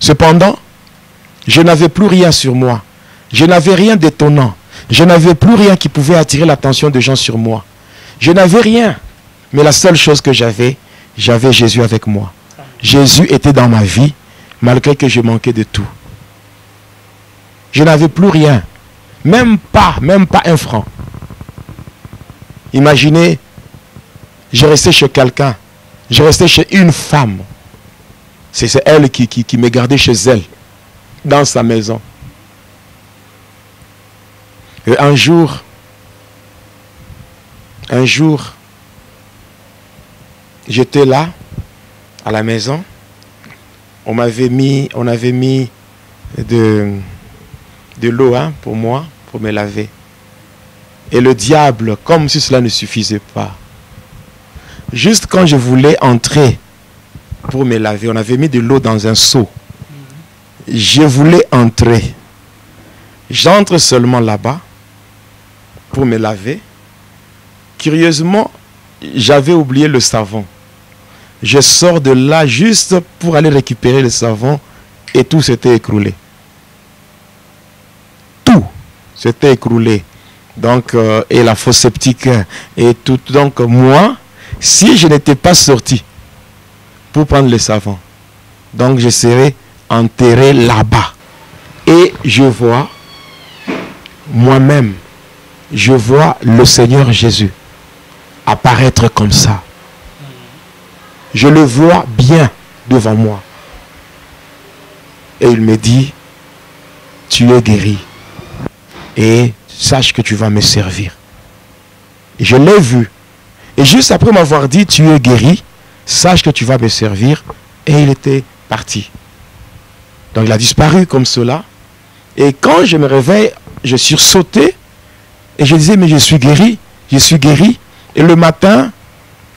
Cependant, je n'avais plus rien sur moi. Je n'avais rien d'étonnant. Je n'avais plus rien qui pouvait attirer l'attention des gens sur moi. Je n'avais rien. Mais la seule chose que j'avais, j'avais Jésus avec moi. Jésus était dans ma vie, malgré que je manquais de tout. Je n'avais plus rien. Même pas, même pas un franc. Imaginez, je restais chez quelqu'un. Je restais chez une femme. C'est elle qui, me gardait chez elle, dans sa maison. Et un jour, un jour, j'étais là, à la maison. On m'avait mis, avait mis de, de l'eau hein, pour moi, pour me laver. Et le diable, comme si cela ne suffisait pas, juste quand je voulais entrer pour me laver, on avait mis de l'eau dans un seau. Je voulais entrer. J'entre seulement là-bas pour me laver. Curieusement, j'avais oublié le savon. Je sors de là juste pour aller récupérer le savon et tout s'était écroulé. Tout s'était écroulé. Donc, euh, et la fosse sceptique et tout. Donc, moi, si je n'étais pas sorti pour prendre le savon, donc je serais enterré là-bas. Et je vois moi-même je vois le Seigneur Jésus apparaître comme ça. Je le vois bien devant moi. Et il me dit, tu es guéri. Et sache que tu vas me servir. je l'ai vu. Et juste après m'avoir dit, tu es guéri, sache que tu vas me servir. Et il était parti. Donc il a disparu comme cela. Et quand je me réveille, je suis sauté et je disais, mais je suis guéri, je suis guéri. Et le matin,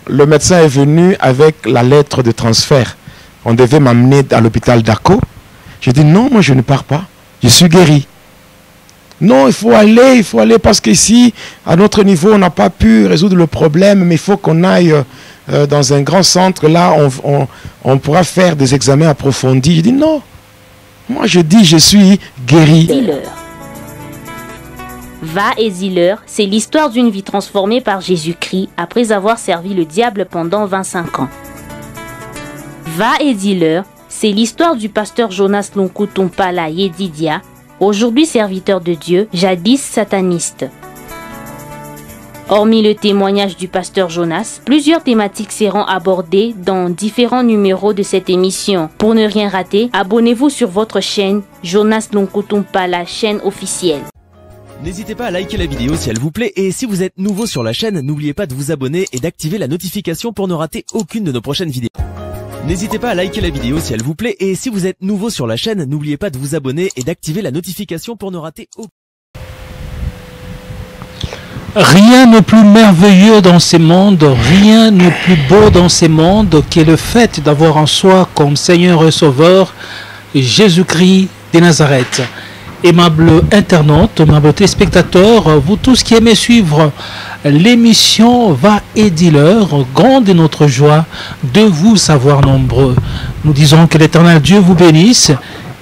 le médecin est venu avec la lettre de transfert. On devait m'amener à l'hôpital d'Aco. J'ai dit, non, moi je ne pars pas, je suis guéri. Non, il faut aller, il faut aller parce qu'ici, à notre niveau, on n'a pas pu résoudre le problème, mais il faut qu'on aille euh, dans un grand centre. Là, on, pourra faire des examens approfondis. J'ai dit, non, moi je dis, je suis guéri. Va et Ziller, c'est l'histoire d'une vie transformée par Jésus-Christ après avoir servi le diable pendant 25 ans. Va et Ziller, c'est l'histoire du pasteur Jonas Lonkutompala Yedidia, aujourd'hui serviteur de Dieu, jadis sataniste. Hormis le témoignage du pasteur Jonas, plusieurs thématiques seront abordées dans différents numéros de cette émission. Pour ne rien rater, abonnez-vous sur votre chaîne Jonas Lonkutompala, chaîne officielle. N'hésitez pas à liker la vidéo si elle vous plaît et si vous êtes nouveau sur la chaîne, n'oubliez pas de vous abonner et d'activer la notification pour ne rater aucune de nos prochaines vidéos. N'hésitez pas à liker la vidéo si elle vous plaît et si vous êtes nouveau sur la chaîne, n'oubliez pas de vous abonner et d'activer la notification pour ne rater aucune. Rien n'est plus merveilleux dans ces mondes, rien n'est plus beau dans ces mondes que le fait d'avoir en soi comme Seigneur et Sauveur Jésus-Christ de Nazareth aimable internaute, aimable téléspectateur, vous tous qui aimez suivre l'émission Va et Dealer, grande est notre joie de vous savoir nombreux. Nous disons que l'éternel Dieu vous bénisse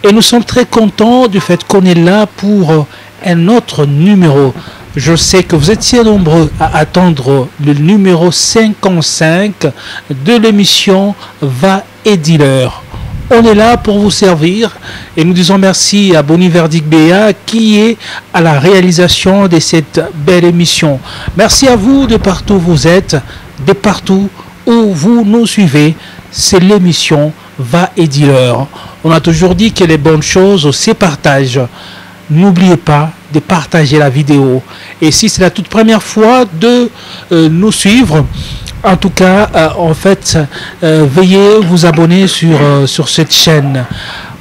et nous sommes très contents du fait qu'on est là pour un autre numéro. Je sais que vous étiez nombreux à attendre le numéro 55 de l'émission Va et Dealer. On est là pour vous servir et nous disons merci à Boniverdic Béa qui est à la réalisation de cette belle émission. Merci à vous de partout où vous êtes, de partout où vous nous suivez. C'est l'émission Va et Dealer. On a toujours dit que les bonnes choses, c'est partage. N'oubliez pas de partager la vidéo. Et si c'est la toute première fois de euh, nous suivre, en tout cas, euh, en fait, euh, veuillez vous abonner sur, sur cette chaîne.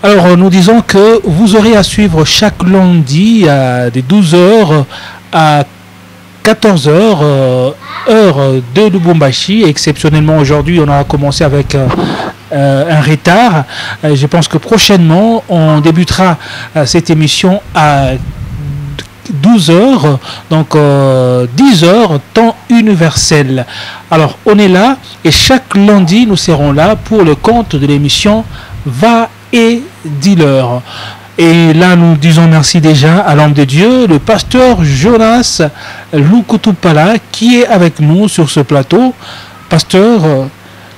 Alors, nous disons que vous aurez à suivre chaque lundi à des 12h à 14h, heure de Lubumbashi. Exceptionnellement, aujourd'hui, on a commencé avec un retard. je pense que prochainement, on débutera cette émission à 12 heures, donc 10 euh, heures, temps universel. Alors, on est là et chaque lundi, nous serons là pour le compte de l'émission Va et dis-leur. Et là, nous disons merci déjà à l'homme de Dieu, le pasteur Jonas Lukutupala, qui est avec nous sur ce plateau. Pasteur, euh,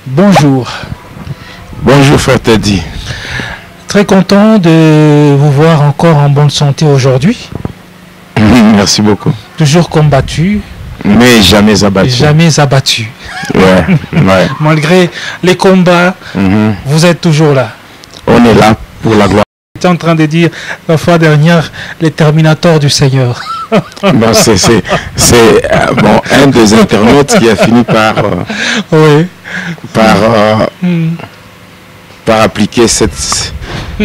bonjour. Bonjour, frère Teddy. Très content de vous voir encore en bonne santé aujourd'hui. Merci beaucoup. Toujours combattu, Mais jamais abattu. jamais abattu. Ouais, ouais. Malgré les combats, Mhm. vous êtes toujours là. On est là pour la gloire. J'étais en train de dire la fois dernière les terminators du Seigneur. Bon, c'est, euh, bon, un des internautes qui a fini par, euh, Oui. par, euh, Hmm. par appliquer cette,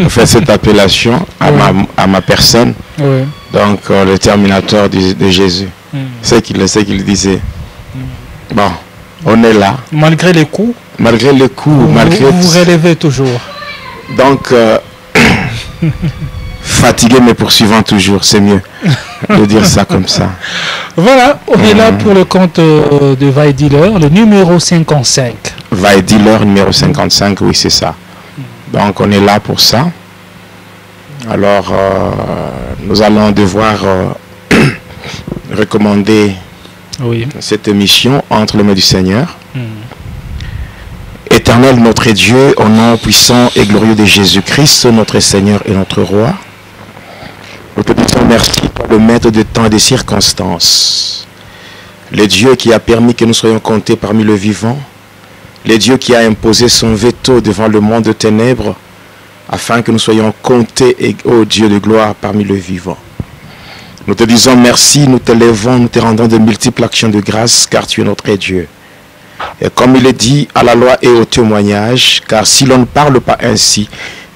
enfin, cette appellation à, ma, à ma personne. Oui. Donc, euh, le terminateur de, de Jésus. Hmm. C'est qu'il c'est qu'il disait. Bon, on est là. Malgré les coups, Malgré le coup, vous malgré vous, vous relevez toujours. Donc, euh, fatigué mais poursuivant toujours, c'est mieux de dire ça comme ça. Voilà, on est là Hmm. pour le compte euh, de Vaille Dealer, le numéro 55. Va et dealer numéro 55, oui, c'est ça. Donc, on est là pour ça. Alors, euh, nous allons devoir euh, recommander Oui. cette émission entre les mains du Seigneur. Hmm. Éternel notre Dieu, au nom puissant et glorieux de Jésus-Christ, notre Seigneur et notre Roi, nous te disons merci pour le maître de temps et des circonstances. Le Dieu qui a permis que nous soyons comptés parmi le vivant. Le Dieu qui a imposé son veto devant le monde de ténèbres afin que nous soyons comptés, ô Dieu de gloire, parmi le vivant. Nous te disons merci, nous te levons, nous te rendons de multiples actions de grâce car tu es notre Dieu. Et comme il est dit à la loi et au témoignage, car si l'on ne parle pas ainsi,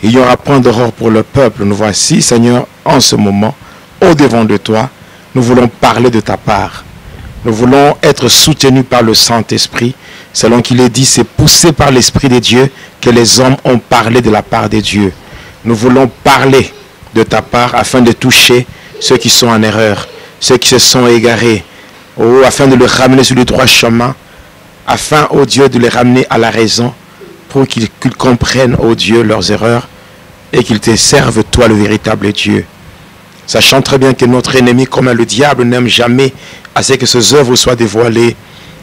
il y aura point d'horreur pour le peuple. Nous voici, Seigneur, en ce moment, au devant de toi, nous voulons parler de ta part. Nous voulons être soutenus par le Saint-Esprit. Selon qu'il est dit, c'est poussé par l'Esprit de Dieu que les hommes ont parlé de la part de Dieu. Nous voulons parler de ta part afin de toucher ceux qui sont en erreur, ceux qui se sont égarés, oh, afin de les ramener sur le droit chemin, afin, ô Dieu, de les ramener à la raison, pour qu'ils comprennent, ô Dieu, leurs erreurs, et qu'ils te servent, toi, le véritable Dieu. Sachant très bien que notre ennemi, comme le diable, n'aime jamais à ce que ses œuvres soient dévoilées.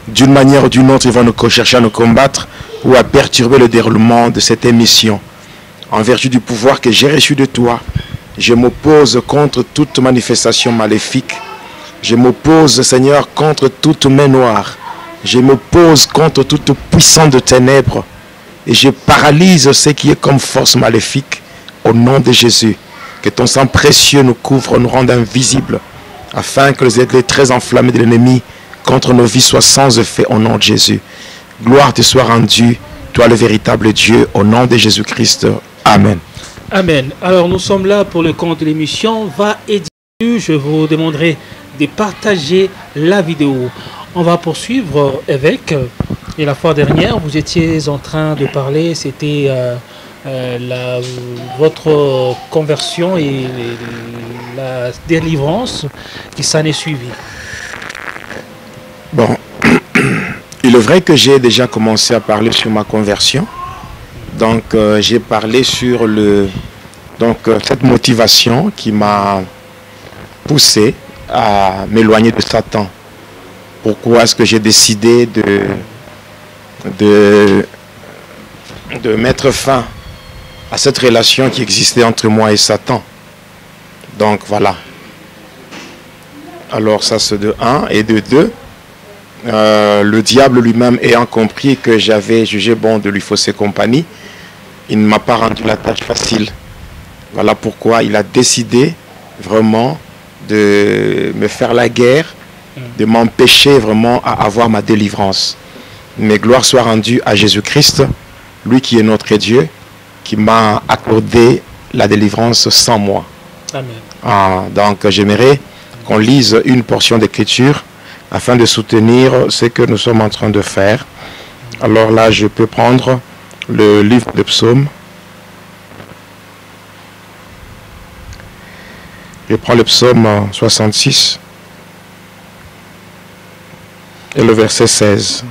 D'une manière ou d'une autre, il va nous chercher à nous combattre ou à perturber le déroulement de cette émission. En vertu du pouvoir que j'ai reçu de toi, je m'oppose contre toute manifestation maléfique. Je m'oppose, Seigneur, contre toute main noire. Je m'oppose contre toute puissance de ténèbres. Et je paralyse ce qui est comme force maléfique au nom de Jésus. Que ton sang précieux nous couvre, nous rende invisibles, afin que les êtres très enflammés de l'ennemi contre nos vies soient sans effet au nom de Jésus. Gloire te soit rendue, toi le véritable Dieu, au nom de Jésus-Christ. Amen. Amen. Alors nous sommes là pour le compte de l'émission. Va et je vous demanderai de partager la vidéo. On va poursuivre avec, euh, et la fois dernière, vous étiez en train de parler, c'était euh, la- votre conversion et la délivrance qui s'en est suivie. Bon, il est vrai que j'ai déjà commencé à parler sur ma conversion. Donc, euh, j'ai parlé sur le, euh, cette motivation qui m'a poussé à m'éloigner de Satan. Pourquoi est-ce que j'ai décidé de mettre fin à cette relation qui existait entre moi et Satan Donc, voilà. Alors, ça c'est de 1 et de 2. Euh, le diable lui-même ayant compris que j'avais jugé bon de lui fausser compagnie, il ne m'a pas rendu la tâche facile. Voilà pourquoi il a décidé vraiment de me faire la guerre, de m'empêcher vraiment à avoir ma délivrance. Mais gloire soit rendue à Jésus-Christ, lui qui est notre Dieu, qui m'a accordé la délivrance sans moi. Amen. Ah, donc j'aimerais qu'on lise une portion d'écriture afin de soutenir ce que nous sommes en train de faire. Alors là, je peux prendre le livre de psaumes. Je prends le psaume 66 et le verset 16.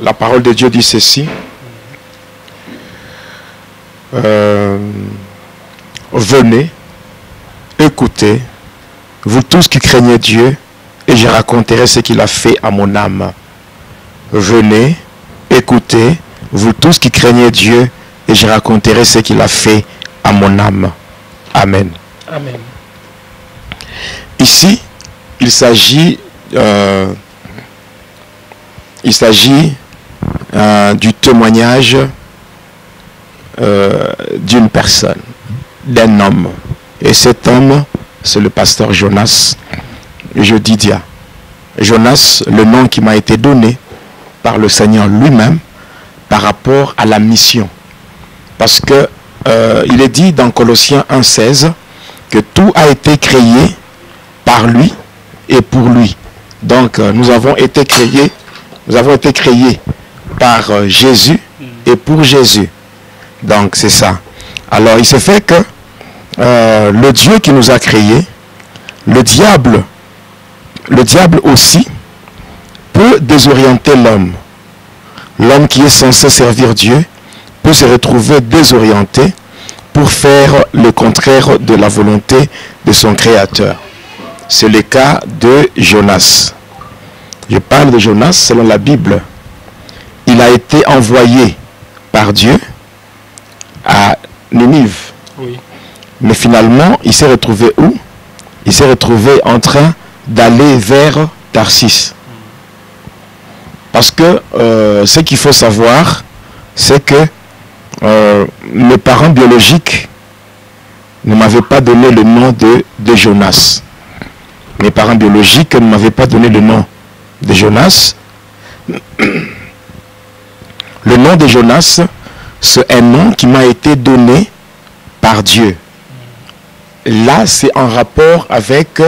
La parole de Dieu dit ceci. Euh, venez, écoutez, vous tous qui craignez Dieu, et je raconterai ce qu'il a fait à mon âme. Venez, écoutez, vous tous qui craignez Dieu, et je raconterai ce qu'il a fait à mon âme. Amen. Amen. Ici, il s'agit euh, il s'agit euh, du témoignage euh, d'une personne, d'un homme. Et cet homme, c'est le pasteur Jonas, je dis Dia. Jonas, le nom qui m'a été donné par le Seigneur lui-même par rapport à la mission. Parce que il est dit dans Colossiens 1,16 que tout a été créé par lui et pour lui. Donc nous avons été créés nous avons été créés par euh, Jésus et pour Jésus. Donc c'est ça. Alors il se fait que euh, le Dieu qui nous a créés, le diable, le diable aussi, peut désorienter l'homme. L'homme qui est censé servir Dieu peut se retrouver désorienté pour faire le contraire de la volonté de son Créateur. C'est le cas de Jonas. Je parle de Jonas selon la Bible. Il a été envoyé par Dieu Ninive. Mais finalement, il s'est retrouvé où? Il s'est retrouvé en train d'aller vers Tarsis. Parce que euh, ce qu'il faut savoir, c'est que euh, mes parents biologiques ne m'avaient pas donné le nom de, de Jonas. Mes parents biologiques ne m'avaient pas donné le nom de Jonas. Le nom de Jonas, c'est un nom qui m'a été donné par Dieu. Là, c'est en rapport avec,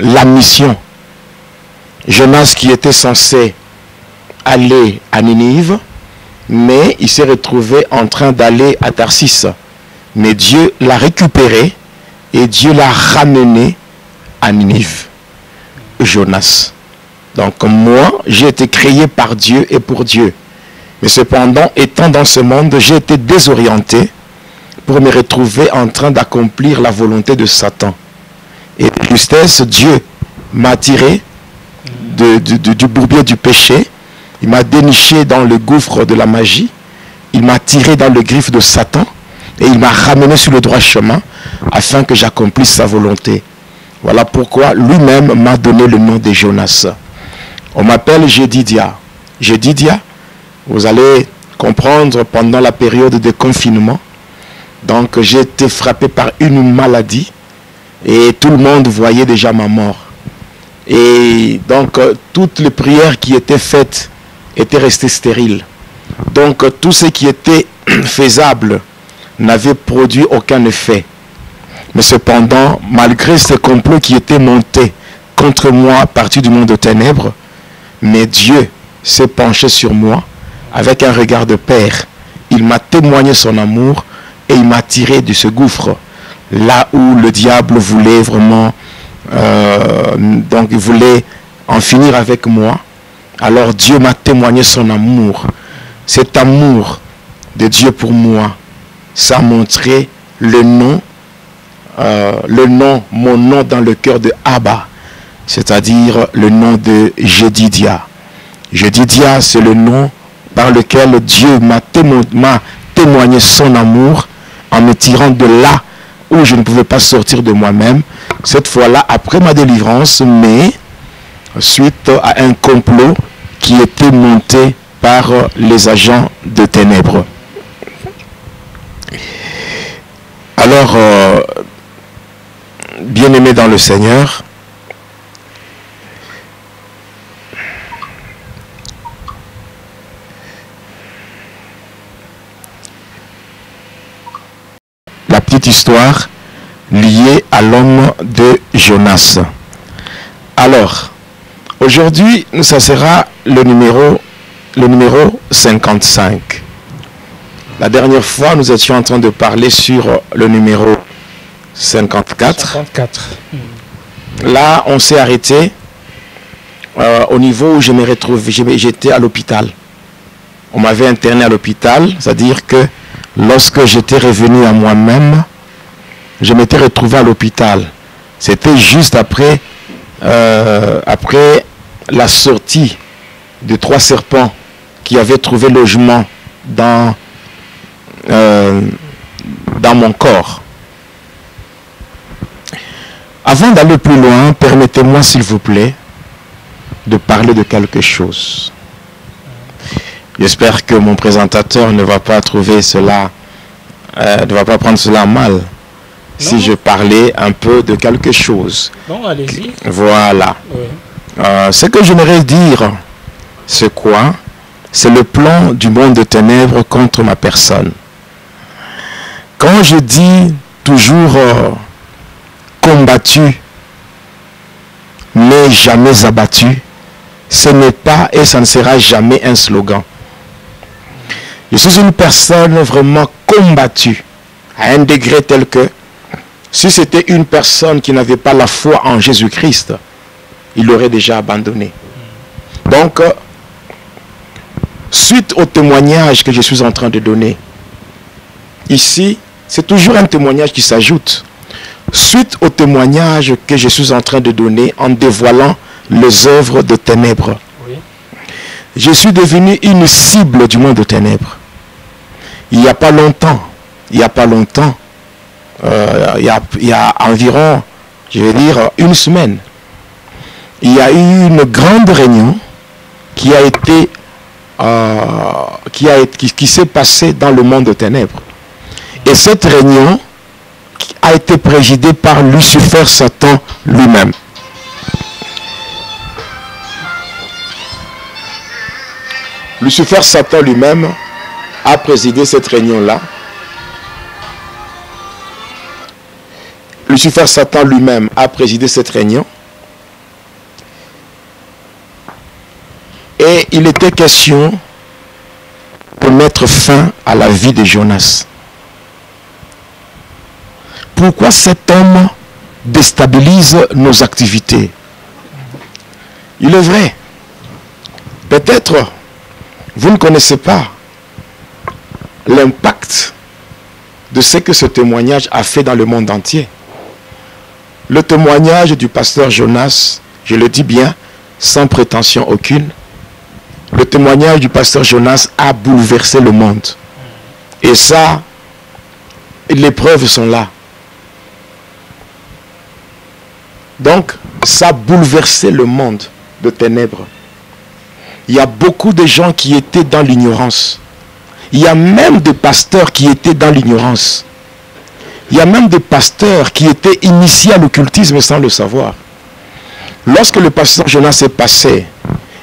la mission. Jonas qui était censé aller à Ninive, mais il s'est retrouvé en train d'aller à Tarsis. Mais Dieu l'a récupéré et Dieu l'a ramené à Ninive. Jonas. Donc moi, j'ai été créé par Dieu et pour Dieu. Mais cependant, étant dans ce monde, j'ai été désorienté pour me retrouver en train d'accomplir la volonté de Satan. Et justesse, Dieu m'a tiré du bourbier du péché. Il m'a déniché dans le gouffre de la magie. Il m'a tiré dans le griffe de Satan. Et il m'a ramené sur le droit chemin afin que j'accomplisse sa volonté. Voilà pourquoi lui-même m'a donné le nom de Jonas. On m'appelle Jedidia. Jedidia, vous allez comprendre pendant la période de confinement. Donc j'ai été frappé par une maladie et tout le monde voyait déjà ma mort. Et donc euh, toutes les prières qui étaient faites étaient restées stériles. Donc tout ce qui était faisable n'avait produit aucun effet. Mais cependant, malgré ce complot qui était monté contre moi à partir du monde de ténèbres, mais Dieu s'est penché sur moi avec un regard de père. Il m'a témoigné son amour et il m'a tiré de ce gouffre. Là où le diable voulait vraiment, euh, donc il voulait en finir avec moi. Alors Dieu m'a témoigné son amour. Cet amour de Dieu pour moi, ça a montré le nom euh, le nom, mon nom dans le cœur de Abba, c'est-à-dire le nom de Jedidia. Jedidia, c'est le nom par lequel Dieu m'a témoigné son amour en me tirant de là où je ne pouvais pas sortir de moi-même. Cette fois-là, après ma délivrance, mais suite à un complot qui était monté par les agents de ténèbres. Alors, euh, bien-aimés dans le Seigneur, histoire liée à l'homme de Jonas. Alors, aujourd'hui, ça sera le numéro, le numéro 55. La dernière fois, nous étions en train de parler sur le numéro 54. Là, on s'est arrêté euh, au niveau où je me retrouvais. J'étais à l'hôpital. on m'avait interné à l'hôpital, c'est-à-dire que lorsque j'étais revenu à moi-même, je m'étais retrouvé à l'hôpital. C'était juste après, euh, la sortie de trois serpents qui avaient trouvé logement euh, dans mon corps. Avant d'aller plus loin, permettez-moi s'il vous plaît de parler de quelque chose. J'espère que mon présentateur ne va pas trouver cela, euh, ne va pas prendre cela mal si je parlais un peu de quelque chose. Bon, allez-y. Voilà. Oui. Euh, ce que j'aimerais dire, c'est quoi? C'est le plan du monde de ténèbres contre ma personne. Quand je dis toujours euh, combattu, mais jamais abattu, ce n'est pas et ça ne sera jamais un slogan. Je suis une personne vraiment combattue à un degré tel que si c'était une personne qui n'avait pas la foi en Jésus-Christ, il l'aurait déjà abandonné. Donc, euh, suite au témoignage que je suis en train de donner, ici, c'est toujours un témoignage qui s'ajoute. Suite au témoignage que je suis en train de donner en dévoilant les œuvres de ténèbres, Oui. je suis devenu une cible du monde de ténèbres. Il n'y a pas longtemps, il n'y a pas longtemps, euh, il, y a, environ, je vais dire, une semaine, il y a eu une grande réunion qui a été, euh, qui, qui, s'est passée dans le monde de ténèbres. Et cette réunion a été présidée par Lucifer Satan lui-même. Lucifer Satan lui-même a présidé cette réunion-là. Lucifer Satan lui-même a présidé cette réunion. Et il était question de mettre fin à la vie de Jonas. Pourquoi cet homme déstabilise nos activités? Il est vrai. Peut-être vous ne connaissez pas l'impact de ce que ce témoignage a fait dans le monde entier. Le témoignage du pasteur Jonas, je le dis bien, sans prétention aucune, le témoignage du pasteur Jonas a bouleversé le monde. Et ça, les preuves sont là. Donc, ça a bouleversé le monde de ténèbres. Il y a beaucoup de gens qui étaient dans l'ignorance. Il y a même des pasteurs qui étaient dans l'ignorance. Il y a même des pasteurs qui étaient initiés à l'occultisme sans le savoir. Lorsque le pasteur Jonas est passé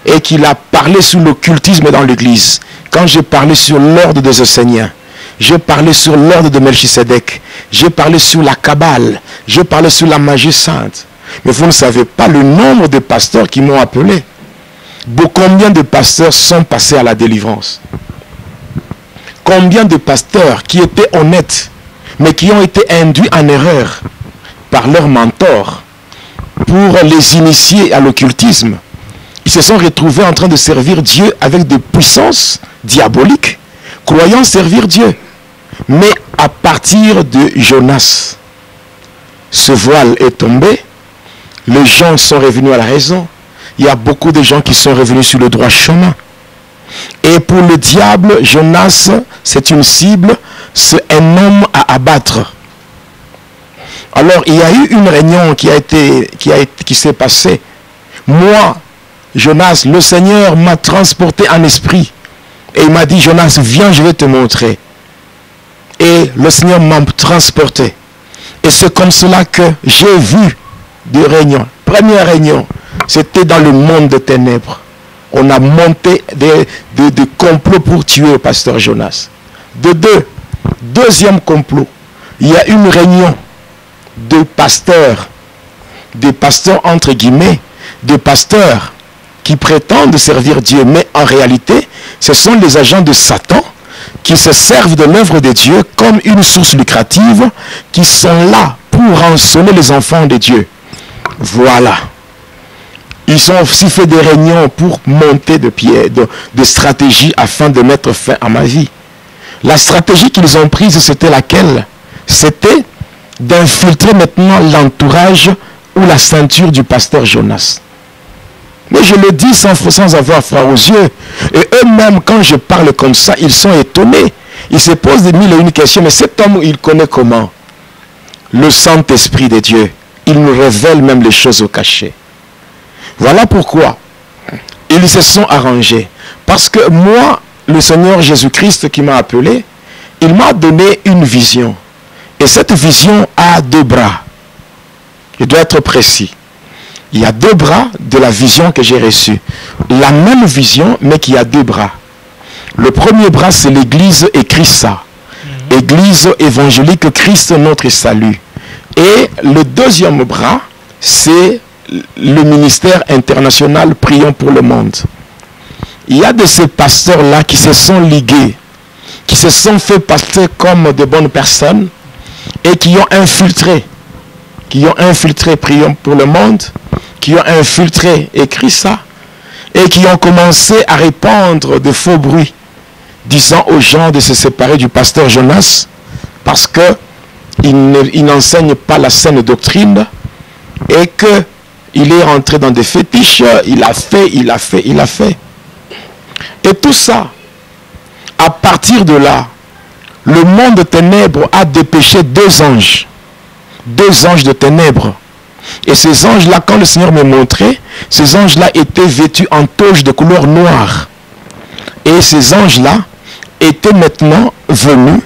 et qu'il a parlé sur l'occultisme dans l'église, quand j'ai parlé sur l'ordre des Océniens, j'ai parlé sur l'ordre de Melchisedec, j'ai parlé sur la Kabbale, j'ai parlé sur la magie sainte. Mais vous ne savez pas le nombre de pasteurs qui m'ont appelé. Beau- Combien de pasteurs sont passés à la délivrance? Combien de pasteurs qui étaient honnêtes, mais qui ont été induits en erreur par leur mentor pour les initier à l'occultisme Ils se sont retrouvés en train de servir Dieu avec des puissances diaboliques, croyant servir Dieu. Mais à partir de Jonas, ce voile est tombé, les gens sont revenus à la raison, il y a beaucoup de gens qui sont revenus sur le droit chemin. Et pour le diable, Jonas, c'est une cible, c'est un homme à abattre. Alors, il y a eu une réunion qui s'est passée. Moi, Jonas, le Seigneur m'a transporté en esprit. Et il m'a dit, Jonas, viens, je vais te montrer. Et le Seigneur m'a transporté. Et c'est comme cela que j'ai vu des réunions. Première réunion, c'était dans le monde de ténèbres. On a monté des, complots pour tuer le pasteur Jonas. De deux, deuxième complot, il y a une réunion de pasteurs, des pasteurs entre guillemets, des pasteurs qui prétendent servir Dieu, mais en réalité, ce sont les agents de Satan qui se servent de l'œuvre de Dieu comme une source lucrative, qui sont là pour rançonner les enfants de Dieu. Voilà. Ils ont aussi fait des réunions pour monter de pieds, de, de stratégies afin de mettre fin à ma vie. La stratégie qu'ils ont prise, c'était laquelle? C'était d'infiltrer maintenant l'entourage ou la ceinture du pasteur Jonas. Mais je le dis sans, sans avoir froid aux yeux. Et eux-mêmes, quand je parle comme ça, ils sont étonnés. Ils se posent des mille et une questions. Mais cet homme, il connaît comment? Le Saint-Esprit de Dieu. Il nous révèle même les choses au cachet. Voilà pourquoi ils se sont arrangés. Parce que moi, le Seigneur Jésus-Christ qui m'a appelé, il m'a donné une vision. Et cette vision a deux bras. Je dois être précis. Il y a deux bras de la vision que j'ai reçue. La même vision, mais qui a deux bras. Le premier bras, c'est l'église et Christ Église évangélique Christ notre salut. Et le deuxième bras, c'est le ministère international Prions pour le monde. Il y a de ces pasteurs-là qui se sont ligués, qui se sont fait passer comme de bonnes personnes et qui ont infiltré, qui ont infiltré Prions pour le monde, qui ont infiltré écrit ça et qui ont commencé à répandre de faux bruits, disant aux gens de se séparer du pasteur Jonas parce que il n'enseigne pas la saine doctrine et que il est rentré dans des fétiches, il a fait, il a fait, il a fait. Et tout ça, à partir de là, le monde de ténèbres a dépêché deux anges. Deux anges de ténèbres. Et ces anges-là, quand le Seigneur me montrait, ces anges-là étaient vêtus en toge de couleur noire. Et ces anges-là étaient maintenant venus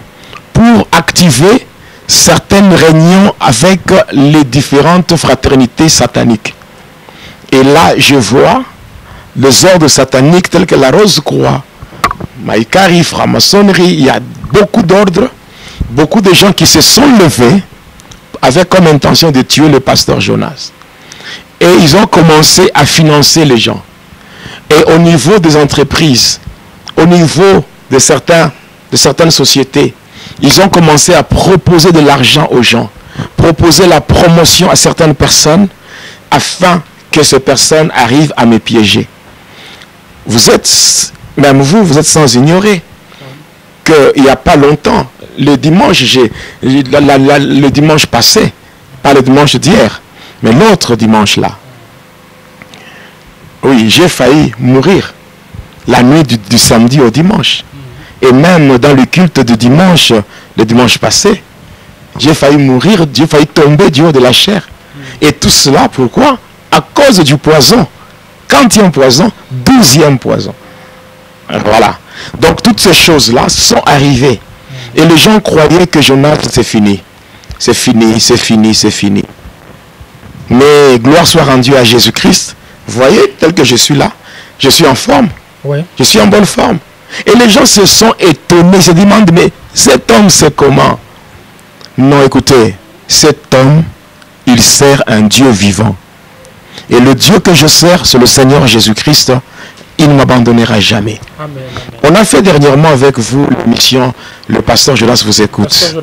pour activer certaines réunions avec les différentes fraternités sataniques. Et là, je vois les ordres sataniques tels que la Rose-Croix, Maïkari, franc-maçonnerie, il y a beaucoup d'ordres, beaucoup de gens qui se sont levés avec comme intention de tuer le pasteur Jonas. Et ils ont commencé à financer les gens. Et au niveau des entreprises, au niveau de, certains, de certaines sociétés, ils ont commencé à proposer de l'argent aux gens, proposer la promotion à certaines personnes afin que ces personnes arrivent à me piéger. Vous êtes, même vous, vous êtes sans ignorer qu'il n'y a pas longtemps, le dimanche, le dimanche passé, pas le dimanche d'hier, mais l'autre dimanche là, oui, j'ai failli mourir la nuit du, samedi au dimanche. Et même dans le culte du dimanche, le dimanche passé, j'ai failli mourir, j'ai failli tomber du haut de la chair. Et tout cela, pourquoi? À cause du poison. Quantième poison, douzième poison. Voilà. Donc toutes ces choses-là sont arrivées. Et les gens croyaient que Jonas, c'est fini. C'est fini, c'est fini, c'est fini. Mais gloire soit rendue à Jésus-Christ. Vous voyez, tel que je suis là, je suis en forme. Je suis en bonne forme. Et les gens se sont étonnés, se demandent, mais cet homme, c'est comment? Non, écoutez, cet homme, il sert un Dieu vivant. Et le Dieu que je sers, c'est le Seigneur Jésus-Christ. Il ne m'abandonnera jamais. On a fait dernièrement avec vous l'émission Le pasteur Jonas vous écoute.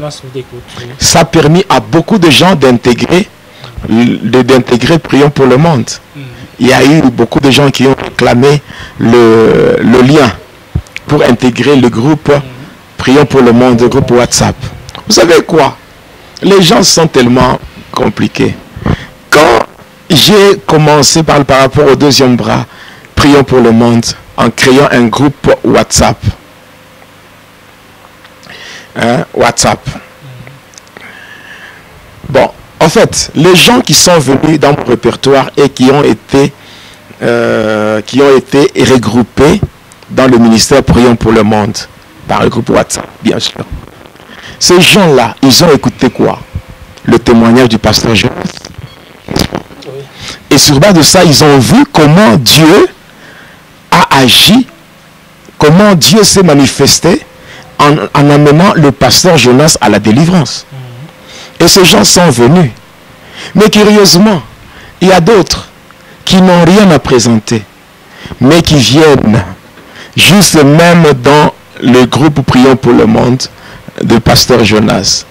Ça a permis à beaucoup de gens d'intégrer d'intégrer Prions pour le monde. Mm. Il y a eu beaucoup de gens qui ont réclamé le, le lien pour intégrer le groupe. Prions pour le monde, le groupe WhatsApp. Vous savez quoi? Les gens sont tellement compliqués. Quand j'ai commencé par, par rapport au deuxième bras, Prions pour le monde, en créant un groupe WhatsApp. Hein, WhatsApp. Bon, en fait, les gens qui sont venus dans mon répertoire et qui ont été, euh, qui ont été regroupés dans le ministère Prions pour le monde, par le groupe WhatsApp, bien sûr. Ces gens-là, ils ont écouté quoi? Le témoignage du pasteur Jonas. Et sur base de ça, ils ont vu comment Dieu a agi, comment Dieu s'est manifesté en, amenant le pasteur Jonas à la délivrance. Et ces gens sont venus. Mais curieusement, il y a d'autres qui n'ont rien à présenter, mais qui viennent juste même dans le groupe Prions pour le monde de pasteur Jonas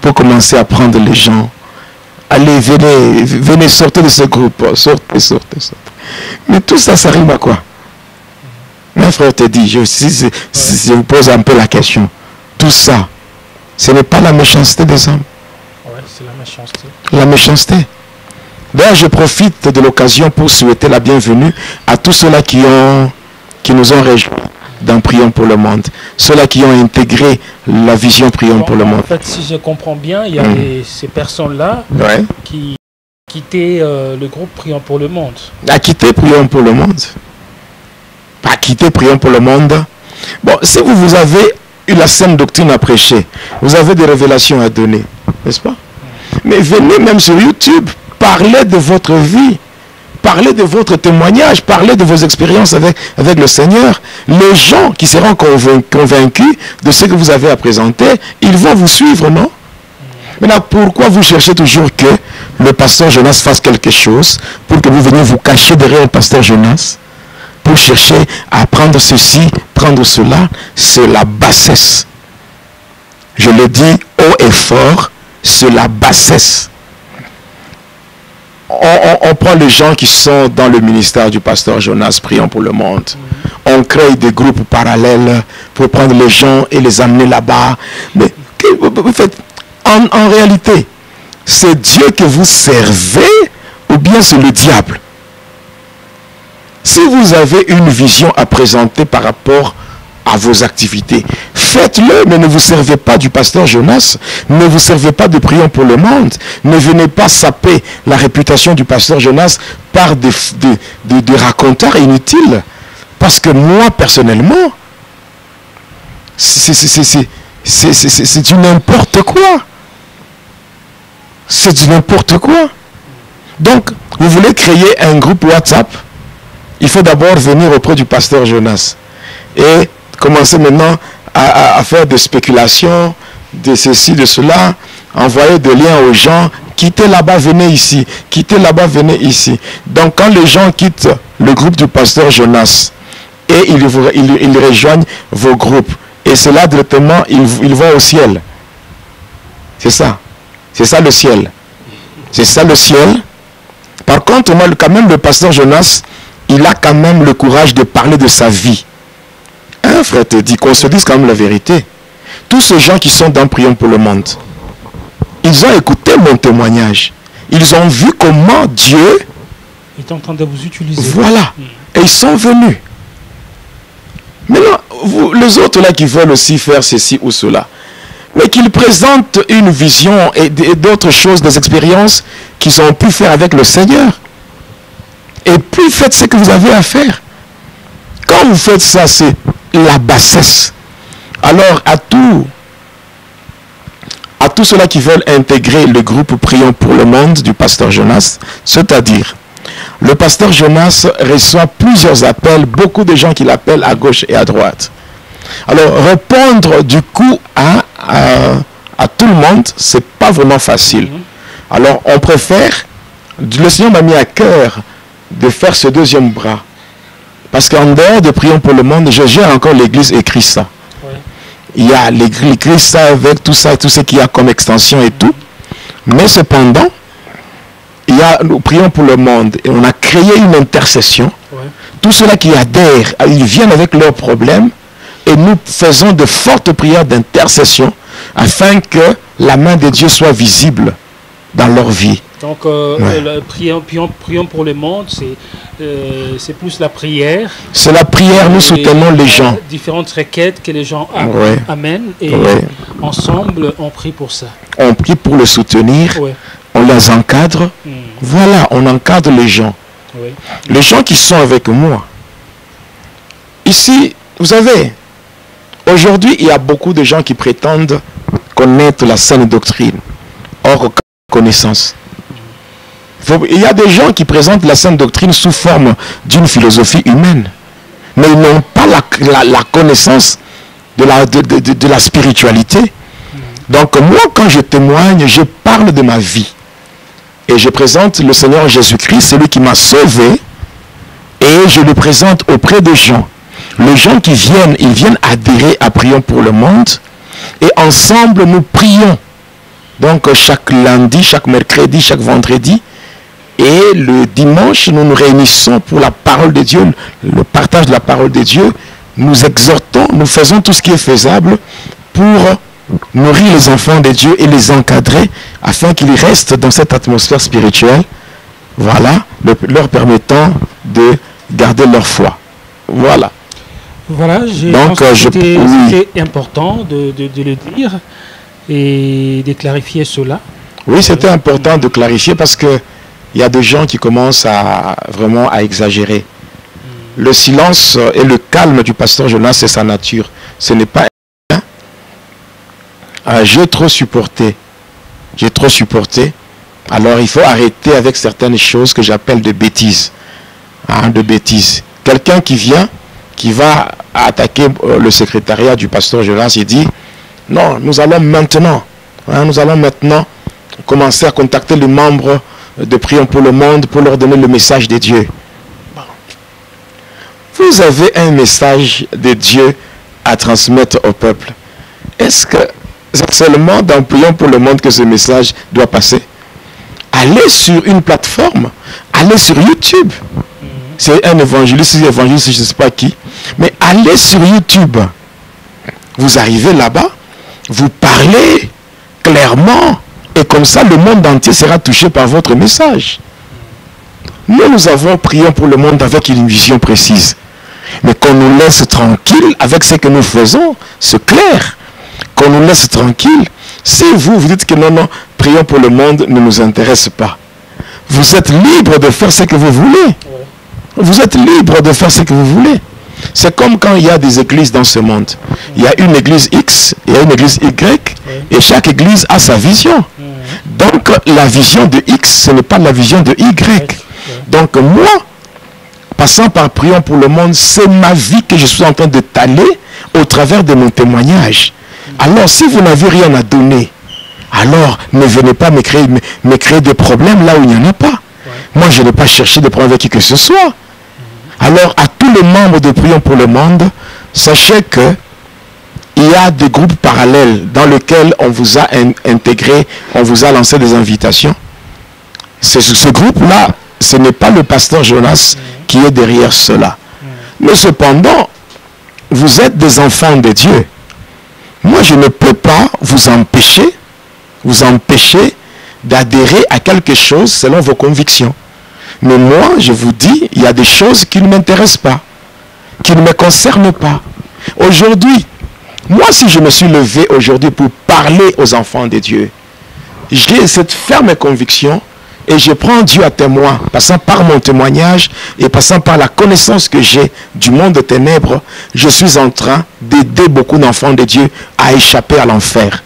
pour commencer à prendre les gens allez, venez, venez, sortez de ce groupe, sortez, sortez, sortez. Mais tout ça, ça rime à quoi? Mon frère te dit, je, si, je vous pose un peu la question, tout ça, ce n'est pas la méchanceté des hommes. Ouais, c'est la méchanceté. La méchanceté. D'ailleurs, je profite de l'occasion pour souhaiter la bienvenue à tous ceux-là qui, ont, qui nous ont rejoints dans Prions pour le monde. Ceux-là qui ont intégré la vision Prions Bon, pour le en monde. fait, si je comprends bien, il y a Mm. des- ces personnes-là Ouais. qui quittaient euh, le groupe Prions pour le monde. À quitter Prions pour le monde. À quitter Prions pour le monde. Bon, si vous, vous avez eu la saine doctrine à prêcher, vous avez des révélations à donner, n'est-ce pas? Mais venez même sur YouTube, parlez de votre vie, parlez de votre témoignage, parlez de vos expériences avec, le Seigneur. Les gens qui seront convain- convaincus de ce que vous avez à présenter, ils vont vous suivre, non? Maintenant, pourquoi vous cherchez toujours que le pasteur Jonas fasse quelque chose pour que vous veniez vous cacher derrière le pasteur Jonas? Pour chercher à prendre ceci, prendre cela C'est la bassesse. Je le dis haut et fort, c'est la bassesse. On, prend les gens qui sont dans le ministère du pasteur Jonas, prions pour le monde. On crée des groupes parallèles pour prendre les gens et les amener là-bas. Mais en, réalité, c'est Dieu que vous servez ou bien c'est le diable? Si vous avez une vision à présenter par rapport vos activités, faites-le, mais ne vous servez pas du pasteur Jonas, ne vous servez pas de prions pour le monde, ne venez pas saper la réputation du pasteur Jonas par des, des, racontars inutiles. Parce que moi, personnellement, c'est du n'importe quoi. C'est du n'importe quoi. Donc, vous voulez créer un groupe WhatsApp, il faut d'abord venir auprès du pasteur Jonas et commencer maintenant à, faire des spéculations, de ceci, de cela, envoyer des liens aux gens, quittez là-bas, venez ici, quittez là-bas, venez ici. Donc, quand les gens quittent le groupe du pasteur Jonas et ils, ils- rejoignent vos groupes, et cela directement, ils, ils vont au ciel. C'est ça. C'est ça le ciel. C'est ça le ciel. Par contre, quand même, le pasteur Jonas, il a quand même le courage de parler de sa vie. Hein, frère, te dit qu'on se dise quand même la vérité. Tous ces gens qui sont dans Prions pour le monde, ils ont écouté mon témoignage. Ils ont vu comment Dieu, Il est en train de vous utiliser. voilà, et ils sont venus. Maintenant, vous, les autres là qui veulent aussi faire ceci ou cela, mais qu'ils présentent une vision et d'autres choses, des expériences qu'ils ont pu faire avec le Seigneur. Et puis faites ce que vous avez à faire. Quand vous faites ça, c'est la bassesse. Alors à tous, à tous ceux-là qui veulent intégrer le groupe Prions pour le monde du pasteur Jonas, c'est-à-dire le pasteur Jonas reçoit plusieurs appels, beaucoup de gens qui l'appellent à gauche et à droite. Alors, répondre du coup à tout le monde, c'est pas vraiment facile. Alors, on préfère, le Seigneur m'a mis à cœur de faire ce deuxième bras. Parce qu'en dehors de Prions pour le monde, je gère encore l'église et Christa. Ouais. Il y a l'église Christa avec tout ça, tout ce qu'il y a comme extension et tout. Mais cependant, il y a, nous prions pour le monde et on a créé une intercession. Ouais. Tous ceux-là qui adhèrent, ils viennent avec leurs problèmes et nous faisons de fortes prières d'intercession afin que la main de Dieu soit visible dans leur vie. Donc, euh, Ouais. euh, prions, prions, prions pour le monde, c'est euh, c'est plus la prière. C'est la prière, nous soutenons les gens. Différentes requêtes que les gens Ouais. amènent et Ouais. ensemble, on prie pour ça. On prie pour le soutenir, Ouais. on les encadre. Hmm. Voilà, on encadre les gens. Les gens qui sont avec moi. Ici, vous savez, aujourd'hui, il y a beaucoup de gens qui prétendent connaître la saine doctrine. Or, connaissance. Il y a des gens qui présentent la saine doctrine sous forme d'une philosophie humaine. Mais ils n'ont pas la, connaissance de la, de la spiritualité. Donc moi, quand je témoigne, je parle de ma vie. Et je présente le Seigneur Jésus-Christ, celui qui m'a sauvé, et je le présente auprès des gens. Les gens qui viennent, ils viennent adhérer à Prions pour le monde, et ensemble nous prions Donc chaque lundi, chaque mercredi, chaque vendredi. Et le dimanche, nous nous réunissons pour la parole de Dieu, le partage de la parole de Dieu. Nous exhortons, nous faisons tout ce qui est faisable pour nourrir les enfants de Dieu et les encadrer afin qu'ils restent dans cette atmosphère spirituelle. Voilà, le- leur permettant de garder leur foi. Voilà. Voilà, je Donc, pense que euh, c'était oui. important de, de- de le dire et de clarifier cela. Oui, c'était important de clarifier parce que il y a des gens qui commencent à vraiment à exagérer. Le silence et le calme du pasteur Jonas, c'est sa nature. Ce n'est pas. Ah, J'ai trop supporté. J'ai trop supporté. Alors il faut arrêter avec certaines choses que j'appelle de bêtises. Hein, de bêtises. Quelqu'un qui vient, qui va attaquer euh, le secrétariat du pasteur Jonas, il dit, non, nous allons maintenant, hein, nous allons maintenant commencer à contacter les membres de Prions pour le monde pour leur donner le message de Dieu. Vous avez un message de Dieu à transmettre au peuple. Est-ce que c'est seulement dans Prions pour le monde que ce message doit passer? Allez sur une plateforme, allez sur YouTube. C'est un évangéliste, un évangéliste, je ne sais pas qui. Mais allez sur YouTube. Vous arrivez là-bas, vous parlez clairement, et comme ça, le monde entier sera touché par votre message. Nous, nous avons prié pour le monde avec une vision précise. Mais qu'on nous laisse tranquille avec ce que nous faisons, c'est clair. Qu'on nous laisse tranquille. Si vous, vous dites que non, non, prions pour le monde ne nous intéresse pas. Vous êtes libre de faire ce que vous voulez. Vous êtes libre de faire ce que vous voulez. C'est comme quand il y a des églises dans ce monde. Il y a une église X, il y a une église Y, et chaque église a sa vision. Donc la vision de X, ce n'est pas la vision de Y. Donc moi, passant par prions pour le monde, c'est ma vie que je suis en train de taler au travers de mon témoignage. Alors si vous n'avez rien à donner, alors ne venez pas me créer, me, me créer des problèmes là où il n'y en a pas. Moi, je n'ai pas cherché de problème avec qui que ce soit. Alors, à tous les membres de Prions pour le Monde, sachez que il y a des groupes parallèles dans lesquels on vous a in- intégré, on vous a lancé des invitations. C'est ce, groupe-là, ce n'est pas le pasteur Jonas qui est derrière cela. Mais cependant, vous êtes des enfants de Dieu. Moi, je ne peux pas vous empêcher, vous empêcher d'adhérer à quelque chose selon vos convictions. Mais moi, je vous dis, il y a des choses qui ne m'intéressent pas, qui ne me concernent pas. Aujourd'hui, moi, si je me suis levé aujourd'hui pour parler aux enfants de Dieu, j'ai cette ferme conviction et je prends Dieu à témoin, passant par mon témoignage et passant par la connaissance que j'ai du monde des ténèbres, je suis en train d'aider beaucoup d'enfants de Dieu à échapper à l'enfer.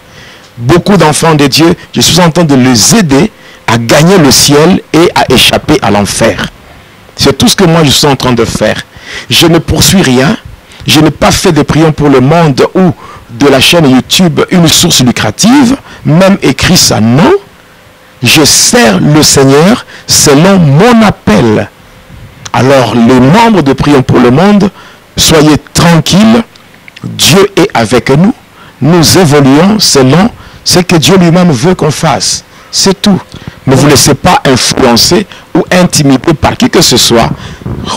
Beaucoup d'enfants de Dieu, je suis en train de les aider à gagner le ciel et à échapper à l'enfer. C'est tout ce que moi je suis en train de faire. Je ne poursuis rien. Je n'ai pas fait de prions pour le monde ou de la chaîne YouTube une source lucrative, même écrit ça, non. Je sers le Seigneur selon mon appel. Alors, les membres de Prions pour le monde, soyez tranquilles. Dieu est avec nous. Nous évoluons selon ce que Dieu lui-même veut qu'on fasse. C'est tout. Ne vous laissez pas influencer ou intimider par qui que ce soit.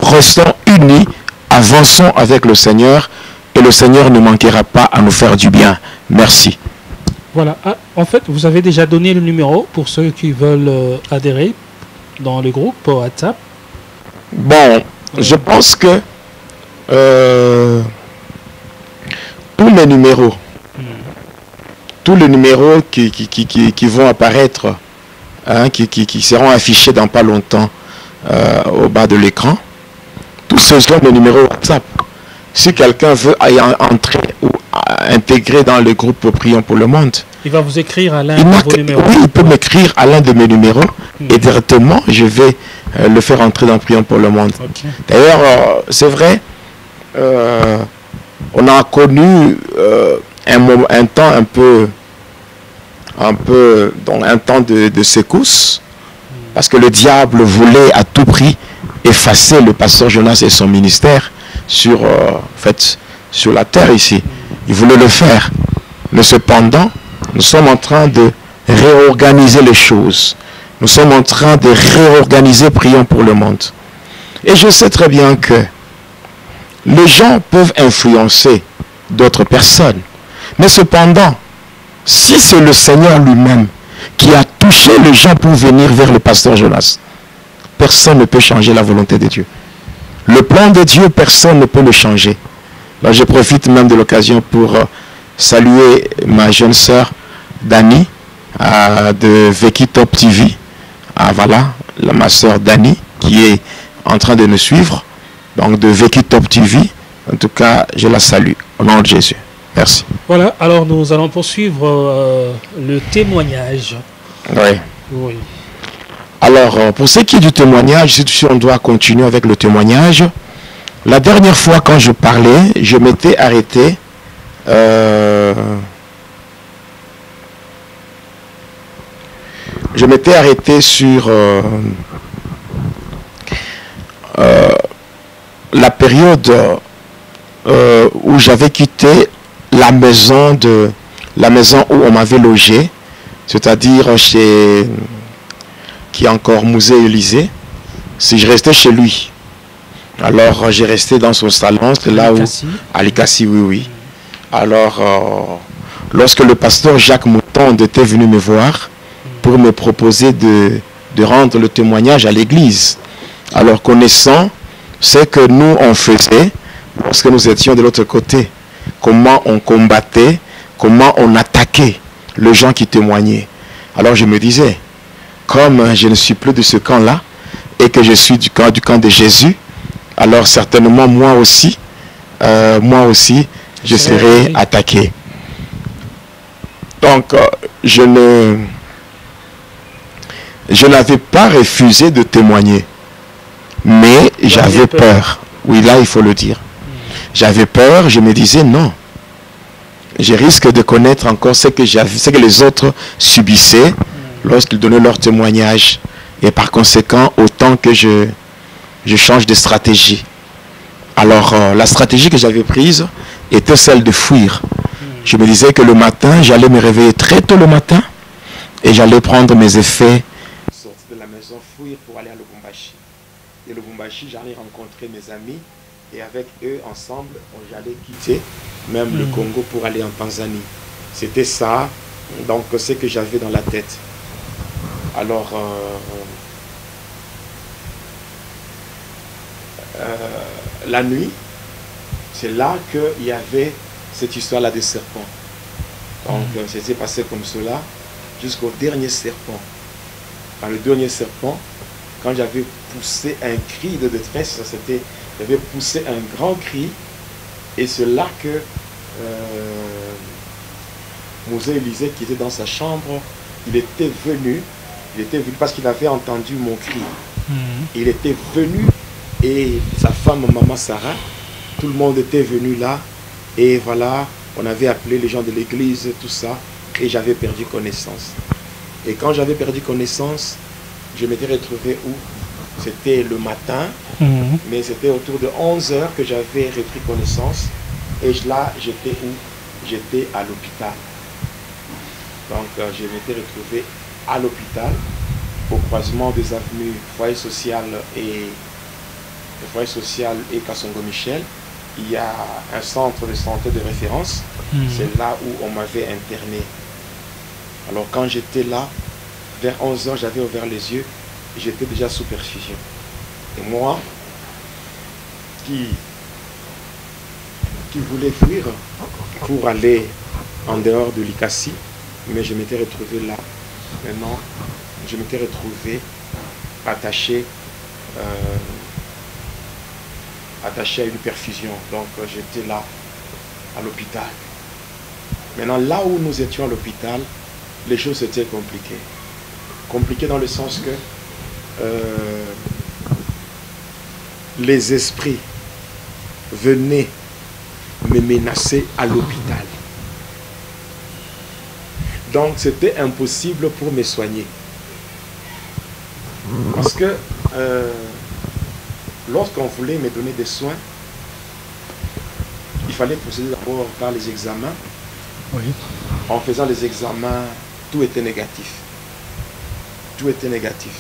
Restons unis, avançons avec le Seigneur et le Seigneur ne manquera pas à nous faire du bien. Merci. Voilà. Ah, en fait, vous avez déjà donné le numéro pour ceux qui veulent euh, adhérer dans le groupe WhatsApp. Bon, je pense que euh, tous les numéros, tous les numéros qui, qui, qui, qui- qui vont apparaître, hein, qui, qui, qui seront affichés dans pas longtemps euh, au bas de l'écran, ce sont des numéros WhatsApp. Si quelqu'un veut entrer ou intégrer dans le groupe Prions pour le monde, Il va vous écrire à l'un de vos numéros. oui, il peut m'écrire à l'un de mes numéros et directement je vais euh, le faire entrer dans Prions pour le monde. D'ailleurs, euh, c'est vrai, euh, on a connu un, moment- un temps un peu, un peu, donc un temps de, de secousse, parce que le diable voulait à tout prix effacer le pasteur Jonas et son ministère sur, euh, sur la terre ici. Il voulait le faire. Mais cependant, nous sommes en train de réorganiser les choses. Nous sommes en train de réorganiser Prions pour le monde. Et je sais très bien que les gens peuvent influencer d'autres personnes. Mais cependant, si c'est le Seigneur lui-même qui a touché les gens pour venir vers le pasteur Jonas, personne ne peut changer la volonté de Dieu. Le plan de Dieu, personne ne peut le changer. Là, je profite même de l'occasion pour euh, saluer ma jeune sœur Dani euh, de Veki Top TV. Ah, voilà, ma sœur Dani qui est en train de nous suivre. Donc de Veki Top TV. En tout cas, je la salue au nom de Jésus. Merci. Voilà, alors nous allons poursuivre euh, le témoignage. Oui. Oui. Alors, euh, pour ce qui est du témoignage, si on doit continuer avec le témoignage, la dernière fois quand je parlais, je m'étais arrêté. euh, je m'étais arrêté sur euh, la période où j'avais quitté la maison de la maison où on m'avait logé, c'est-à-dire chez qui est encore musée Élysée, si je restais chez lui. Alors euh, j'ai resté dans son salon, c'est là où Likassi, oui, oui. Alors, euh, lorsque le pasteur Jacques Mouton était venu me voir pour me proposer de, de rendre le témoignage à l'église, alors connaissant ce que nous on faisait lorsque nous étions de l'autre côté, comment on combattait, comment on attaquait les gens qui témoignaient. Alors je me disais, comme je ne suis plus de ce camp-là et que je suis du camp, du camp de Jésus, alors certainement moi aussi, euh, moi aussi, je serai attaqué. Donc, euh, je ne, je n'avais pas refusé de témoigner, mais j'avais peur. peur. Oui, là, il faut le dire. J'avais peur, je me disais non. Je risque de connaître encore ce que, j'avais, ce que les autres subissaient lorsqu'ils donnaient leur témoignage. Et par conséquent, autant que je, je change de stratégie. Alors, euh, la stratégie que j'avais prise était celle de fuir. Je me disais que le matin, j'allais me réveiller très tôt le matin et j'allais prendre mes effets. Sortir de la maison, fuir pour aller à Lubumbashi. Et Lubumbashi, j'allais rencontrer mes amis et avec eux, ensemble, on- j'allais quitter même le Mhm. Congo pour aller en Tanzanie. C'était ça, donc, ce que j'avais dans la tête. Alors, euh, euh, la nuit, c'est là qu'il y avait cette histoire-là des serpents. Donc, euh, c'était passé comme cela jusqu'au dernier serpent. Dans le dernier serpent, quand j'avais poussé un cri de détresse, c'était, j'avais poussé un grand cri, et c'est là que euh, Mosée Élisée, qui était dans sa chambre, il était venu, il était venu parce qu'il avait entendu mon cri. Mhm. Il était venu et sa femme, maman Sarah, tout le monde était venu là. Et voilà, on avait appelé les gens de l'église, tout ça. Et j'avais perdu connaissance. Et quand j'avais perdu connaissance, je m'étais retrouvé où? C'était le matin, Mhm. mais c'était autour de 11 heures que j'avais repris connaissance. Et là, j'étais où? J'étais à l'hôpital. Donc, euh, je m'étais retrouvé à l'hôpital, au croisement des avenues Foyer Social et Foyer Social et Kassongo Michel. Il y a un centre de santé de référence. Mhm. C'est là où on m'avait interné. Alors, quand j'étais là, vers 11 heures, j'avais ouvert les yeux et j'étais déjà sous perfusion. Et moi, qui, qui voulais fuir pour aller en dehors de l'Ikassi, mais je m'étais retrouvé là. Maintenant, je m'étais retrouvé attaché, euh, attaché à une perfusion. Donc, euh, j'étais là, à l'hôpital. Maintenant, là où nous étions à l'hôpital, les choses étaient compliquées. Compliquées dans le sens que euh, les esprits venaient me menacer à l'hôpital. Donc c'était impossible pour me soigner. Parce que euh, lorsqu'on voulait me donner des soins, il fallait procéder d'abord par les examens. Oui. En faisant les examens, tout était négatif. Tout était négatif.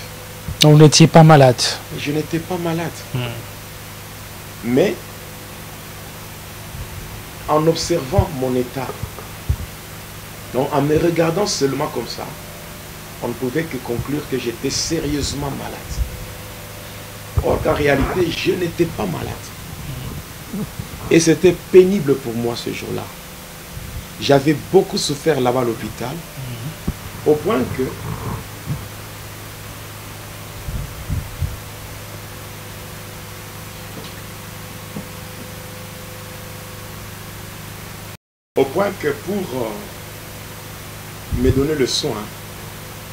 On n'était pas malade. Je n'étais pas malade. Hmm. Mais en observant mon état, donc en me regardant seulement comme ça, on ne pouvait que conclure que j'étais sérieusement malade. Or qu'en réalité, je n'étais pas malade. Et c'était pénible pour moi ce jour-là. J'avais beaucoup souffert là-bas à l'hôpital, au point que au point que pour euh, me donner le soin,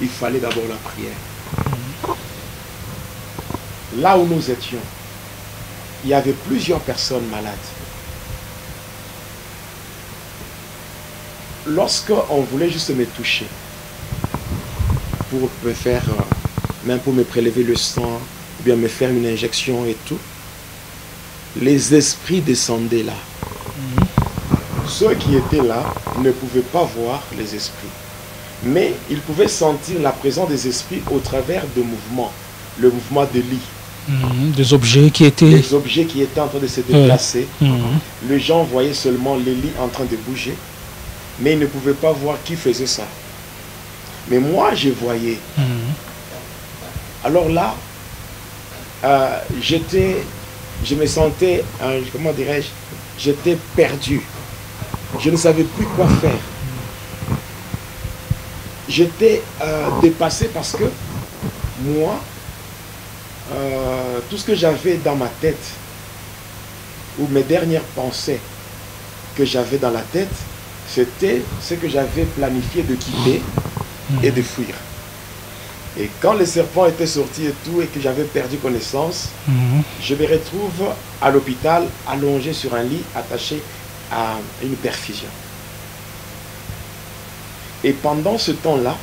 il fallait d'abord la prière. Là où nous étions, il y avait plusieurs personnes malades. Lorsqu'on voulait juste me toucher, pour me faire, euh, même pour me prélever le sang, ou bien me faire une injection et tout, les esprits descendaient là. Ceux qui étaient là ne pouvaient pas voir les esprits. Mais ils pouvaient sentir la présence des esprits au travers de mouvements. Le mouvement de lit. Mhm. Des objets qui étaient... Des objets qui étaient en train de se déplacer. Mhm. Les gens voyaient seulement les lits en train de bouger. Mais ils ne pouvaient pas voir qui faisait ça. Mais moi, je voyais. Mhm. Alors là, euh, j'étais, je me sentais, euh, comment dirais-je, j'étais perdu. Je ne savais plus quoi faire. J'étais euh, dépassé parce que moi, euh, tout ce que j'avais dans ma tête, ou mes dernières pensées que j'avais dans la tête, c'était ce que j'avais planifié de quitter et de fuir. Et quand les serpents étaient sortis et tout, et que j'avais perdu connaissance, Mhm. je me retrouve à l'hôpital, allongé sur un lit, attaché à une perfusion. Et pendant ce temps-là,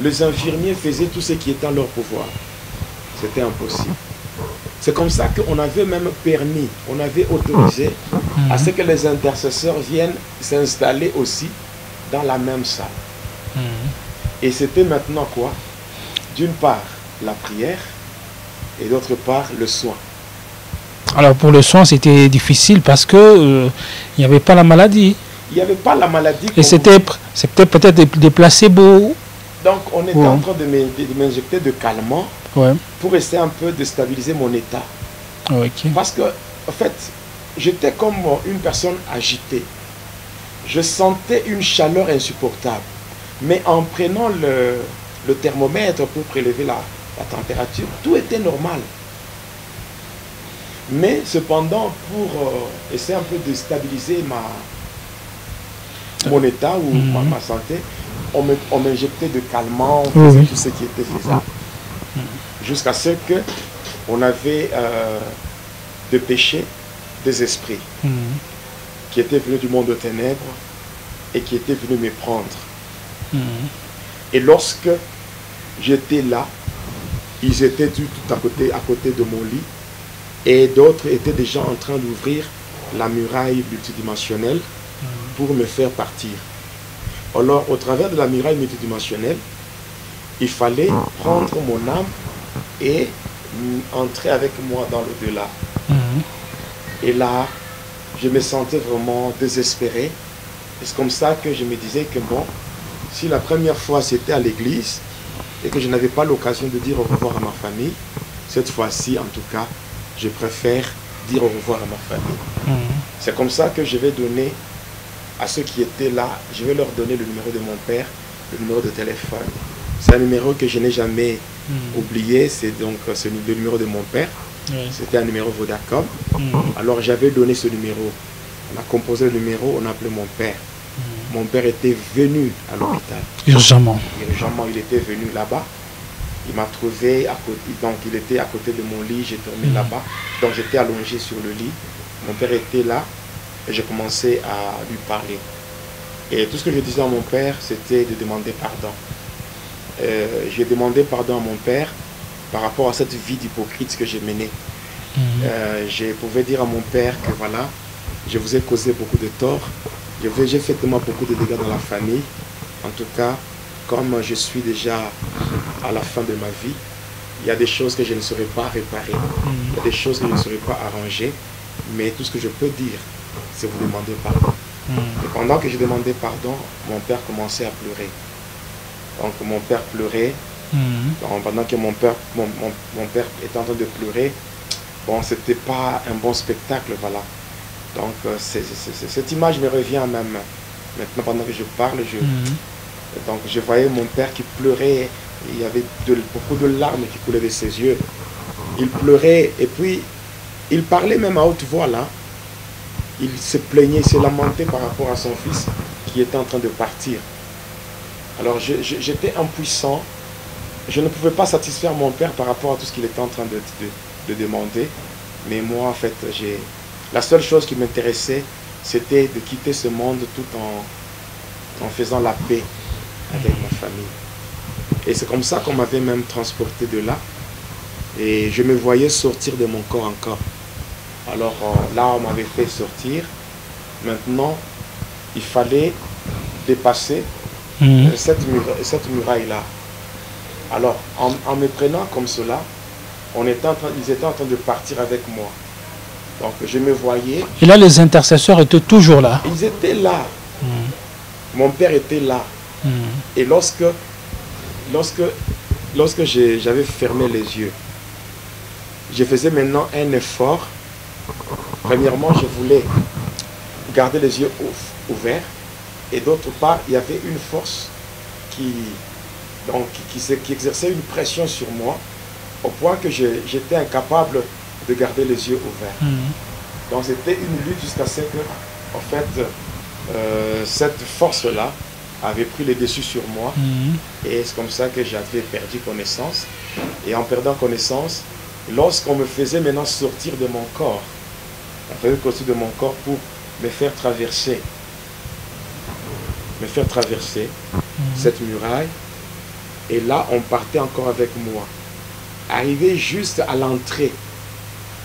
les infirmiers faisaient tout ce qui était en leur pouvoir. C'était impossible. C'est comme ça qu'on avait même permis, on avait autorisé à ce que les intercesseurs viennent s'installer aussi dans la même salle. Mhm. Et c'était maintenant quoi? D'une part, la prière et d'autre part, le soin. Alors pour le soin, c'était difficile parce que euh, il n'y avait pas la maladie. Il n'y avait pas la maladie. Et c'était c'était peut-être des, placebos. Donc, on était Ouais. en train de m'in- de m'injecter de calmant Ouais. pour essayer un peu de stabiliser mon état. Ok. Parce que, en fait, j'étais comme une personne agitée. Je sentais une chaleur insupportable. Mais en prenant le, le thermomètre pour prélever la, la température, tout était normal. Mais cependant, pour euh, essayer un peu de stabiliser ma, mon état ou Mhm. ma, ma santé, on m'injectait de calmant, on faisait tout ce qui était faisable. Jusqu'à ce que on avait euh, des péchés des esprits Mhm. qui étaient venus du monde de ténèbres et qui étaient venus me prendre. Et lorsque j'étais là, ils étaient tout à, côté, à côté de mon lit et d'autres étaient déjà en train d'ouvrir la muraille multidimensionnelle pour me faire partir. Alors, au travers de la muraille multidimensionnelle, il fallait prendre mon âme et entrer avec moi dans l'au-delà. Mhm. Et là, je me sentais vraiment désespéré. Et c'est comme ça que je me disais que bon, si la première fois c'était à l'église et que je n'avais pas l'occasion de dire au revoir à ma famille, cette fois-ci, en tout cas, je préfère dire au revoir à ma famille. Mhm. C'est comme ça que je vais donner à ceux qui étaient là, je vais leur donner le numéro de mon père, le numéro de téléphone. C'est un numéro que je n'ai jamais Mhm. oublié, c'est donc euh, c'est le numéro de mon père. Ouais. C'était un numéro Vodacom. Mhm. Alors j'avais donné ce numéro. On a composé le numéro, on a appelé mon père. Mon père était venu à l'hôpital. Urgemment. Urgemment, il était venu là-bas. Il m'a trouvé à côté, donc il était à côté de mon lit, j'ai dormi là-bas. Donc j'étais allongé sur le lit. Mon père était là j'ai commencé à lui parler. Et tout ce que je disais à mon père, c'était de demander pardon. Euh, j'ai demandé pardon à mon père par rapport à cette vie d'hypocrite que j'ai menée. Mhm. Euh, je pouvais dire à mon père que voilà, je vous ai causé beaucoup de tort, j'ai fait tellement beaucoup de dégâts dans la famille, En tout cas, comme je suis déjà à la fin de ma vie, il y a des choses que je ne saurais pas réparer. Il y a des choses que je ne saurais pas arranger. Mais tout ce que je peux dire, c'est vous demander pardon. Et pendant que je demandais pardon, mon père commençait à pleurer. Donc mon père pleurait. Donc, pendant que mon père, mon, mon- mon père était en train de pleurer, bon, c'était pas un bon spectacle, voilà. Donc euh, cette image me revient même maintenant pendant que je parle. Je, donc je voyais mon père qui pleurait, il y avait de- beaucoup de larmes qui coulaient de ses yeux. Il pleurait et puis il parlait même à haute voix là. Il se plaignait, il se lamentait par rapport à son fils qui était en train de partir. Alors j'étais impuissant, je ne pouvais pas satisfaire mon père par rapport à tout ce qu'il était en train de, de- de demander. Mais moi en fait, la seule chose qui m'intéressait, c'était de quitter ce monde tout en faisant la paix avec ma famille. Et c'est comme ça qu'on m'avait même transporté de là. Et je me voyais sortir de mon corps encore. Alors euh, là, on m'avait fait sortir. Maintenant, il fallait dépasser euh, cette, mura- cette muraille-là. Alors, en, en me prenant comme cela, on était en train, ils étaient en train de partir avec moi. Donc, je me voyais Et là, les intercesseurs étaient toujours là. ils étaient là. Mon père était là. Et lorsque, lorsque, j'avais fermé les yeux, je faisais maintenant un effort. Premièrement, je voulais garder les yeux ou- ouverts. Et d'autre part, il y avait une force qui, donc, qui, qui se- qui exerçait une pression sur moi au point que j'étais incapable de garder les yeux ouverts. Donc c'était une lutte jusqu'à ce que, en fait, euh, cette force-là avait pris le dessus sur moi. Et c'est comme ça que j'avais perdu connaissance. Et en perdant connaissance, lorsqu'on me faisait maintenant sortir de mon corps, on faisait sortir de mon corps pour me faire traverser, me faire traverser cette muraille. Et là, on partait encore avec moi. Arrivé juste à l'entrée,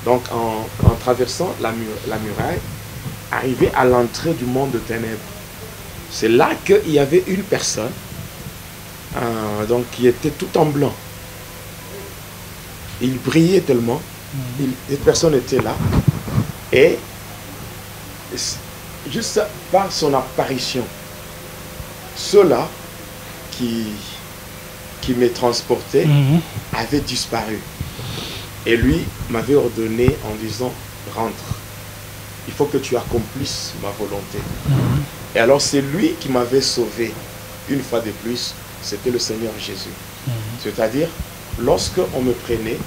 donc en, en traversant la muraille, arrivé à l'entrée du monde de ténèbres. C'est là qu'il y avait une personne euh, donc, qui était tout en blanc. Il brillait tellement. Il, cette personne était là. Et juste par son apparition, ceux-là qui, qui me transportaient avaient disparu. Et lui m'avait ordonné en disant, rentre. Il faut que tu accomplisses ma volonté. Et alors c'est lui qui m'avait sauvé. Une fois de plus, c'était le Seigneur Jésus. C'est-à-dire, lorsque on me prenait,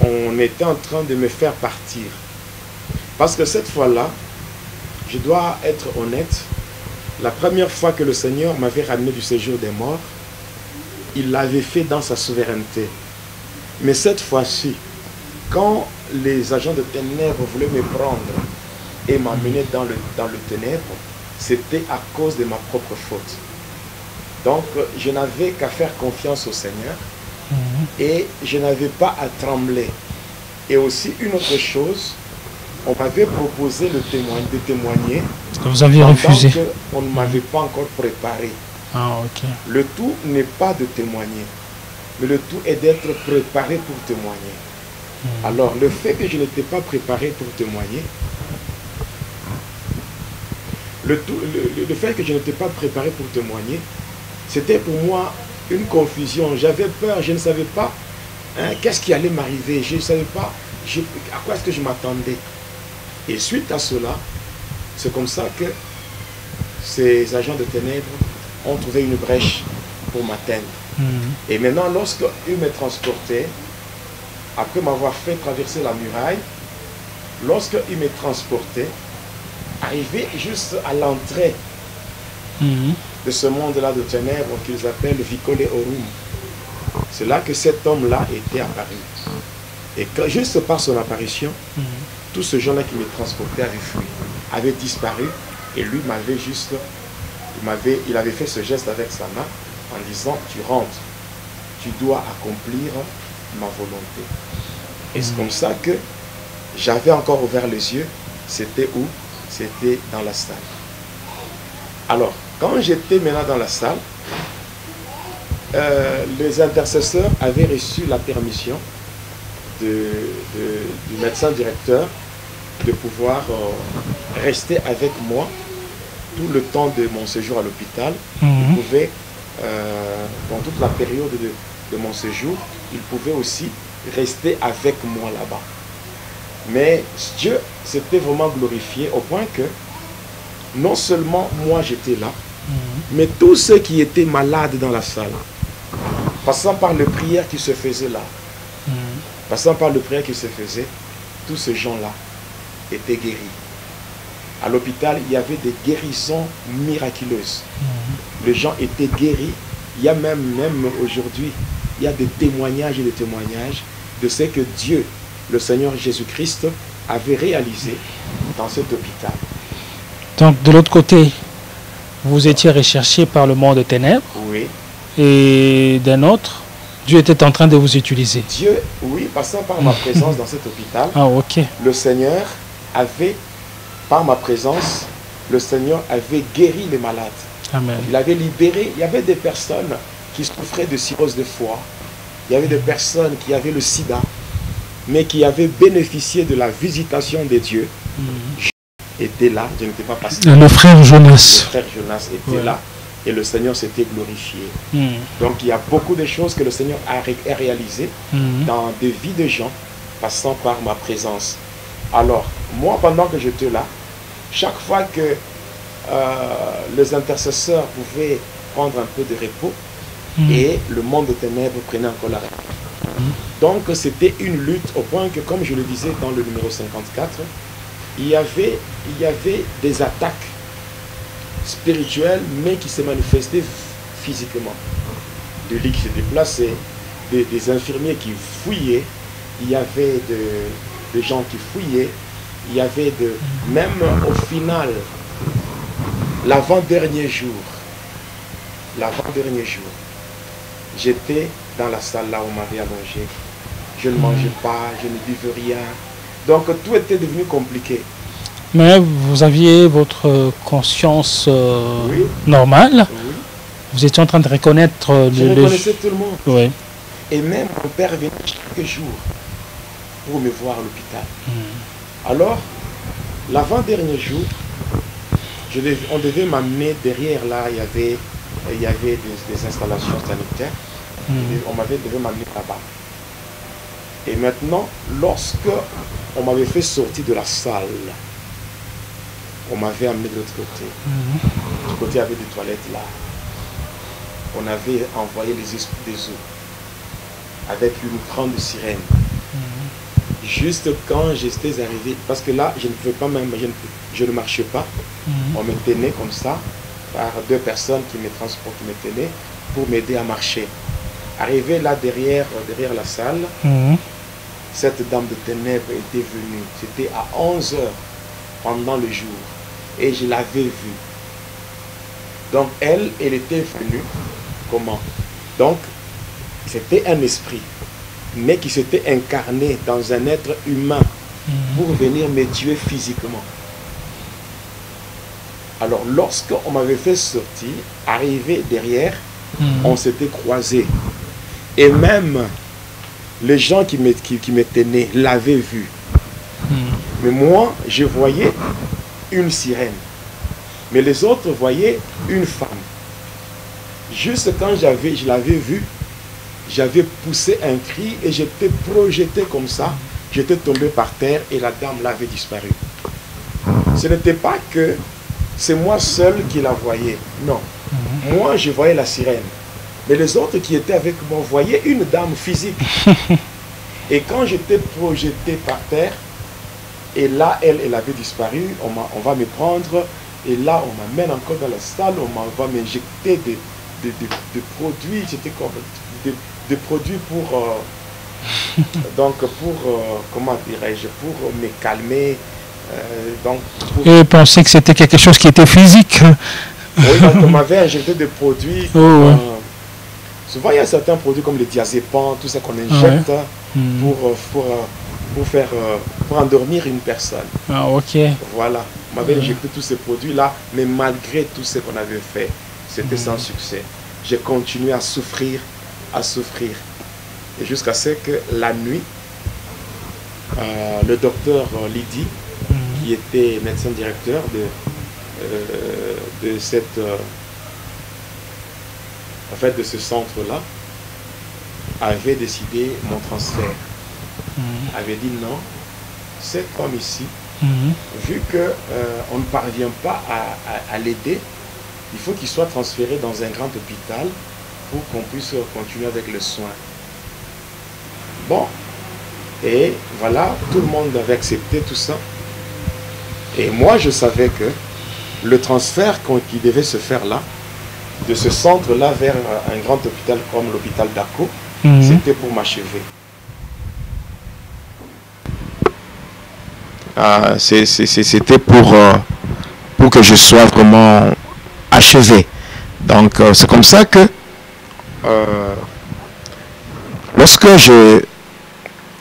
on était en train de me faire partir. Parce que cette fois-là, je dois être honnête, la première fois que le Seigneur m'avait ramené du séjour des morts, il l'avait fait dans sa souveraineté. Mais cette fois-ci, quand les agents de ténèbres voulaient me prendre et m'amener dans le, dans le ténèbre, c'était à cause de ma propre faute. Donc, je n'avais qu'à faire confiance au Seigneur et je n'avais pas à trembler. Et aussi, une autre chose, on m'avait proposé de témoigner, de témoigner vous aviez refusé. que on ne m'avait pas encore préparé. Ah. Le tout n'est pas de témoigner, mais le tout est d'être préparé pour témoigner. Alors, le fait que je n'étais pas préparé pour témoigner, le, tout- le- le- le fait que je n'étais pas préparé pour témoigner, c'était pour moi une confusion. J'avais peur, je ne savais pas hein, qu'est-ce qui allait m'arriver. Je ne savais pas je- à quoi est-ce que je m'attendais? Et suite à cela, c'est comme ça que ces agents de ténèbres ont trouvé une brèche pour m'atteindre. Et maintenant, lorsqu'ils me transportaient, après m'avoir fait traverser la muraille, lorsqu'ils me transportaient, arrivé juste à l'entrée de ce monde-là de ténèbres qu'ils appellent Vicole Orum, c'est là que cet homme-là était apparu. Et que, juste par son apparition, tous ces gens-là qui me transportaient avaient fui, avaient disparu, et lui m'avait juste, il, m'avait, il avait fait ce geste avec sa main en disant, tu rentres, tu dois accomplir ma volonté. Et c'est comme ça que j'avais encore ouvert les yeux, c'était où? C'était dans la salle. Alors, Quand j'étais maintenant dans la salle, euh, les intercesseurs avaient reçu la permission de, de- du médecin directeur de pouvoir euh, rester avec moi tout le temps de mon séjour à l'hôpital. Il Mhm. pouvait, euh, dans toute la période de, de mon séjour, il pouvait aussi rester avec moi là-bas. Mais Dieu s'était vraiment glorifié au point que non seulement moi j'étais là, mais tous ceux qui étaient malades dans la salle, passant par les prières qui se faisaient là, passant par les prières qui se faisaient, tous ces gens-là étaient guéris. À l'hôpital, il y avait des guérisons miraculeuses. Les gens étaient guéris. Il y a même, même aujourd'hui, il y a des témoignages et des témoignages de ce que Dieu, le Seigneur Jésus-Christ, avait réalisé dans cet hôpital. Donc de l'autre côté, vous étiez recherché par le monde des ténèbres Oui, et d'un autre, Dieu était en train de vous utiliser. Dieu, oui, passant par ma présence dans cet hôpital, Ah ok. le Seigneur avait, par ma présence, le Seigneur avait guéri les malades. Amen. Il avait libéré, il y avait des personnes qui souffraient de cirrhose de foie, il y avait des personnes qui avaient le sida, mais qui avaient bénéficié de la visitation de Dieu. J'étais là, je n'étais pas passé. Le frère Le Jonas. frère Jonas était Ouais. là et le Seigneur s'était glorifié. Mhm. Donc il y a beaucoup de choses que le Seigneur a, ré- a réalisées Mhm. dans des vies de gens passant par ma présence. Alors, moi, pendant que j'étais là, chaque fois que euh, les intercesseurs pouvaient prendre un peu de repos, Mhm. et le monde des ténèbres prenait encore la repos. Donc, c'était une lutte au point que, comme je le disais dans le numéro 54, il y avait, des attaques spirituelles, mais qui se manifestaient physiquement. Des lits qui se déplaçaient, des, infirmiers qui fouillaient, il y avait de- des gens qui fouillaient, il y avait de... Même au final, l'avant-dernier jour, l'avant-dernier jour, j'étais dans la salle là où on m'avait allongé. Je ne mangeais pas, je ne buvais rien. Donc tout était devenu compliqué. Mais vous aviez votre conscience euh, Oui. normale. Oui. Vous étiez en train de reconnaître euh, Je le, le- reconnaissais tout le monde. Oui. Et même mon père venait chaque jour pour me voir à l'hôpital. Alors, l'avant-dernier jour, je dev- on devait m'amener derrière là, il y avait, il y avait des, des installations sanitaires. Et on m'avait devait m'amener là-bas. Et maintenant, lorsque on m'avait fait sortir de la salle, on m'avait amené de l'autre côté. Du côté, il y avait des toilettes là. On avait envoyé les esprits des eaux avec une grande sirène. Juste quand j'étais arrivé, parce que là, je ne pouvais pas même, je ne, je ne marchais pas. On me tenait comme ça par deux personnes qui me transportent, qui me tenaient pour m'aider à marcher. Arrivé là derrière, derrière la salle, Mhm. Cette dame de ténèbres était venue. C'était à 11 heures pendant le jour. Et je l'avais vue. Donc elle, elle était venue. Comment? Donc, c'était un esprit, mais qui s'était incarné dans un être humain pour venir me tuer physiquement. Alors, lorsqu'on m'avait fait sortir, arrivé derrière, on s'était croisés. Et même les gens qui me tenaient l'avaient vu. Mais moi, je voyais une sirène. Mais les autres voyaient une femme. Juste quand j'avais, je l'avais vue, j'avais poussé un cri et j'étais projeté comme ça. J'étais tombé par terre et la dame l'avait disparu. Ce n'était pas que c'est moi seul qui la voyais. Non. Moi, je voyais la sirène. Mais les autres qui étaient avec moi voyaient une dame physique. et quand j'étais projeté par terre, et là, elle, elle avait disparu, on, va me prendre, et là, on m'amène encore dans la salle, on va m'injecter des, des, des- des produits, c'était comme des, produits pour, euh, donc pour, euh, comment dirais-je, pour me calmer, euh, donc pour- Et pensez que c'était quelque chose qui était physique. oui, parce qu'on m'avait injecté des produits. Oh, ouais. Souvent, il y a certains produits comme les diazépam, tout ça qu'on injecte pour, euh, pour, euh, pour faire, euh, pour endormir une personne. Ah, ok. Voilà. On m'avait injecté tous ces produits-là, mais malgré tout ce qu'on avait fait, c'était sans succès. J'ai continué à souffrir, à souffrir. Et jusqu'à ce que la nuit, euh, le docteur Lydie, Mhm. qui était médecin directeur de, euh, de cette euh, en fait de ce centre-là, avait décidé mon transfert. Mhm. Avait dit non, cet homme ici, Mhm. vu que euh, on ne parvient pas à, à- à l'aider, il faut qu'il soit transféré dans un grand hôpital pour qu'on puisse continuer avec le soin. Bon, et voilà, tout le monde avait accepté tout ça. Et moi, je savais que le transfert qu'on- qui devait se faire là, de ce centre-là vers un grand hôpital comme l'hôpital d'Aco, Mhm. c'était pour m'achever. Ah, c'est- c'est- c'est- C'était pour, euh, pour que je sois vraiment achevé. Donc euh, c'est comme ça que euh, lorsque je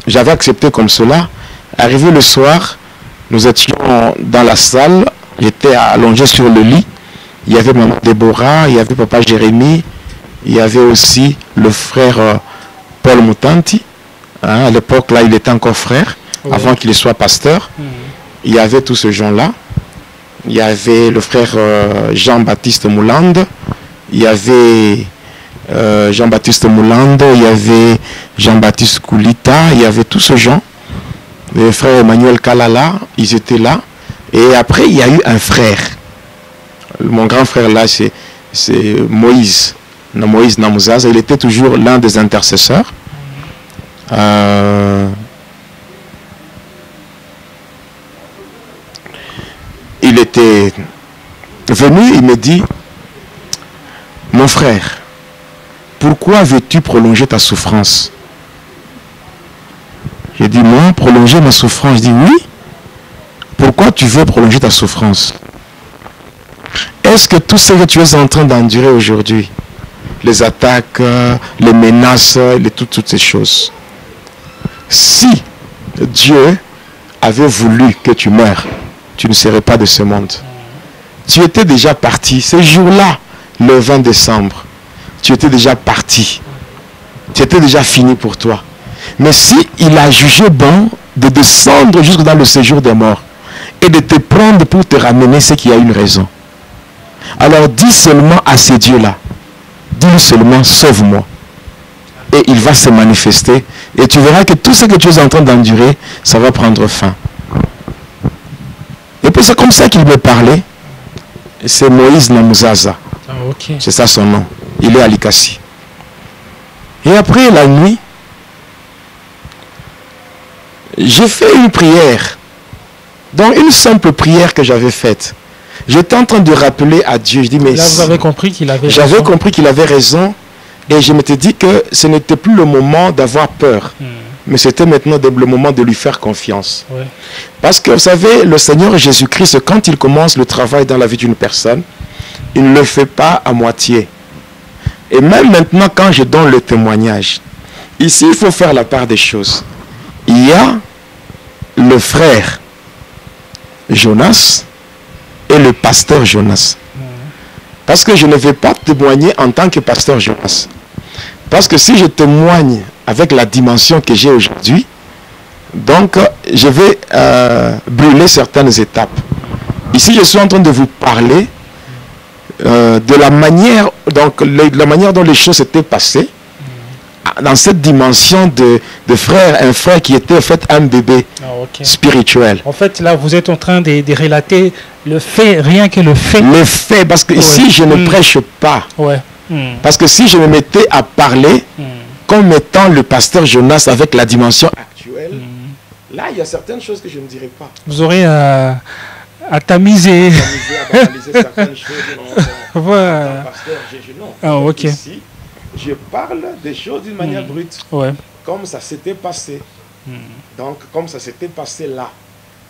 j'avais accepté comme cela, arrivé le soir, nous étions dans la salle, j'étais allongé sur le lit, il y avait maman Déborah, il y avait papa Jérémie, il y avait aussi le frère euh, Paul Mutanti. Hein, à l'époque, là, il était encore frère, Oui. avant qu'il soit pasteur. Mhm. Il y avait tous ces gens-là. Il y avait le frère euh, Jean-Baptiste Moulande. Il y avait euh, Jean-Baptiste Moulande. Il y avait Jean-Baptiste Koulita. Il y avait tous ces gens. Le frère Emmanuel Kalala, ils étaient là. Et après, il y a eu un frère. Mon grand frère là, c'est Moïse. Moïse Namouzaza. Il était toujours l'un des intercesseurs. Euh, il était venu, il me dit, mon frère, pourquoi veux-tu prolonger ta souffrance? J'ai dit, moi, prolonger ma souffrance? Il dit, oui. Pourquoi tu veux prolonger ta souffrance? Est-ce que tout ce que tu es en train d'endurer aujourd'hui, les attaques, euh, les menaces, les, toutes, toutes ces choses, si Dieu avait voulu que tu meurs, tu ne serais pas de ce monde. Tu étais déjà parti. Ce jour-là, le 20 décembre, tu étais déjà parti. Tu étais déjà fini pour toi. Mais si il a jugé bon de descendre jusque dans le séjour des morts et de te prendre pour te ramener, c'est qu'il y a une raison. Alors dis seulement à ces dieux-là, dis seulement, sauve-moi. Et il va se manifester. Et tu verras que tout ce que tu es en train d'endurer, ça va prendre fin. Et puis c'est comme ça qu'il me parlait. C'est Moïse Namouzaza. Ah. C'est ça son nom. Il est à. Et après la nuit, j'ai fait une prière. Donc une simple prière que j'avais faite. J'étais en train de rappeler à Dieu. Je dis, mais Là, vous avez compris qu'il avait j'avais compris qu'il avait raison. Et je m'étais dit que ce n'était plus le moment d'avoir peur. Mhm. Mais c'était maintenant le moment de lui faire confiance. Ouais. Parce que vous savez, le Seigneur Jésus-Christ, quand il commence le travail dans la vie d'une personne, il ne le fait pas à moitié. Et même maintenant, quand je donne le témoignage, ici, il faut faire la part des choses. Il y a le frère Jonas et le pasteur Jonas. Parce que je ne vais pas témoigner en tant que pasteur Jonas. Parce que si je témoigne avec la dimension que j'ai aujourd'hui, donc je vais euh, brûler certaines étapes. Ici, je suis en train de vous parler euh, de la manière, la manière dont les choses s'étaient passées dans cette dimension de, de frère, un frère qui était en fait un bébé Ah, spirituel. En fait, là, vous êtes en train de, de relater le fait, rien que le fait. Le fait, parce que Ouais. je ne Mm. prêche pas. Ouais. Mhm. Parce que si je me mettais à parler Mhm. comme étant le pasteur Jonas avec la dimension actuelle, là, il y a certaines choses que je ne dirais pas. Vous aurez à, à tamiser. À banaliser certaines choses. non. Voilà. Pasteur, je- je- non. Ah, ok. Ici, je parle des choses d'une manière Mm. brute, Ouais. comme ça s'était passé. Mhm. Donc, comme ça s'était passé là.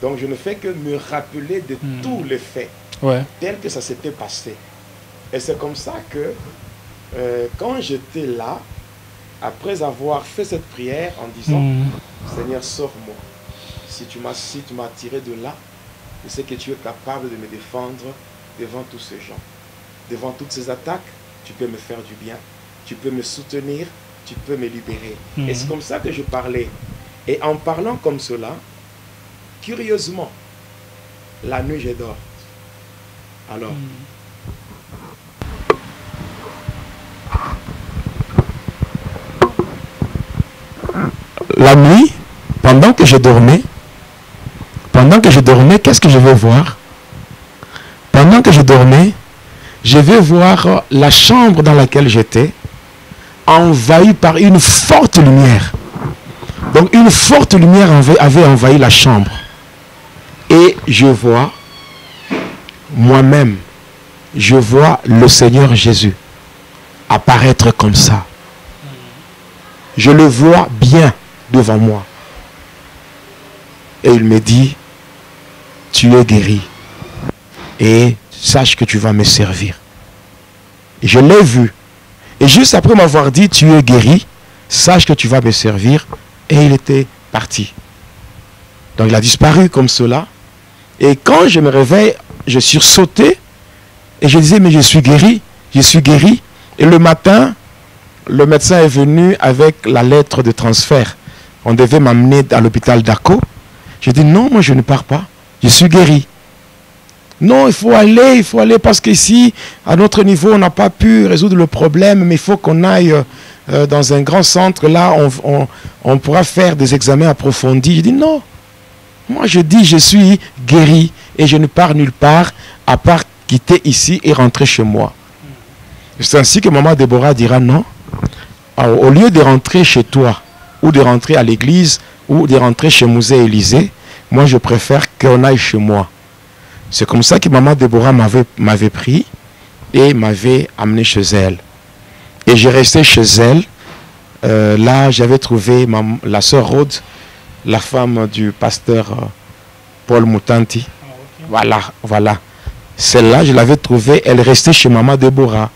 Donc, je ne fais que me rappeler de Mm. tous les faits, Ouais. tels que ça s'était passé. Et c'est comme ça que, euh, quand j'étais là, après avoir fait cette prière en disant. Seigneur, sauve-moi. si tu m'as si tu m'as tiré de là, je sais que tu es capable de me défendre devant tous ces gens. Devant toutes ces attaques, tu peux me faire du bien, tu peux me soutenir, tu peux me libérer. Mhm. Et c'est comme ça que je parlais. Et en parlant comme cela, curieusement, la nuit, je dors. Alors, la nuit, pendant que je dormais, pendant que je dormais, qu'est-ce que je vais voir? Pendant que je dormais, je vais voir la chambre dans laquelle j'étais envahie par une forte lumière. Donc une forte lumière avait- envahi la chambre. Et je vois moi-même, je vois le Seigneur Jésus apparaître comme ça. Je le vois bien devant moi. Et il me dit, tu es guéri. Et sache que tu vas me servir. Je l'ai vu. Et juste après m'avoir dit, tu es guéri, sache que tu vas me servir. Et il était parti. Donc il a disparu comme cela. Et quand je me réveille, je suis sauté. Et je disais, mais je suis guéri. Je suis guéri. Et le matin, le médecin est venu avec la lettre de transfert. On devait m'amener à l'hôpital d'Aco. J'ai dit non, moi je ne pars pas. Je suis guéri. Non, il faut aller, il faut aller parce qu'ici, à notre niveau, on n'a pas pu résoudre le problème, mais il faut qu'on aille euh, euh, dans un grand centre. Là, on, on- pourra faire des examens approfondis. J'ai dit non. Moi, je dis, je suis guéri et je ne pars nulle part à part quitter ici et rentrer chez moi. C'est ainsi que maman Déborah dira non. Au lieu de rentrer chez toi, ou de rentrer à l'église, ou de rentrer chez Musée Élysée, moi je préfère qu'on aille chez moi. C'est comme ça que maman Déborah m'avait m'avait pris et m'avait amené chez elle. Et j'ai resté chez elle. Euh, là, j'avais trouvé ma- la sœur Rhodes, la femme du pasteur euh, Paul Moutanti. Voilà, voilà. Celle-là, je l'avais trouvée, elle restait chez maman Déborah.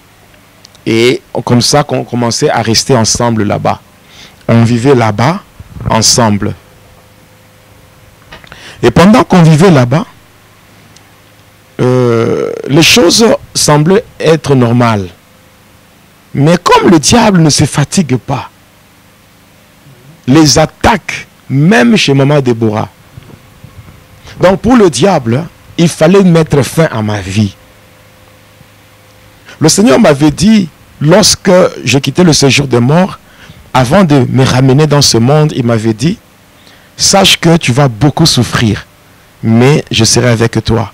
Et comme ça qu'on commençait à rester ensemble là-bas. On vivait là-bas ensemble. Et pendant qu'on vivait là-bas, euh, les choses semblaient être normales. Mais comme le diable ne se fatigue pas, les attaques, même chez maman Déborah. Donc pour le diable, il fallait mettre fin à ma vie. Le Seigneur m'avait dit, lorsque je quittais le séjour de mort, avant de me ramener dans ce monde, il m'avait dit, sache que tu vas beaucoup souffrir, mais je serai avec toi.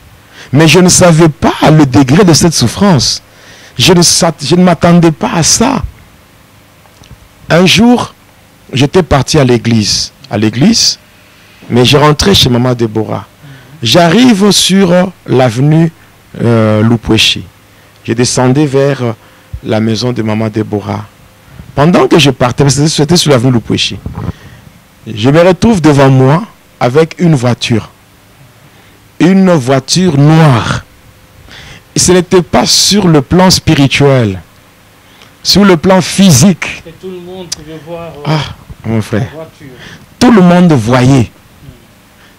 Mais je ne savais pas le degré de cette souffrance. Je ne, m'attendais pas à ça. Un jour, j'étais parti à l'église. À l'église, mais je rentrais chez maman Déborah. J'arrive sur l'avenue euh. Je descendais vers euh, la maison de maman Déborah. Pendant que je partais, c'était sur l'avenue Lupweshi, je me retrouve devant moi avec une voiture. Une voiture noire. Ce n'était pas sur le plan spirituel, sur le plan physique. Et tout le monde pouvait voir euh, Ah, mon frère tout le monde voyait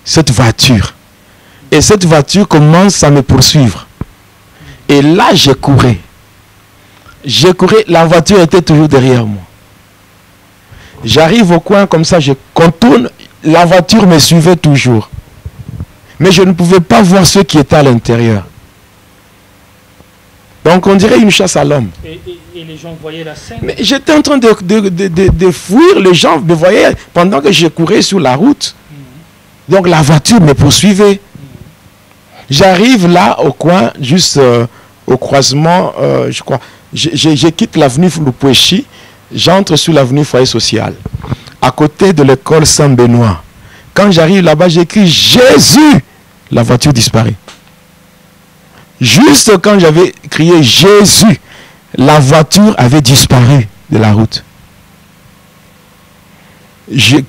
cette voiture. Et cette voiture commence à me poursuivre. Et là, j'ai couru. J'ai couru, la voiture était toujours derrière moi. J'arrive au coin comme ça, je contourne, la voiture me suivait toujours. Mais je ne pouvais pas voir ceux qui étaient à l'intérieur. Donc on dirait une chasse à l'homme. Et, et- et les gens voyaient la scène. Mais j'étais en train de, de, de- de- de fuir, les gens me voyaient pendant que je courais sur la route. Donc la voiture me poursuivait. J'arrive là au coin, juste euh, au croisement, euh, je crois. Je, je- je quitte l'avenue Lupweshi, j'entre sur l'avenue Foyer Social, à côté de l'école Saint-Benoît. Quand j'arrive là-bas, j'écris Jésus. La voiture disparaît. Juste quand j'avais crié Jésus, la voiture avait disparu de la route.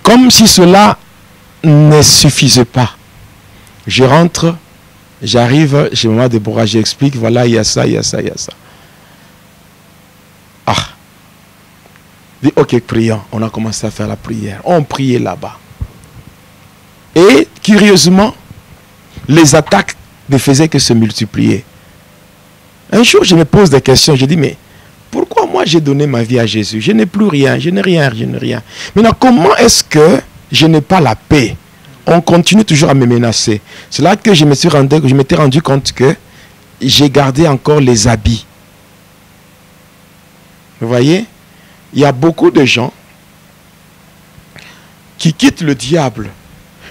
Comme si cela ne suffisait pas. Je rentre, j'arrive chez maman Déborah, j'explique, voilà, il y a ça, il y a ça, il y a ça. Ah. Dis, ok, prions. On a commencé à faire la prière. On priait là-bas. Et curieusement, les attaques ne faisaient que se multiplier. Un jour, je me pose des questions. Je dis, mais pourquoi moi j'ai donné ma vie à Jésus? Je n'ai plus rien, je n'ai rien, je n'ai rien. Maintenant, comment est-ce que je n'ai pas la paix? On continue toujours à me menacer. C'est là que je me suis rendu, je m'étais rendu compte que j'ai gardé encore les habits. Vous voyez? Il y a beaucoup de gens qui quittent le diable.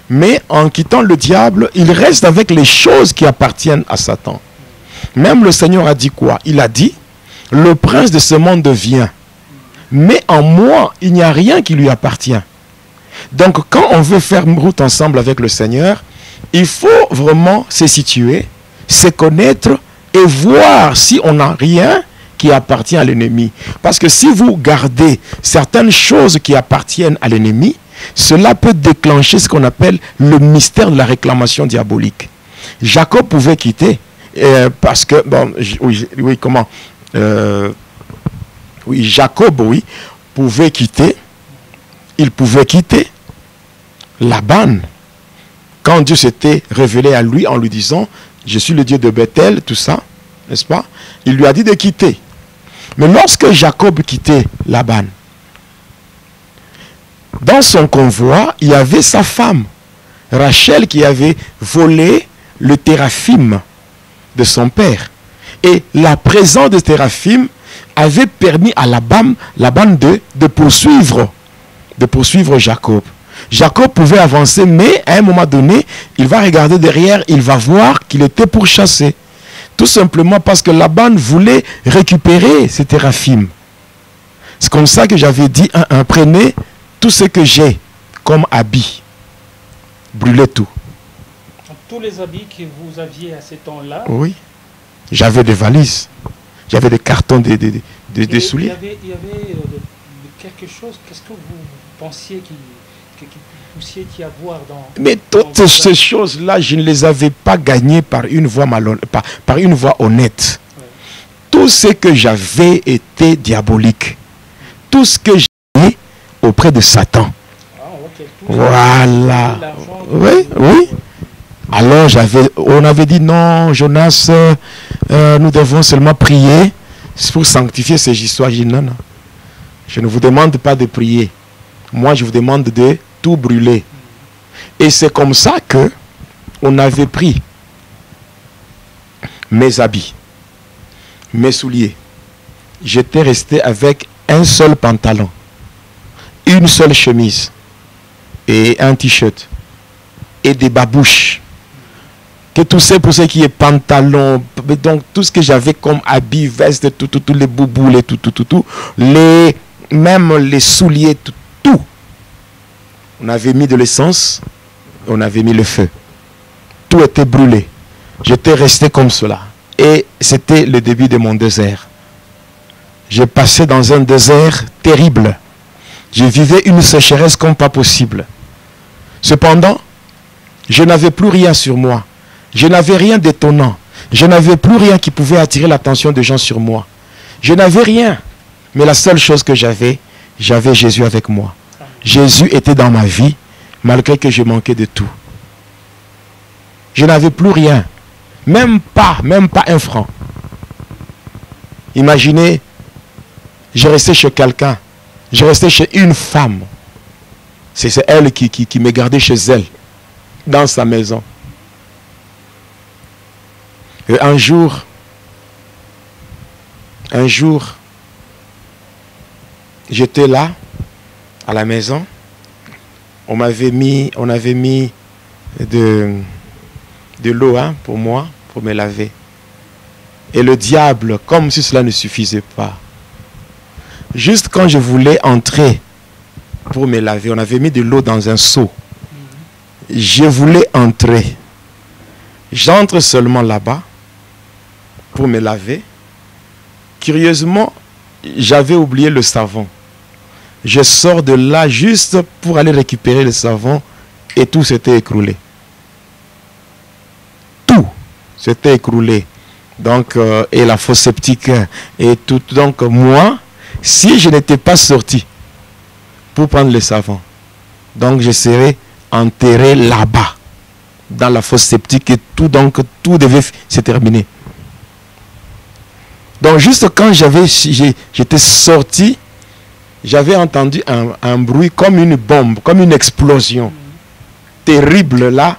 Mais en quittant le diable, ils restent avec les choses qui appartiennent à Satan. Même le Seigneur a dit quoi? Il a dit, le prince de ce monde vient. Mais en moi, il n'y a rien qui lui appartient. Donc quand on veut faire route ensemble avec le Seigneur, il faut vraiment se situer, se connaître et voir si on n'a rien qui appartient à l'ennemi. Parce que si vous gardez certaines choses qui appartiennent à l'ennemi, cela peut déclencher ce qu'on appelle le mystère de la réclamation diabolique. Jacob pouvait quitter euh, parce que, bon, oui, comment euh, Oui, Jacob, oui, pouvait quitter. Il pouvait quitter Laban. Quand Dieu s'était révélé à lui en lui disant, je suis le Dieu de Bethel, tout ça, n'est-ce pas? Il lui a dit de quitter. Mais lorsque Jacob quittait Laban, dans son convoi, il y avait sa femme, Rachel, qui avait volé le téraphim de son père. Et la présence de téraphim avait permis à Laban, Laban de, poursuivre, Jacob. Jacob pouvait avancer, mais à un moment donné, il va regarder derrière, il va voir qu'il était pourchassé. Tout simplement parce que Laban voulait récupérer ces téraphim. C'est comme ça que j'avais dit, un, prenez tout ce que j'ai comme habit. Brûlez tout. Tous les habits que vous aviez à ce temps-là Oui. J'avais des valises. J'avais des cartons de, de, de, souliers. Il y avait, il y avait euh, quelque chose, qu'est-ce que vous pensiez qu'il qu avoir dans... Mais toutes ces choses-là, je ne les avais pas gagnées par une voie, par, par une voie honnête. Tout ce que j'avais était diabolique. Tout ce que auprès de Satan. Voilà. Oui, oui. Alors j'avais, on avait dit non, Jonas, euh, nous devons seulement prier pour sanctifier ces histoires. Non, non. Je ne vous demande pas de prier. Moi, je vous demande de tout brûler. Et c'est comme ça que on avait pris mes habits, mes souliers. J'étais resté avec un seul pantalon, une seule chemise et un t-shirt et des babouches. Que tout ça pour ce qui est pantalon, donc tout ce que j'avais comme habit, veste, tout, tout, tout, les boubous, les tout, tout, tout, tout, les, même les souliers, tout, tout. On avait mis de l'essence, on avait mis le feu. Tout était brûlé. J'étais resté comme cela. Et c'était le début de mon désert. J'ai passé dans un désert terrible. Je vivais une sécheresse comme pas possible. Cependant, je n'avais plus rien sur moi. Je n'avais rien d'étonnant. Je n'avais plus rien qui pouvait attirer l'attention des gens sur moi. Je n'avais rien. Mais la seule chose que j'avais, j'avais Jésus avec moi. Jésus était dans ma vie, malgré que je manquais de tout. Je n'avais plus rien. Même pas, même pas un franc. Imaginez, je restais chez quelqu'un. Je restais chez une femme. C'est elle qui, qui, me gardait chez elle dans sa maison. Et un jour, un jour, j'étais là, à la maison. On m'avait mis, on avait mis de, de l'eau hein, pour moi, pour me laver. Et le diable, comme si cela ne suffisait pas, juste quand je voulais entrer pour me laver, on avait mis de l'eau dans un seau je voulais entrer. J'entre seulement là-bas pour me laver. Curieusement, j'avais oublié le savon. Je sors de là juste pour aller récupérer le savon et tout s'était écroulé. Tout s'était écroulé. Donc, euh, et la fosse sceptique et tout. Donc, moi, si je n'étais pas sorti pour prendre le savon, donc je serais enterré là-bas. dans la fosse sceptique et tout, donc tout devait se terminer. Donc juste quand j'étais sorti, j'avais entendu un, bruit comme une bombe, comme une explosion terrible là.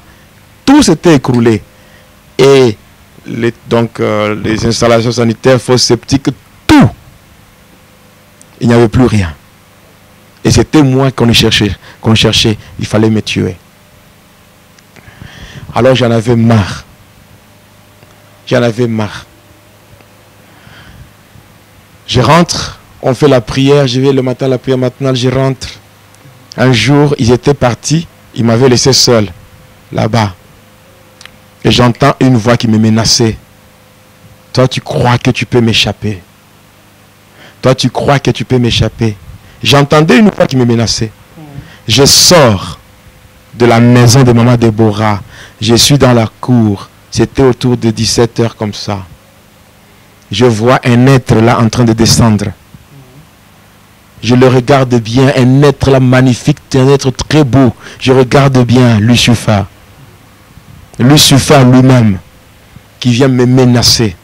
Tout s'était écroulé. Et les, donc euh, les installations sanitaires, fosses sceptiques. Il n'y avait plus rien. Et c'était moi qu'on cherchait, qu'on cherchait. Il fallait me tuer. Alors j'en avais marre. J'en avais marre. Je rentre, on fait la prière, je vais le matin la prière matinale, je rentre. Un jour, ils étaient partis, ils m'avaient laissé seul, là-bas. Et j'entends une voix qui me menaçait. Toi, tu crois que tu peux m'échapper. Toi, tu crois que tu peux m'échapper. J'entendais une voix qui me menaçait. Je sors de la maison de maman Déborah. Je suis dans la cour. C'était autour de 17 heures comme ça je vois un être là en train de descendre. Je le regarde bien, un être là magnifique, un être très beau. Je regarde bien Lucifer. Lucifer lui-même, qui vient me menacer.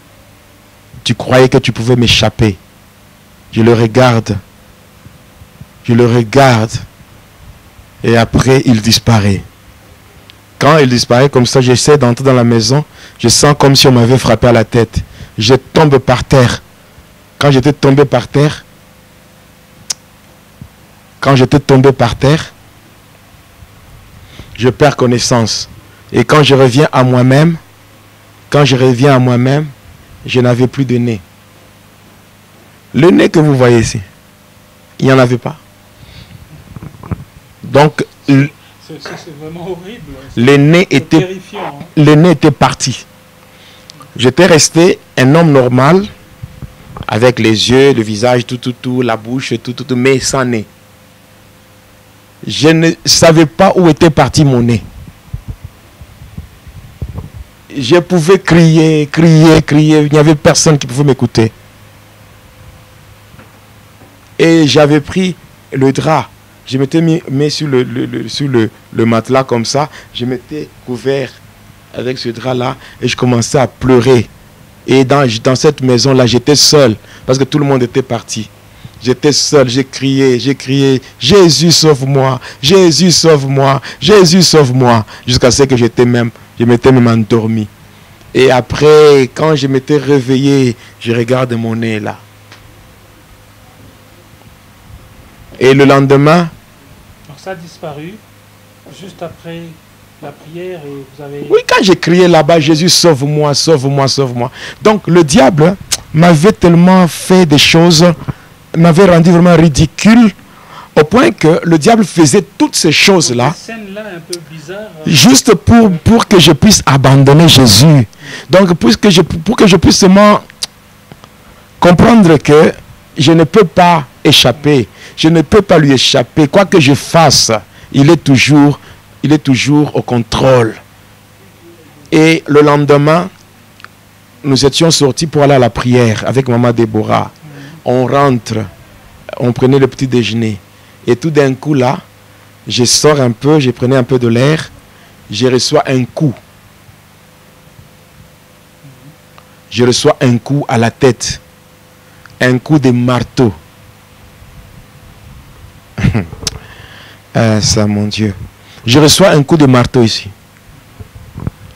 Tu croyais que tu pouvais m'échapper. Je le regarde. Je le regarde. Et après, il disparaît. Quand il disparaît comme ça, j'essaie d'entrer dans la maison. Je sens comme si on m'avait frappé à la tête je tombe par terre. Quand j'étais tombé par terre, quand j'étais tombé par terre, je perds connaissance. Et quand je reviens à moi-même, quand je reviens à moi-même, je n'avais plus de nez. Le nez que vous voyez ici, il n'y en avait pas. Donc, le, nez était, hein. le nez était parti. J'étais resté un homme normal, avec les yeux, le visage, tout, tout, tout, la bouche, tout, tout, tout, mais sans nez. Je ne savais pas où était parti mon nez. Je pouvais crier, crier, crier. Il n'y avait personne qui pouvait m'écouter. Et j'avais pris le drap. Je m'étais mis, sur, le, matelas comme ça. Je m'étais couvert avec ce drap-là et je commençais à pleurer. Et dans, dans cette maison-là, j'étais seul parce que tout le monde était parti. J'étais seul, j'ai crié, j'ai crié, Jésus sauve-moi, Jésus sauve-moi, Jésus sauve-moi, jusqu'à ce que j'étais même, je m'étais même endormi. Et après, quand je m'étais réveillé, je regarde mon nez là. Et le lendemain? Alors ça a disparu juste après la prière et vous avez... Oui, quand j'ai crié là-bas, Jésus, sauve-moi, sauve-moi, sauve-moi. Donc le diable m'avait tellement fait des choses, m'avait rendu vraiment ridicule, au point que le diable faisait toutes ces choses-là, juste pour, pour que je puisse abandonner Jésus. Donc pour que je, pour que je puisse seulement comprendre que je ne peux pas échapper, je ne peux pas lui échapper, quoi que je fasse, il est toujours il est toujours au contrôle. Et le lendemain, nous étions sortis pour aller à la prière avec maman Déborah. On rentre, on prenait le petit déjeuner. Et tout d'un coup, là, je sors un peu, je prenais un peu de l'air, je reçois un coup. Je reçois un coup à la tête. Un coup de marteau. ah, ça, mon Dieu. Je reçois un coup de marteau ici.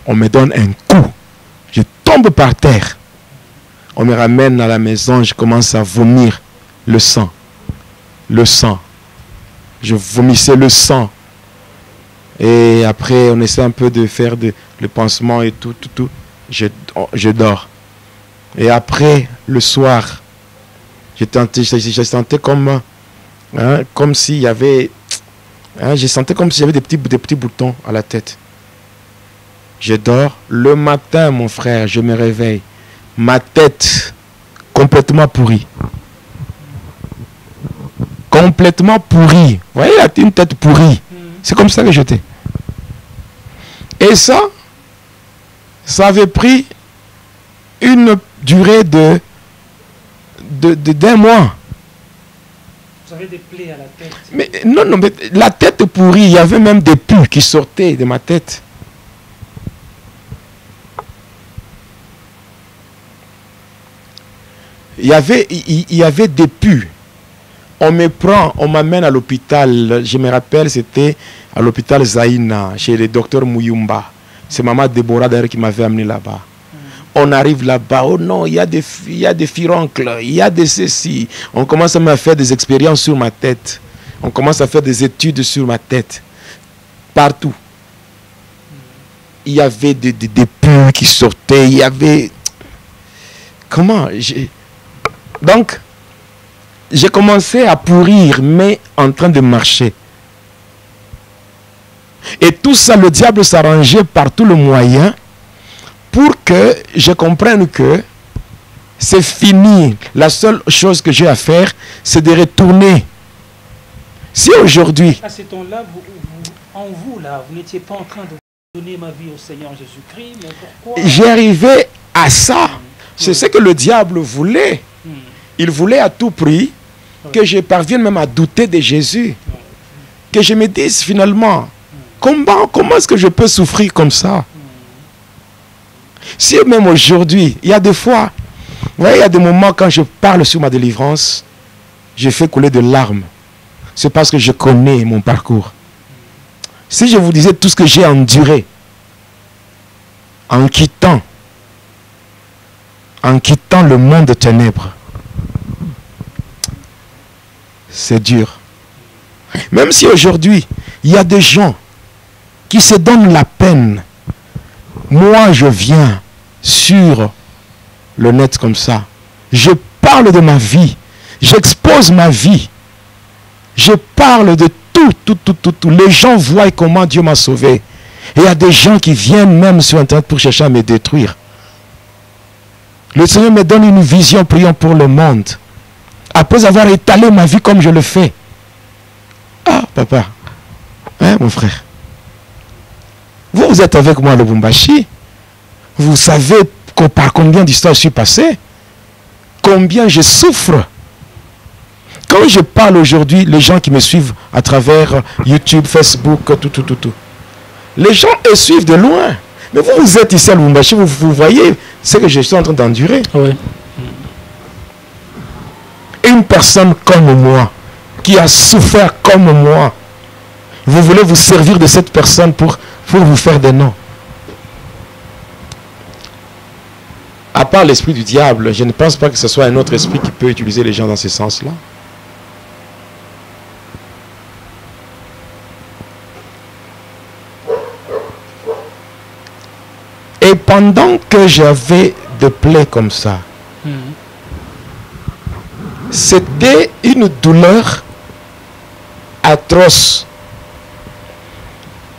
On me donne un coup. Je tombe par terre. On me ramène à la maison. Je commence à vomir le sang. Le sang. Je vomissais le sang. Et après, on essaie un peu de faire le pansement et tout, tout, tout. Je, je dors. Et après, le soir, je, sentais comme, hein, comme s'il y avait Hein, je sentais comme si j'avais des petits, boutons à la tête. Je dors. Le matin, mon frère, je me réveille. Ma tête complètement pourrie. Complètement pourrie. Vous voyez, a une tête pourrie. C'est comme ça que j'étais. Et ça, ça avait pris une durée de d'un mois des plaies à la tête. Mais euh, non, non, mais la tête pourrie, il y avait même des pus qui sortaient de ma tête. Il y avait, des pus. On me prend, on m'amène à l'hôpital. Je me rappelle, c'était à l'hôpital Zaina chez le docteur Mouyumba. C'est maman Déborah d'ailleurs qui m'avait amené là-bas. On arrive là-bas, oh non, il y a des, il y a des fironcles, il y a des ceci. On commence à me faire des expériences sur ma tête. On commence à faire des études sur ma tête. Partout. Il y avait des, des, qui sortaient, il y avait... Comment Donc, j'ai commencé à pourrir, mais en train de marcher. Et tout ça, le diable s'arrangeait par tout le moyen pour que je comprenne que c'est fini. La seule chose que j'ai à faire, c'est de retourner. Si aujourd'hui, À ce temps-là, vous, vous- en vous, là, vous n'étiez pas en train de donner ma vie au Seigneur Jésus-Christ, mais pourquoi? j'ai arrivé à ça, c'est ce que le diable voulait. Hmm. Il voulait à tout prix que je parvienne même à douter de Jésus. Que je me dise finalement, comment, comment est-ce que je peux souffrir comme ça? Si même aujourd'hui, il y a des fois, vous voyez, il y a des moments quand je parle sur ma délivrance, je fais couler de larmes. C'est parce que je connais mon parcours. Si je vous disais tout ce que j'ai enduré en quittant, en quittant le monde de ténèbres, c'est dur. Même si aujourd'hui, il y a des gens qui se donnent la peine. Moi, je viens sur le net comme ça. Je parle de ma vie. J'expose ma vie. Je parle de tout, tout, tout, tout, tout. Les gens voient comment Dieu m'a sauvé. Et il y a des gens qui viennent même sur Internet pour chercher à me détruire. Le Seigneur me donne une vision, prions pour le monde après avoir étalé ma vie comme je le fais. Ah, papa, hein, mon frère. Vous, vous êtes avec moi à Lubumbashi. Vous savez par combien d'histoires je suis passé. Combien je souffre. Quand je parle aujourd'hui, les gens qui me suivent à travers YouTube, Facebook, tout, tout, tout, tout. Les gens eux, suivent de loin. Mais vous, vous êtes ici à Lubumbashi, vous, vous voyez ce que je suis en train d'endurer Oui. une personne comme moi, qui a souffert comme moi, vous voulez vous servir de cette personne pour, pour vous faire des noms. À part l'esprit du diable, je ne pense pas que ce soit un autre esprit qui peut utiliser les gens dans ce sens-là. Et pendant que j'avais des plaies comme ça, Hmm. c'était une douleur atroce.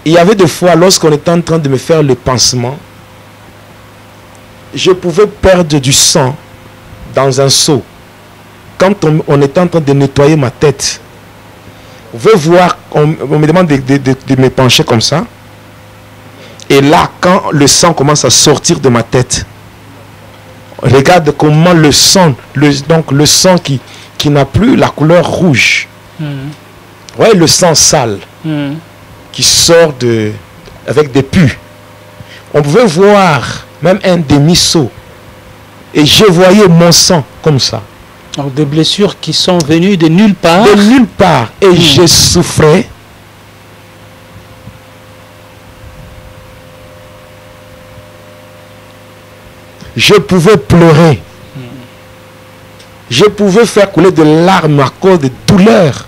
Il y avait des fois, lorsqu'on était en train de me faire le pansement, je pouvais perdre du sang dans un seau. Quand on, on était en train de nettoyer ma tête, vous pouvez voir, on, on me demande de, de- de- de me pencher comme ça. Et là, quand le sang commence à sortir de ma tête, regarde comment le sang, le, donc le sang qui, qui n'a plus la couleur rouge, Hmm. ouais, le sang sale Hmm. Qui sort de, avec des pus. On pouvait voir même un demi-seau. Et je voyais mon sang comme ça. Alors, des blessures qui sont venues de nulle part. De nulle part. Et je souffrais. Je pouvais pleurer. Je pouvais faire couler de larmes à cause de douleurs.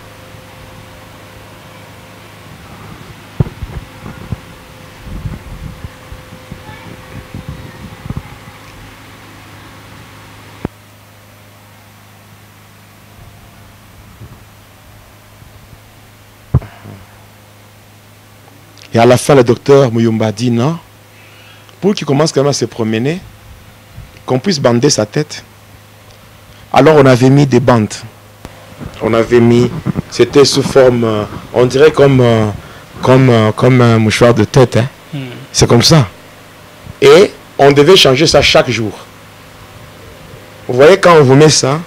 Et à la fin, le docteur Muyumba dit non. Pour qu'il commence quand même à se promener, qu'on puisse bander sa tête. Alors on avait mis des bandes. On avait mis, c'était sous forme, euh, on dirait comme, euh, comme, euh, comme un mouchoir de tête. hein. Hmm. C'est comme ça. Et on devait changer ça chaque jour. Vous voyez, quand on vous met ça,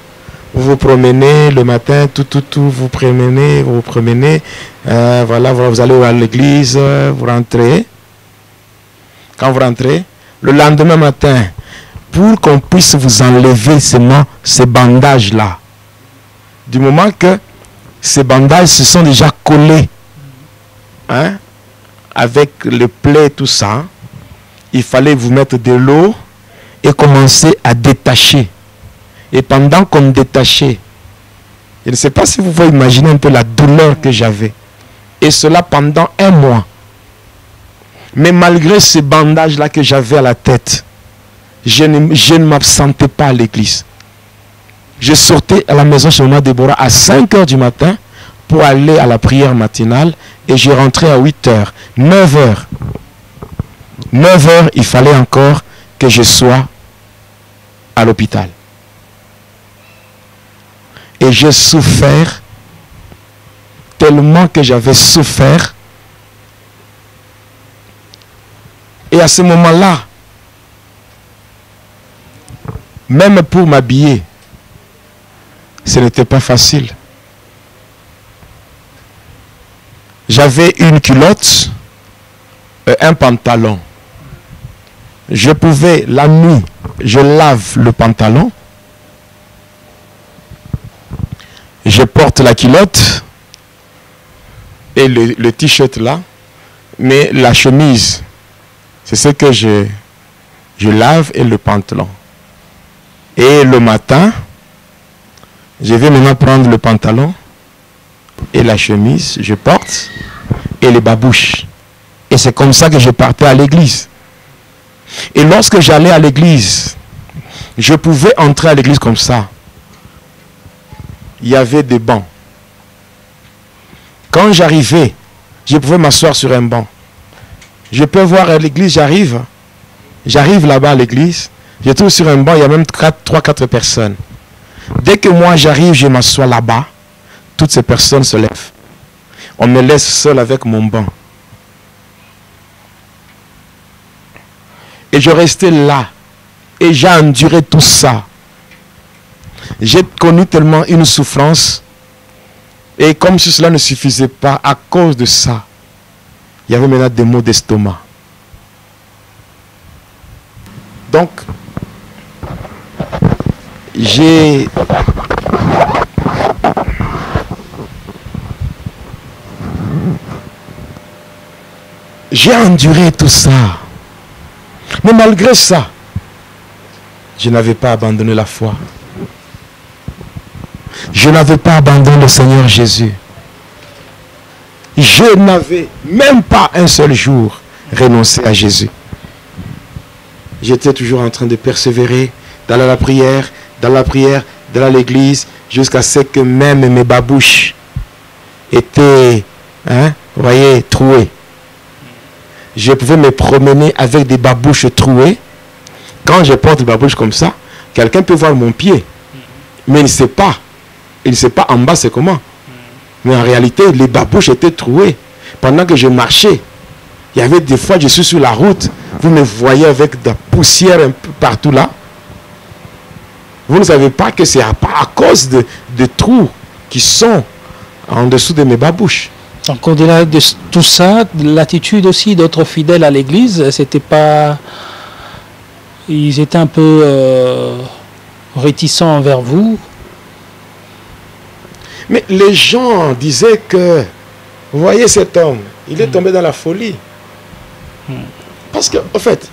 vous vous promenez le matin, tout, tout, tout, vous promenez, vous vous promenez. euh, voilà, vous allez à l'église, vous rentrez. Quand vous rentrez, le lendemain matin, pour qu'on puisse vous enlever seulement ces bandages-là. Du moment que ces bandages se sont déjà collés hein, avec le plaies, tout ça, il fallait vous mettre de l'eau et commencer à détacher. Et pendant qu'on détachait, je ne sais pas si vous pouvez imaginer un peu la douleur que j'avais. Et cela pendant un mois. Mais malgré ces bandages-là que j'avais à la tête, je ne, je m'absentais pas à l'église. Je sortais à la maison chez moi Déborah à 5 heures du matin pour aller à la prière matinale et j'ai rentré à 8 heures, 9 heures. 9 heures, il fallait encore que je sois à l'hôpital. Et j'ai souffert tellement que j'avais souffert. Et à ce moment-là, même pour m'habiller, ce n'était pas facile. J'avais une culotte et un pantalon. Je pouvais, la nuit, je lave le pantalon. Je porte la culotte et le, le t-shirt là. Mais la chemise, c'est ce que je, je lave et le pantalon. Et le matin, je vais maintenant prendre le pantalon et la chemise, je porte, et les babouches. Et c'est comme ça que je partais à l'église. Et lorsque j'allais à l'église, je pouvais entrer à l'église comme ça. Il y avait des bancs. Quand j'arrivais, je pouvais m'asseoir sur un banc. Je peux voir à l'église, j'arrive. J'arrive là-bas à l'église. Je trouve sur un banc, il y a même 3-4 personnes. Dès que moi j'arrive, je m'assois là-bas. Toutes ces personnes se lèvent. On me laisse seul avec mon banc. Et je restais là. Et j'ai enduré tout ça. J'ai connu tellement une souffrance. Et comme si cela ne suffisait pas, à cause de ça, il y avait maintenant des maux d'estomac. Donc, j'ai j'ai enduré tout ça. Mais malgré ça, je n'avais pas abandonné la foi. Je n'avais pas abandonné le Seigneur Jésus. Je n'avais même pas un seul jour renoncé à Jésus. J'étais toujours en train de persévérer dans la prière, dans la prière, dans l'église, jusqu'à ce que même mes babouches étaient, hein, voyez, trouées. Je pouvais me promener avec des babouches trouées. Quand je porte des babouches comme ça, quelqu'un peut voir mon pied, mais il ne sait pas. Il ne sait pas en bas c'est comment. Mais en réalité, les babouches étaient trouées. Pendant que je marchais, il y avait des fois, je suis sur la route, vous me voyez avec de la poussière un peu partout là. Vous ne savez pas que c'est à, cause de, de trous qui sont en dessous de mes babouches. Donc au-delà de tout ça, l'attitude aussi d'autres fidèles à l'église, c'était pas... Ils étaient un peu euh, réticents envers vous. Mais les gens disaient que, vous voyez cet homme, il est tombé dans la folie. Parce que, en fait,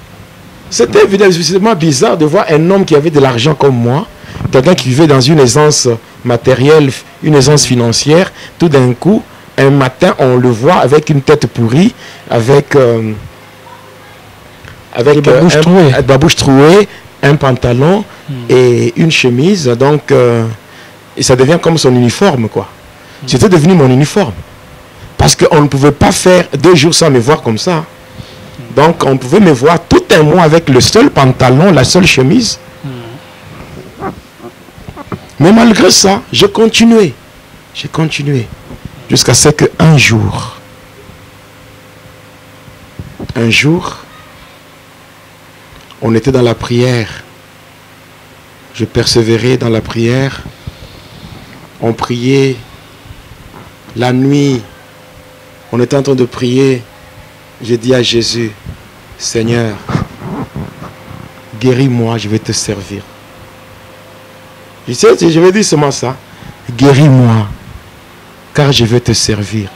c'était évidemment bizarre de voir un homme qui avait de l'argent comme moi, quelqu'un qui vivait dans une aisance matérielle, une aisance financière, tout d'un coup, un matin, on le voit avec une tête pourrie, avec, euh, avec babouches un, un babouche trouée, un pantalon et une chemise. Donc, euh, et ça devient comme son uniforme, quoi. C'était devenu mon uniforme. Parce qu'on ne pouvait pas faire deux jours sans me voir comme ça. Donc, on pouvait me voir tout un mois avec le seul pantalon, la seule chemise. Mais malgré ça, j'ai continué. J'ai continué. Jusqu'à ce qu'un jour, un jour, on était dans la prière. Je persévérais dans la prière. On priait la nuit. On était en train de prier. J'ai dit à Jésus, Seigneur, guéris-moi, je vais te servir. Je sais, je vais dire seulement ça. Guéris-moi, car je vais te servir.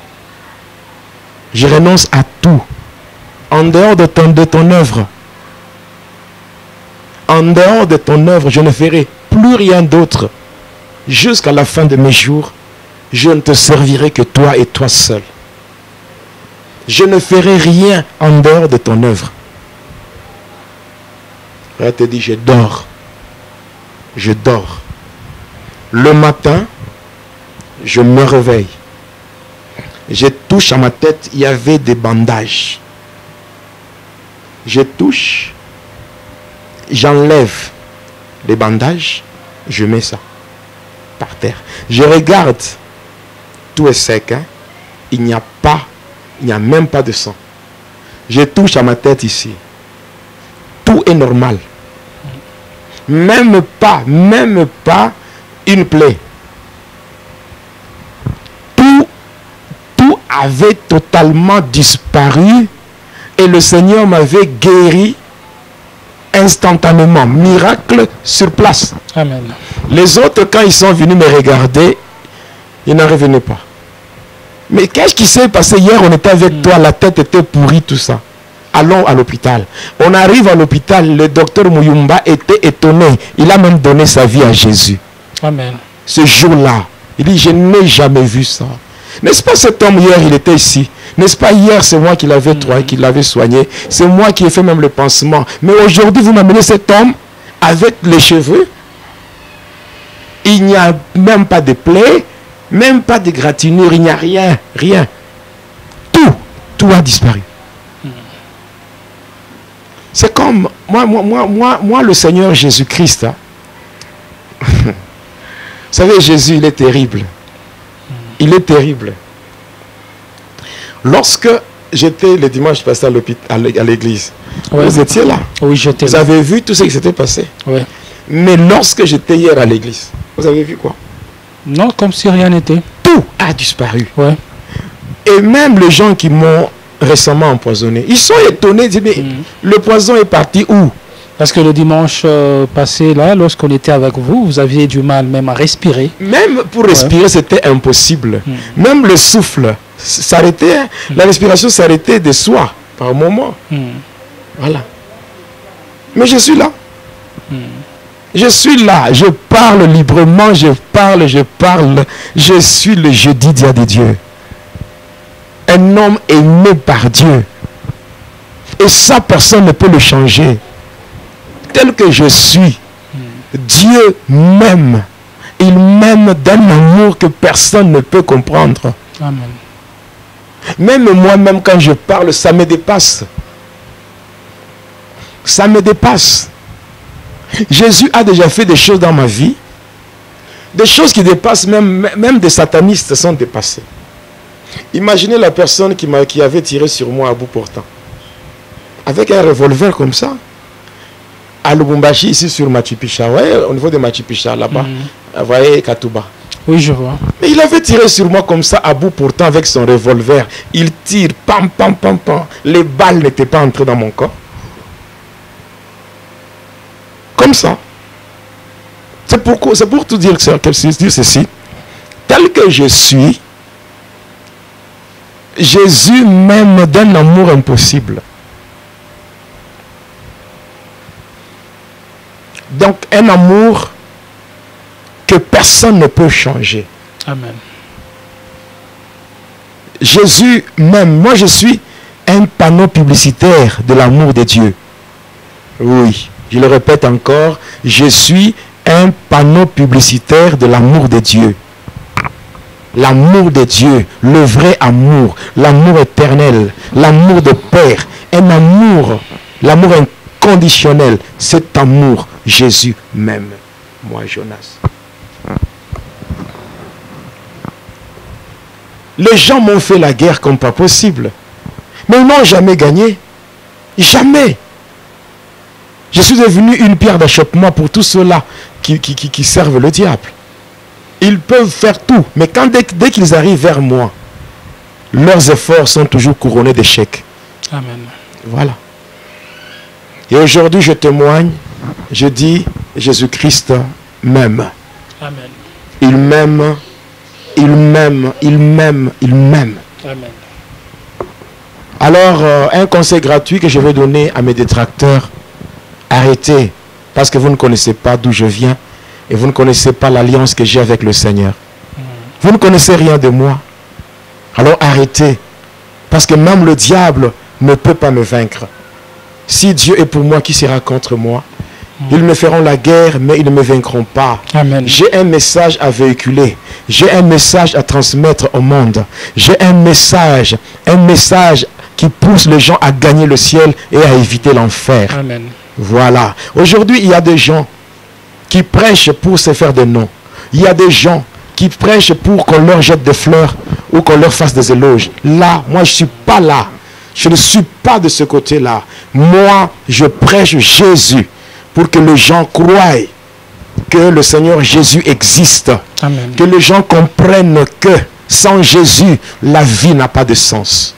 Je renonce à tout, en dehors de ton œuvre. En dehors de ton œuvre, je ne ferai plus rien d'autre. Jusqu'à la fin de mes jours, je ne te servirai que toi et toi seul. Je ne ferai rien en dehors de ton œuvre. Elle te dit, je dors. Je dors. Le matin, je me réveille. Je touche à ma tête, il y avait des bandages. Je touche, j'enlève les bandages, je mets ça par terre. Je regarde, tout est sec. hein. Il n'y a pas, il n'y a même pas de sang. Je touche à ma tête ici. Tout est normal. Même pas, même pas une plaie. Tout, tout avait totalement disparu et le Seigneur m'avait guéri instantanément. Miracle sur place. Amen. Les autres, quand ils sont venus me regarder, ils n'en revenaient pas. Mais qu'est-ce qui s'est passé? Hier On était avec toi, la tête était pourrie, tout ça. Allons à l'hôpital. On arrive à l'hôpital, le docteur Mouyumba était étonné. Il a même donné sa vie à Jésus. Amen. Ce jour-là, il dit, je n'ai jamais vu ça. N'est-ce pas cet homme hier, il était ici? N'est-ce pas hier, c'est moi qui l'avais trouvé, qui l'avais soigné C'est moi qui ai fait même le pansement. Mais aujourd'hui, vous m'amenez cet homme avec les cheveux. Il n'y a même pas de plaie, même pas de gratinure, il n'y a rien, rien. Tout, tout a disparu. C'est comme, moi, moi, moi, moi, moi, le Seigneur Jésus-Christ, hein. vous savez, Jésus, il est terrible. Il est terrible. Lorsque j'étais le dimanche passé à l'église, Ouais. vous étiez là. Oui, j'étais Vous là. avez vu tout ce qui s'était passé. Ouais. Mais lorsque j'étais hier à l'église, vous avez vu quoi? Non, comme si rien n'était. Tout a disparu. Ouais. Et même les gens qui m'ont récemment empoisonné, ils sont étonnés. Ils disent, mais Mhm. le poison est parti où? Parce que le dimanche euh, passé, là, lorsqu'on était avec vous, vous aviez du mal même à respirer. Même pour respirer, c'était impossible. Mhm. Même le souffle s- s'arrêtait. hein. La respiration s'arrêtait de soi par moment. Hmm. Voilà. Mais je suis là. Hmm. Je suis là. Je parle librement. Je parle, je parle. Je suis le jeudi dia de Dieu. Un homme aimé par Dieu. Et ça, personne ne peut le changer. Tel que je suis, Dieu m'aime. Il m'aime d'un amour que personne ne peut comprendre. Amen. Même moi-même, quand je parle, ça me dépasse. Ça me dépasse. Jésus a déjà fait des choses dans ma vie. Des choses qui dépassent même, même des satanistes sont dépassées. Imaginez la personne qui, m'a- qui avait tiré sur moi à bout portant. Avec un revolver comme ça. À Lubumbashi, ici sur Machu Picchu. Ouais, au niveau de Machu Picchu, là-bas. Mhm. Vous voyez Katuba. Oui, je vois. Mais il avait tiré sur moi comme ça, à bout pourtant, avec son revolver. Il tire, pam, pam, pam, pam. Les balles n'étaient pas entrées dans mon corps. Comme ça. C'est c'est pour tout dire, dire ceci. Tel que je suis, Jésus m'aime d'un amour impossible. Donc un amour que personne ne peut changer. Amen. Jésus m'aime. Moi, je suis un panneau publicitaire de l'amour de Dieu. Oui, je le répète encore, je suis un panneau publicitaire de l'amour de Dieu. L'amour de Dieu, le vrai amour, l'amour éternel, l'amour de Père, un amour, l'amour inconditionnel, cet amour, Jésus m'aime. Moi, Jonas. Les gens m'ont fait la guerre comme pas possible. Mais ils n'ont jamais gagné. Jamais. Je suis devenu une pierre d'achoppement pour tous ceux-là qui, qui, qui- qui servent le diable. Ils peuvent faire tout, mais quand dès, dès qu'ils arrivent vers moi, leurs efforts sont toujours couronnés d'échecs. Amen. Voilà. Et aujourd'hui, je témoigne je dis Jésus-Christ m'aime. Amen. Il m'aime, il m'aime, il m'aime, il m'aime. Alors, euh, un conseil gratuit que je vais donner à mes détracteurs, arrêtez, parce que vous ne connaissez pas d'où je viens et vous ne connaissez pas l'alliance que j'ai avec le Seigneur. Vous ne connaissez rien de moi. Alors arrêtez, parce que même le diable ne peut pas me vaincre. Si Dieu est pour moi, qui sera contre moi? Ils me feront la guerre, mais ils ne me vaincront pas. J'ai un message à véhiculer. J'ai un message à transmettre au monde. J'ai un message, un message qui pousse les gens à gagner le ciel et à éviter l'enfer. Voilà. Aujourd'hui, il y a des gens qui prêchent pour se faire des noms. Il y a des gens qui prêchent pour qu'on leur jette des fleurs ou qu'on leur fasse des éloges. Là, moi, je ne suis pas là. Je ne suis pas de ce côté-là. Moi, je prêche Jésus pour que les gens croient que le Seigneur Jésus existe. Amen. Que les gens comprennent que sans Jésus, la vie n'a pas de sens.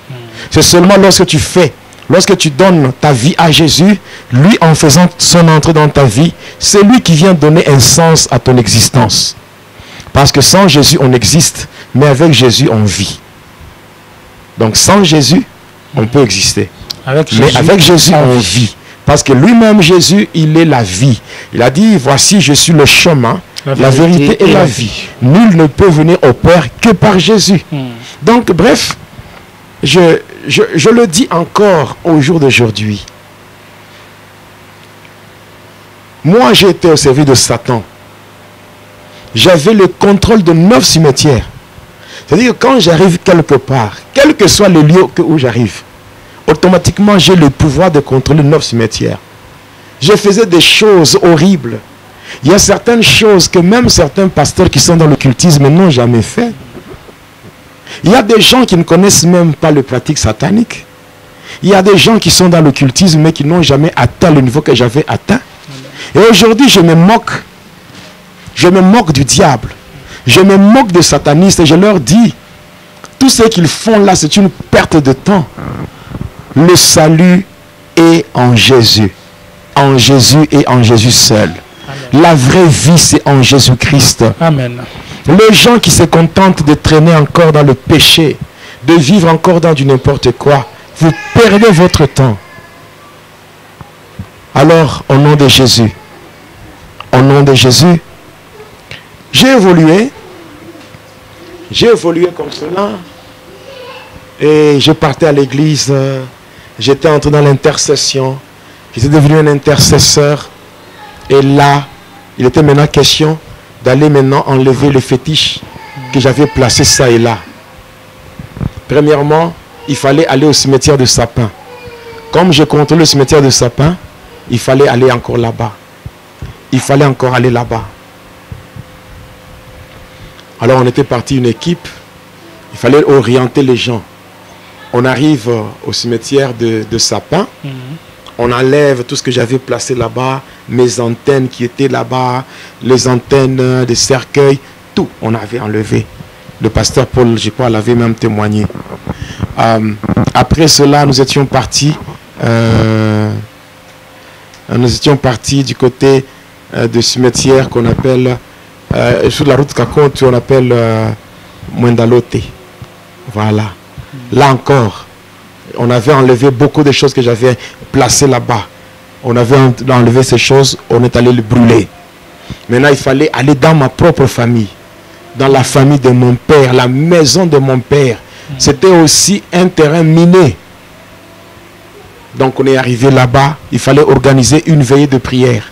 C'est seulement lorsque tu fais, lorsque tu donnes ta vie à Jésus, lui en faisant son entrée dans ta vie, c'est lui qui vient donner un sens à ton existence. Parce que sans Jésus, on existe, mais avec Jésus, on vit. Donc sans Jésus, on peut exister. Avec Mais Jésus, avec Jésus, on vit. Parce que lui-même, Jésus, il est la vie. Il a dit, voici, je suis le chemin, la, vérité, et la vie. Nul ne peut venir au Père que par Jésus. Hmm. Donc, bref, je, je, je le dis encore au jour d'aujourd'hui. Moi, j'ai été au service de Satan. J'avais le contrôle de neuf cimetières. C'est-à-dire que quand j'arrive quelque part, quel que soit le lieu que- où j'arrive, automatiquement j'ai le pouvoir de contrôler neuf cimetières. Je faisais des choses horribles. Il y a certaines choses que même certains pasteurs qui sont dans l'occultisme n'ont jamais fait. Il y a des gens qui ne connaissent même pas les pratiques sataniques. Il y a des gens qui sont dans l'occultisme mais qui n'ont jamais atteint le niveau que j'avais atteint. Et aujourd'hui, je me moque. Je me moque du diable. Je me moque des satanistes et je leur dis, tout ce qu'ils font là, c'est une perte de temps. Le salut est en Jésus. En Jésus et en Jésus seul. La vraie vie, c'est en Jésus-Christ. Amen. Les gens qui se contentent de traîner encore dans le péché, de vivre encore dans du n'importe quoi, vous perdez votre temps. Alors, au nom de Jésus, au nom de Jésus, j'ai évolué. J'ai évolué comme cela. Et je partais à l'église. euh, J'étais entré dans l'intercession. J'étais devenu un intercesseur. Et là, il était maintenant question d'aller maintenant enlever le fétiche que j'avais placé ça et là. Premièrement, il fallait aller au cimetière de Sapin. Comme je contrôle le cimetière de Sapin, il fallait aller encore là-bas. Il fallait encore aller là-bas. Alors on était parti une équipe. Il fallait orienter les gens. On arrive au cimetière de, de Sapin. Mhm. On enlève tout ce que j'avais placé là-bas, mes antennes qui étaient là-bas, les antennes euh, des cercueils, tout, on avait enlevé. Le pasteur Paul, je crois, l'avait même témoigné. Euh, après cela, nous étions partis. euh, nous étions partis du côté euh, du cimetière qu'on appelle, sur la route Kakontu, on appelle Mwendalote. Voilà. Là encore, on avait enlevé beaucoup de choses que j'avais placées là-bas. On avait en- enlevé ces choses, on est allé les brûler. Maintenant, il fallait aller dans ma propre famille, dans la famille de mon père, la maison de mon père. C'était aussi un terrain miné. Donc on est arrivé là-bas, il fallait organiser une veillée de prière.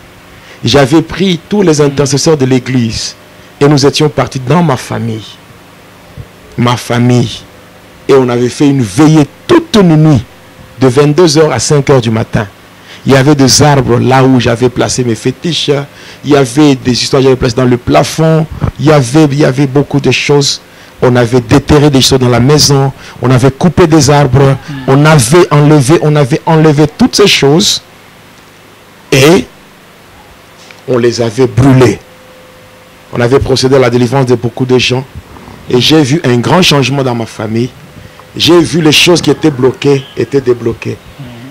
J'avais pris tous les intercesseurs de l'église et nous étions partis dans ma famille. Ma famille. Et on avait fait une veillée toute une nuit, de 22h à 5h du matin. Il y avait des arbres là où j'avais placé mes fétiches. Il y avait des histoires que j'avais placées dans le plafond. Il y avait, il y avait beaucoup de choses. On avait déterré des choses dans la maison. On avait coupé des arbres. On avait enlevé, on avait enlevé toutes ces choses. Et on les avait brûlées. On avait procédé à la délivrance de beaucoup de gens. Et j'ai vu un grand changement dans ma famille. J'ai vu les choses qui étaient bloquées étaient débloquées.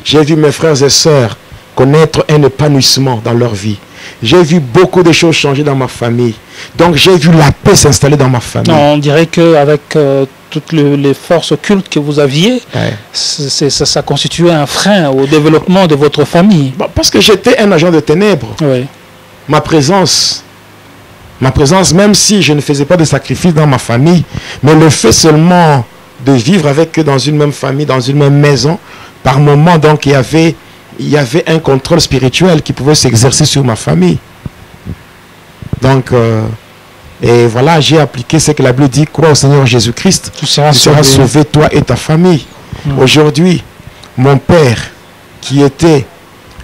J'ai vu mes frères et sœurs connaître un épanouissement dans leur vie. J'ai vu beaucoup de choses changer dans ma famille. Donc j'ai vu la paix s'installer dans ma famille. Non, on dirait qu'avec euh, toutes le- les forces occultes que vous aviez, Ouais. ça, ça constituait un frein au développement de votre famille. Bon, parce que j'étais un agent de ténèbres. Ma présence, ma présence, même si je ne faisais pas de sacrifice dans ma famille, mais le fait seulement de vivre avec eux dans une même famille, dans une même maison, par moment, donc, il y avait, il y avait un contrôle spirituel qui pouvait s'exercer sur ma famille. Donc, euh, et voilà, j'ai appliqué ce que la Bible dit, crois au Seigneur Jésus-Christ, Tu seras tu seras sauvé. sauvé, toi et ta famille. Mm. Aujourd'hui, mon père, qui était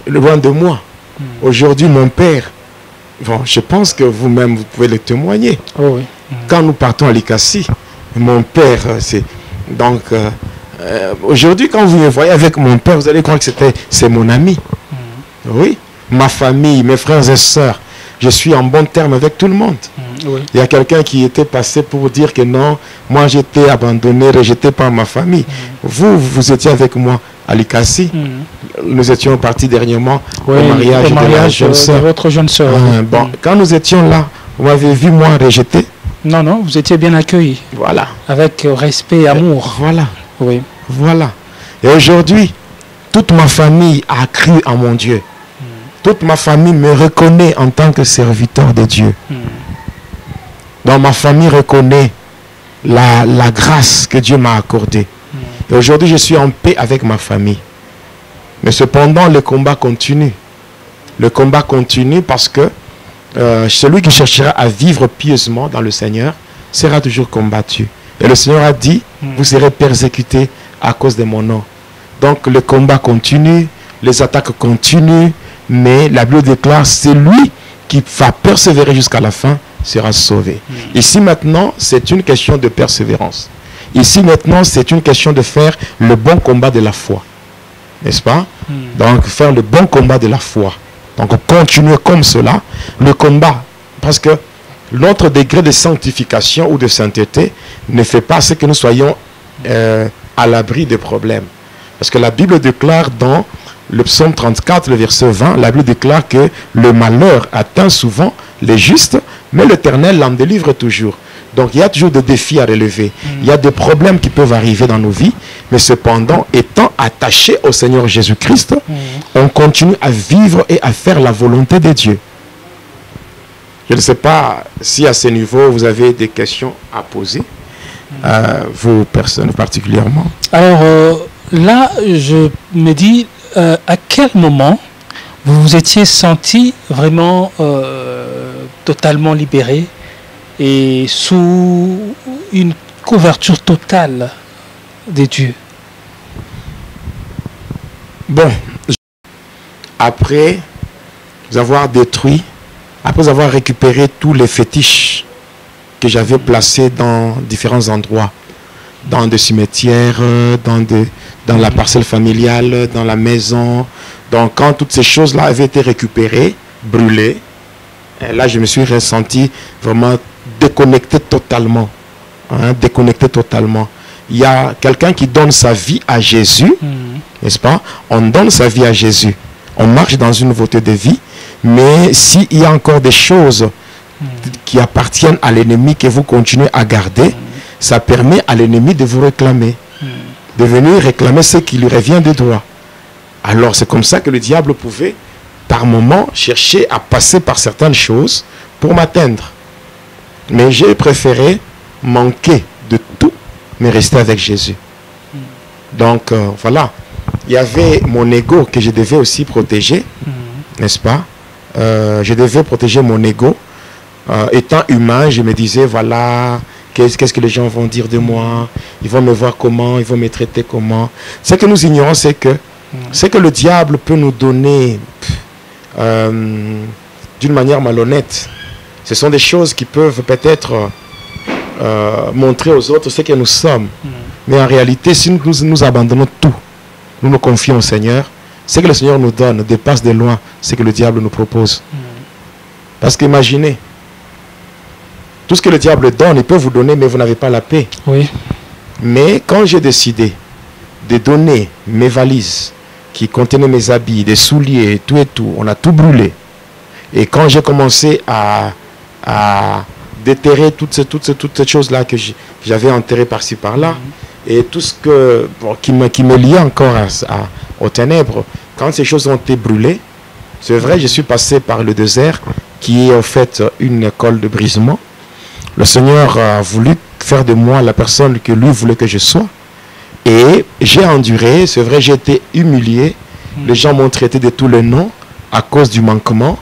loin de moi, aujourd'hui, mon père, bon, je pense que vous-même, vous pouvez le témoigner. Oh oui. Quand nous partons à l'Ikassi, mon père, euh, c'est. Donc, euh, euh, aujourd'hui, quand vous me voyez avec mon père, vous allez croire que c'était, c'est mon ami. Oui. Ma famille, mes frères et sœurs, je suis en bon terme avec tout le monde. Mm, oui. Il y a quelqu'un qui était passé pour dire que non, moi j'étais abandonné, rejeté par ma famille. Vous, vous étiez avec moi à l'Ikassi. Mm. Nous étions partis dernièrement Oui, au mariage, au de la mariage jeune de, sœur. jeune sœur. Ah, bon, Mm. quand nous étions là, vous m'avez vu moi rejeté. Non, non, vous étiez bien accueilli, Voilà, avec euh, respect et amour. voilà, Oui. voilà. Et aujourd'hui, toute ma famille a cru en mon Dieu. Toute ma famille me reconnaît en tant que serviteur de Dieu. Mm. Donc ma famille reconnaît la, la grâce que Dieu m'a accordée. Et aujourd'hui, je suis en paix avec ma famille. Mais cependant, le combat continue. Le combat continue parce que euh, celui qui cherchera à vivre pieusement dans le Seigneur sera toujours combattu. Et le Seigneur a dit, vous serez persécutés à cause de mon nom. Donc le combat continue, les attaques continuent, mais la Bible déclare, c'est lui qui va persévérer jusqu'à la fin sera sauvé. Ici maintenant, c'est une question de persévérance. Ici maintenant, c'est une question de faire le bon combat de la foi. N'est-ce pas? Mm. Donc faire le bon combat de la foi. Donc continuer comme cela, le combat. Parce que notre degré de sanctification ou de sainteté ne fait pas ce que nous soyons euh, à l'abri des problèmes. Parce que la Bible déclare dans le psaume 34, le verset 20, la Bible déclare que le malheur atteint souvent les justes, mais l'Éternel l'en délivre toujours. Donc il y a toujours des défis à relever. Il y a des problèmes qui peuvent arriver dans nos vies, mais cependant, étant attachés au Seigneur Jésus-Christ, on continue à vivre et à faire la volonté de Dieu. Je ne sais pas si à ce niveau vous avez des questions à poser, euh, vous personnes particulièrement. Alors euh, là, je me dis, euh, à quel moment vous vous étiez senti vraiment euh, totalement libéré et sous une couverture totale des dieux Bon, après avoir détruit, après avoir récupéré tous les fétiches que j'avais placés dans différents endroits, dans des cimetières, dans, des, dans la parcelle familiale, dans la maison. Donc quand toutes ces choses-là avaient été récupérées, brûlées, et là je me suis ressenti vraiment déconnecté totalement. hein, déconnecté totalement. Il y a quelqu'un qui donne sa vie à Jésus, n'est-ce pas? On donne sa vie à Jésus. On marche dans une nouveauté de vie. Mais s'il y a encore des choses qui appartiennent à l'ennemi que vous continuez à garder, ça permet à l'ennemi de vous réclamer. De venir réclamer ce qui lui revient de droit. Alors c'est comme ça que le diable pouvait, par moment, chercher à passer par certaines choses pour m'atteindre. Mais j'ai préféré manquer de tout, mais rester avec Jésus. Donc euh, voilà, il y avait mon ego que je devais aussi protéger, n'est-ce pas? Euh, Je devais protéger mon ego. Euh, étant humain, je me disais, voilà, qu'est-ce que les gens vont dire de moi? Ils vont me voir comment? Ils vont me traiter comment? Ce que nous ignorons, c'est que, c'est que le diable peut nous donner d'une manière malhonnête. Ce sont des choses qui peuvent peut-être euh, montrer aux autres ce que nous sommes. Mais en réalité, si nous, nous, abandonnons tout, nous nous confions au Seigneur, ce que le Seigneur nous donne dépasse de loin ce que le diable nous propose. Parce qu'imaginez, tout ce que le diable donne, il peut vous donner, mais vous n'avez pas la paix. Oui. Mais quand j'ai décidé de donner mes valises, qui contenait mes habits, des souliers, tout et tout. On a tout brûlé. Et quand j'ai commencé à, à déterrer toutes ces, toutes ces, toutes ces choses-là que j'avais enterrées par-ci par-là, et tout ce que, bon, qui, me, qui me liait encore à, à- aux ténèbres, quand ces choses ont été brûlées, c'est vrai, je suis passé par le désert, qui est en fait une école de brisement. Le Seigneur a voulu faire de moi la personne que lui voulait que je sois. Et j'ai enduré, c'est vrai, j'ai été humilié. Les gens m'ont traité de tous les noms à cause du manquement,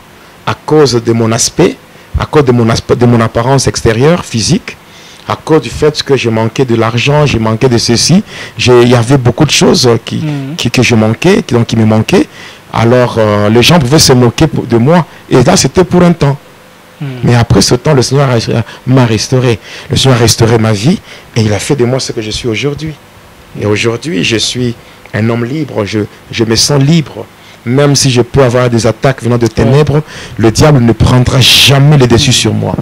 à cause de mon aspect, à cause de mon, aspect, de mon apparence extérieure, physique, à cause du fait que je manquais de l'argent, je manquais de ceci. J'ai- Il y avait beaucoup de choses qui, Mhm. qui- que je manquais, qui, donc, qui me manquaient. Alors euh, les gens pouvaient se moquer de moi. Et là, c'était pour un temps. Mhm. Mais après ce temps, le Seigneur m'a restauré. Le Seigneur a restauré ma vie et il a fait de moi ce que je suis aujourd'hui. Et aujourd'hui, je suis un homme libre. Je, je me sens libre. Même si je peux avoir des attaques venant de ténèbres, le diable ne prendra jamais le dessus sur moi.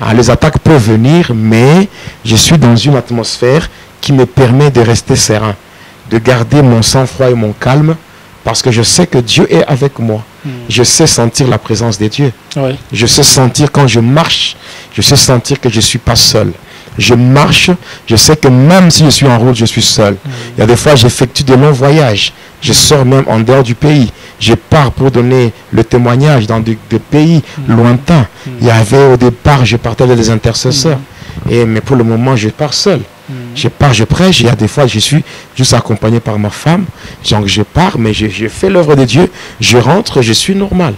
Ah, les attaques peuvent venir, mais je suis dans une atmosphère qui me permet de rester serein, de garder mon sang-froid et mon calme, parce que je sais que Dieu est avec moi. Mhm. Je sais sentir la présence de Dieu. Je sais sentir quand je marche, je sais sentir que je ne suis pas seul. Je marche, je sais que même si je suis en route, je suis seul. Il y a des fois, j'effectue de longs voyages. Je sors même en dehors du pays. Je pars pour donner le témoignage dans des, des pays lointains. Il y avait au départ, je partais avec des intercesseurs. Et, mais pour le moment, je pars seul. Je pars, je prêche. Il y a des fois, je suis juste accompagné par ma femme. Donc je pars, mais je, je fais l'œuvre de Dieu. Je rentre, je suis normal.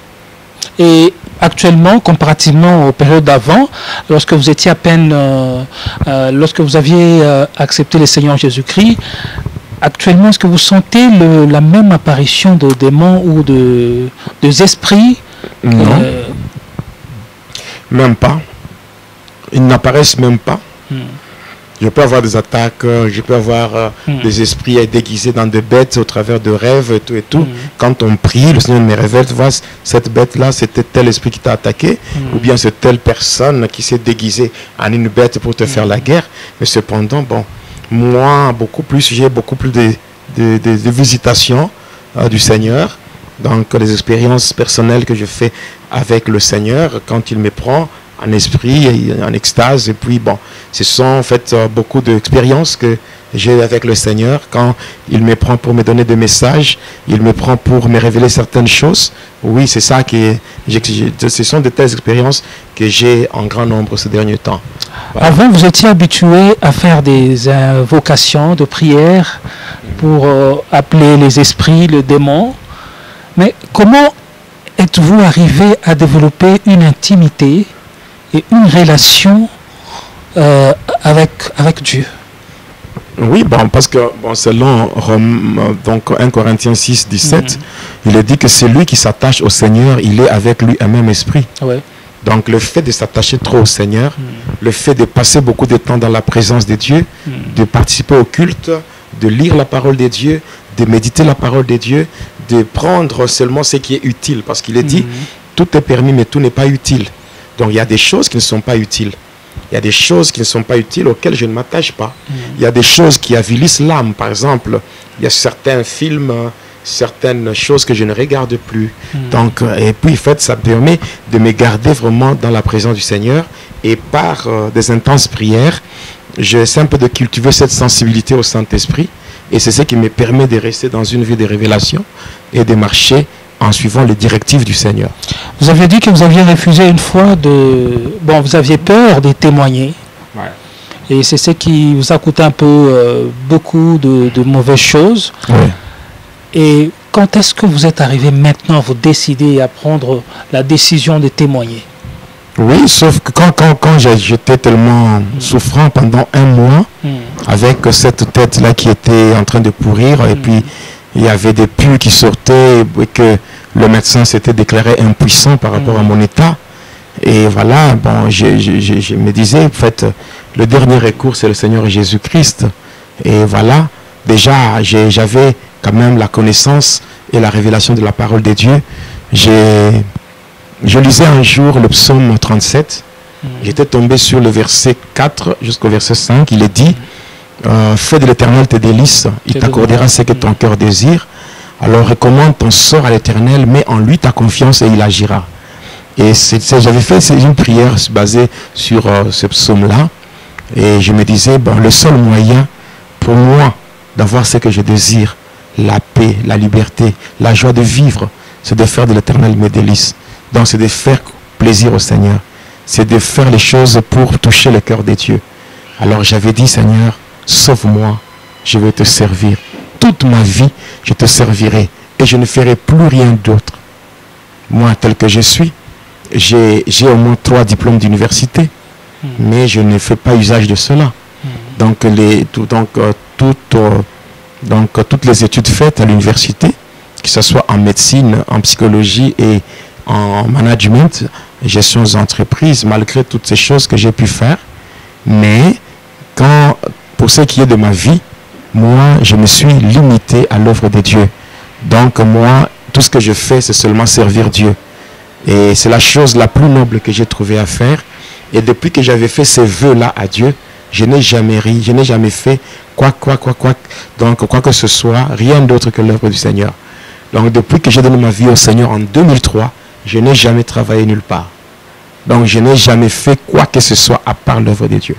Et actuellement, comparativement aux périodes d'avant, lorsque vous étiez à peine, euh, euh, lorsque vous aviez euh, accepté le Seigneur Jésus-Christ, actuellement, est-ce que vous sentez le- la même apparition de démons ou de, des esprits? Non. Même pas. Ils n'apparaissent même pas. Hmm. Je peux avoir des attaques, euh, je peux avoir euh, Hmm. des esprits déguisés dans des bêtes au travers de rêves et tout et tout. Hmm. Quand on prie, le Seigneur me révèle, tu vois, cette bête-là, c'était tel esprit qui t'a attaqué, Hmm. ou bien c'est telle personne qui s'est déguisée en une bête pour te faire la guerre. Mais cependant, bon, moi, beaucoup plus, j'ai beaucoup plus de, de, de- de visitations euh, du Seigneur. Donc, les expériences personnelles que je fais avec le Seigneur, quand il me prend en esprit, et en extase, et puis bon, ce sont en fait euh, beaucoup d'expériences que j'ai avec le Seigneur. Quand il me prend pour me donner des messages, il me prend pour me révéler certaines choses. Oui, c'est ça j'ai- ce sont de telles expériences que j'ai en grand nombre ces derniers temps. Avant, vous étiez habitué à faire des invocations de prières pour euh, appeler les esprits, le démon. Mais comment êtes-vous arrivé à développer une intimité et une relation euh, avec, avec Dieu Oui, bon, parce que bon, selon Rome, donc 1 Corinthiens 6, 17, il est dit que celui qui s'attache au Seigneur, il est avec lui un même esprit. Ouais. Donc le fait de s'attacher trop au Seigneur, le fait de passer beaucoup de temps dans la présence de Dieu, de participer au culte, de lire la parole de Dieu, de méditer la parole de Dieu, de prendre seulement ce qui est utile, parce qu'il est dit, tout est permis, mais tout n'est pas utile. Donc il y a des choses qui ne sont pas utiles. Il y a des choses qui ne sont pas utiles auxquelles je ne m'attache pas. Il y a des choses qui avilissent l'âme. Par exemple, il y a certains films, certaines choses que je ne regarde plus. Donc, euh, et puis, en fait, ça permet de me garder vraiment dans la présence du Seigneur. Et par euh, des intenses prières, j'essaie un peu de cultiver cette sensibilité au Saint-Esprit. Et c'est ce qui me permet de rester dans une vie de révélation et de marcher en suivant les directives du Seigneur. Vous aviez dit que vous aviez refusé une fois de... Bon, vous aviez peur de témoigner. Et c'est ce qui vous a coûté un peu euh, beaucoup de, de mauvaises choses. Et quand est-ce que vous êtes arrivé maintenant à vous décider à prendre la décision de témoigner? Oui, sauf que quand, quand, quand j'étais tellement souffrant pendant un mois, avec cette tête-là qui était en train de pourrir, et puis il y avait des pus qui sortaient, et que le médecin s'était déclaré impuissant par rapport à mon état. Et voilà, bon, je, je- je- je me disais, en fait, le dernier recours, c'est le Seigneur Jésus-Christ. Et voilà, déjà, j'avais quand même la connaissance et la révélation de la parole de Dieu. Je lisais un jour le psaume 37. J'étais tombé sur le verset 4 jusqu'au verset 5. Il est dit euh, Fais de l'éternel tes délices, il t'accordera ce que ton cœur désire. Alors recommande ton sort à l'Éternel, mets en lui ta confiance et il agira. Et j'avais fait une prière basée sur euh, ce psaume-là. Et je me disais, bon, le seul moyen pour moi d'avoir ce que je désire, la paix, la liberté, la joie de vivre, c'est de faire de l'éternel mes délices. Donc c'est de faire plaisir au Seigneur. C'est de faire les choses pour toucher le cœur des dieux. Alors j'avais dit, Seigneur, sauve-moi, je vais te servir. Toute ma vie, je te servirai et je ne ferai plus rien d'autre. Moi, tel que je suis, j'ai au moins trois diplômes d'université, hmm. mais je ne fais pas usage de cela. Hmm. Donc, les, donc, euh, toutes, euh, donc, toutes les études faites à l'université, que ce soit en médecine, en psychologie et en management, gestion d'entreprise, malgré toutes ces choses que j'ai pu faire, mais quand, pour ce qui est de ma vie, moi, je me suis limité à l'œuvre de Dieu. Donc, moi, tout ce que je fais, c'est seulement servir Dieu. Et c'est la chose la plus noble que j'ai trouvé à faire. Et depuis que j'avais fait ces vœux-là à Dieu, je n'ai jamais ri, je n'ai jamais fait quoi, quoi, quoi, quoi, donc quoi que ce soit, rien d'autre que l'œuvre du Seigneur. Donc depuis que j'ai donné ma vie au Seigneur en 2003, je n'ai jamais travaillé nulle part. Donc je n'ai jamais fait quoi que ce soit à part l'œuvre de Dieu.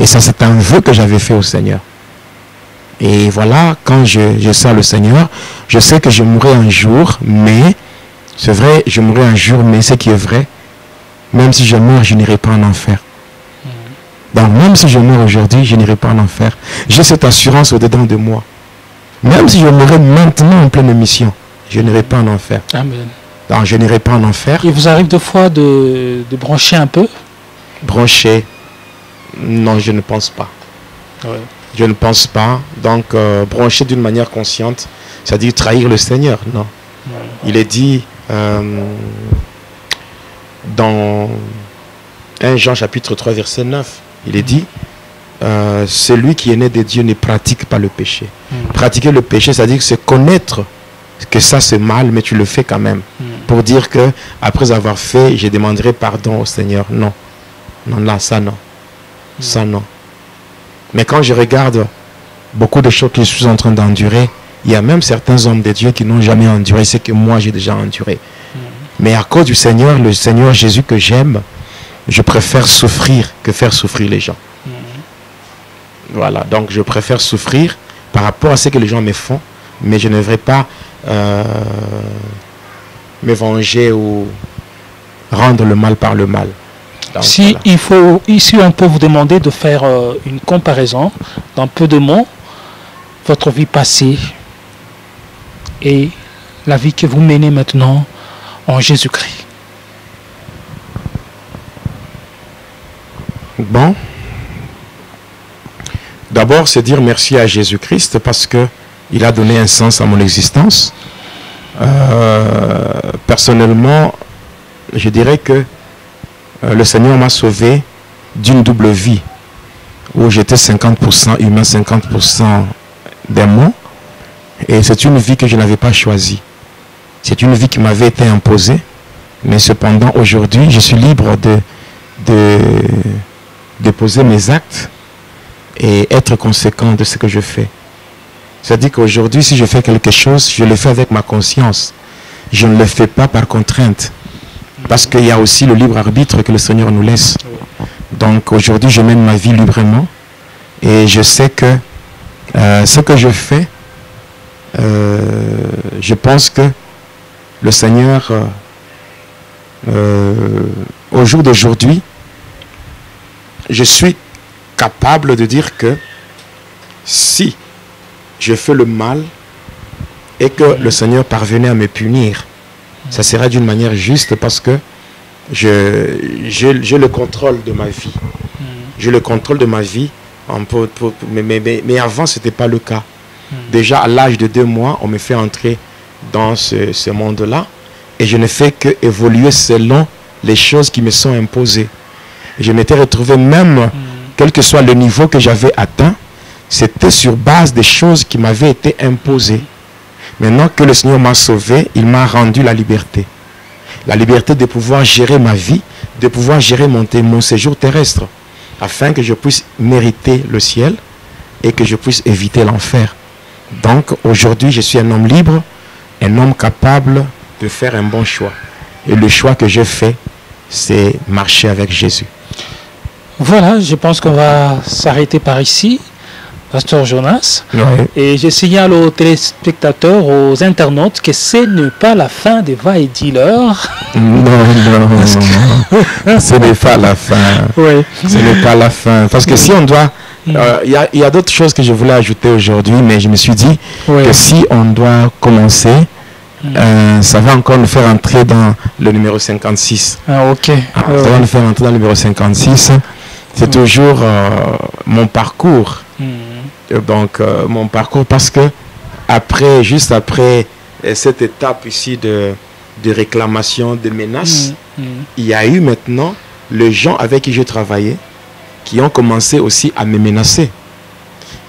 Et ça, c'est un vœu que j'avais fait au Seigneur. Et voilà, quand je, je sers le Seigneur, je sais que je mourrai un jour, mais c'est vrai, je mourrai un jour, mais ce qui est vrai, même si je meurs, je n'irai pas en enfer. Donc même si je meurs aujourd'hui, je n'irai pas en enfer. J'ai cette assurance au-dedans de moi. Même si je mourrais maintenant en pleine mission, je n'irai pas en enfer. Amen. Donc je n'irai pas en enfer. Il vous arrive deux fois de, brancher un peu? Brancher Non, je ne pense pas. Je ne pense pas. Donc euh, brancher d'une manière consciente, c'est-à-dire trahir le Seigneur. Non. Il est dit, euh, dans 1 Jean chapitre 3 verset 9, il est dit, euh, celui qui est né de Dieu ne pratique pas le péché. Hmm. Pratiquer le péché, c'est-à-dire c'est connaître que ça c'est mal, mais tu le fais quand même. Hmm. Pour dire que après avoir fait, je demanderai pardon au Seigneur. Non. Non, là, ça non. Ça non. Mais quand je regarde beaucoup de choses que je suis en train d'endurer, il y a même certains hommes de Dieu qui n'ont jamais enduré ce que moi j'ai déjà enduré. Mais à cause du Seigneur, le Seigneur Jésus que j'aime, je préfère souffrir que faire souffrir les gens. Voilà, donc je préfère souffrir par rapport à ce que les gens me font, mais je ne devrais pas euh, me venger ou rendre le mal par le mal. Si il faut, ici on peut vous demander de faire euh, une comparaison dans peu de mots, votre vie passée, et la vie que vous menez maintenant en Jésus-Christ. Bon. D'abord, c'est dire merci à Jésus-Christ parce que il a donné un sens à mon existence. Euh, personnellement, je dirais que euh, le Seigneur m'a sauvé d'une double vie où j'étais 50% humain, 50% démon. Et c'est une vie que je n'avais pas choisie. C'est une vie qui m'avait été imposée. Mais cependant, aujourd'hui, je suis libre de, de, de poser mes actes et être conséquent de ce que je fais. C'est-à-dire qu'aujourd'hui, si je fais quelque chose, je le fais avec ma conscience. Je ne le fais pas par contrainte. Parce qu'il y a aussi le libre arbitre que le Seigneur nous laisse. Donc aujourd'hui, je mène ma vie librement. Et je sais que euh, ce que je fais, euh, je pense que le Seigneur, euh, au jour d'aujourd'hui, je suis capable de dire que si je fais le mal et que le Seigneur parvenait à me punir, ça serait d'une manière juste parce que j'ai le contrôle de ma vie. J'ai le contrôle de ma vie, mais, mais, mais avant, ce n'était pas le cas. Déjà à l'âge de deux mois, on me fait entrer dans ce, monde-là et je ne fais que évoluer selon les choses qui me sont imposées. je m'étais retrouvé même, hmm. quel que soit le niveau que j'avais atteint, c'était sur base des choses qui m'avaient été imposées. Maintenant que le Seigneur m'a sauvé, il m'a rendu la liberté. La liberté de pouvoir gérer ma vie, de pouvoir gérer mon, séjour terrestre, afin que je puisse mériter le ciel et que je puisse éviter l'enfer. Donc aujourd'hui, je suis un homme libre, un homme capable de faire un bon choix. Et le choix que je fais, c'est marcher avec Jésus. Voilà, je pense qu'on va s'arrêter par ici, Pasteur Jonas. Et je signale aux téléspectateurs, aux internautes, que ce n'est pas la fin des Va et Dealer. Non, non, non. Ce n'est pas la fin. Oui. Ce n'est pas la fin. Parce que si on doit... euh, Il y a, a d'autres choses que je voulais ajouter aujourd'hui, mais je me suis dit Oui. que si on doit commencer, euh, ça va encore nous faire entrer dans le numéro 56. Ah, ok. Ah, ça va nous faire entrer dans le numéro 56. C'est toujours euh, mon parcours. Donc, euh, mon parcours, parce que après, juste après euh, cette étape ici de, de réclamation, de menaces, Hmm. Hmm. il y a eu maintenant les gens avec qui je travaillais qui ont commencé aussi à me menacer.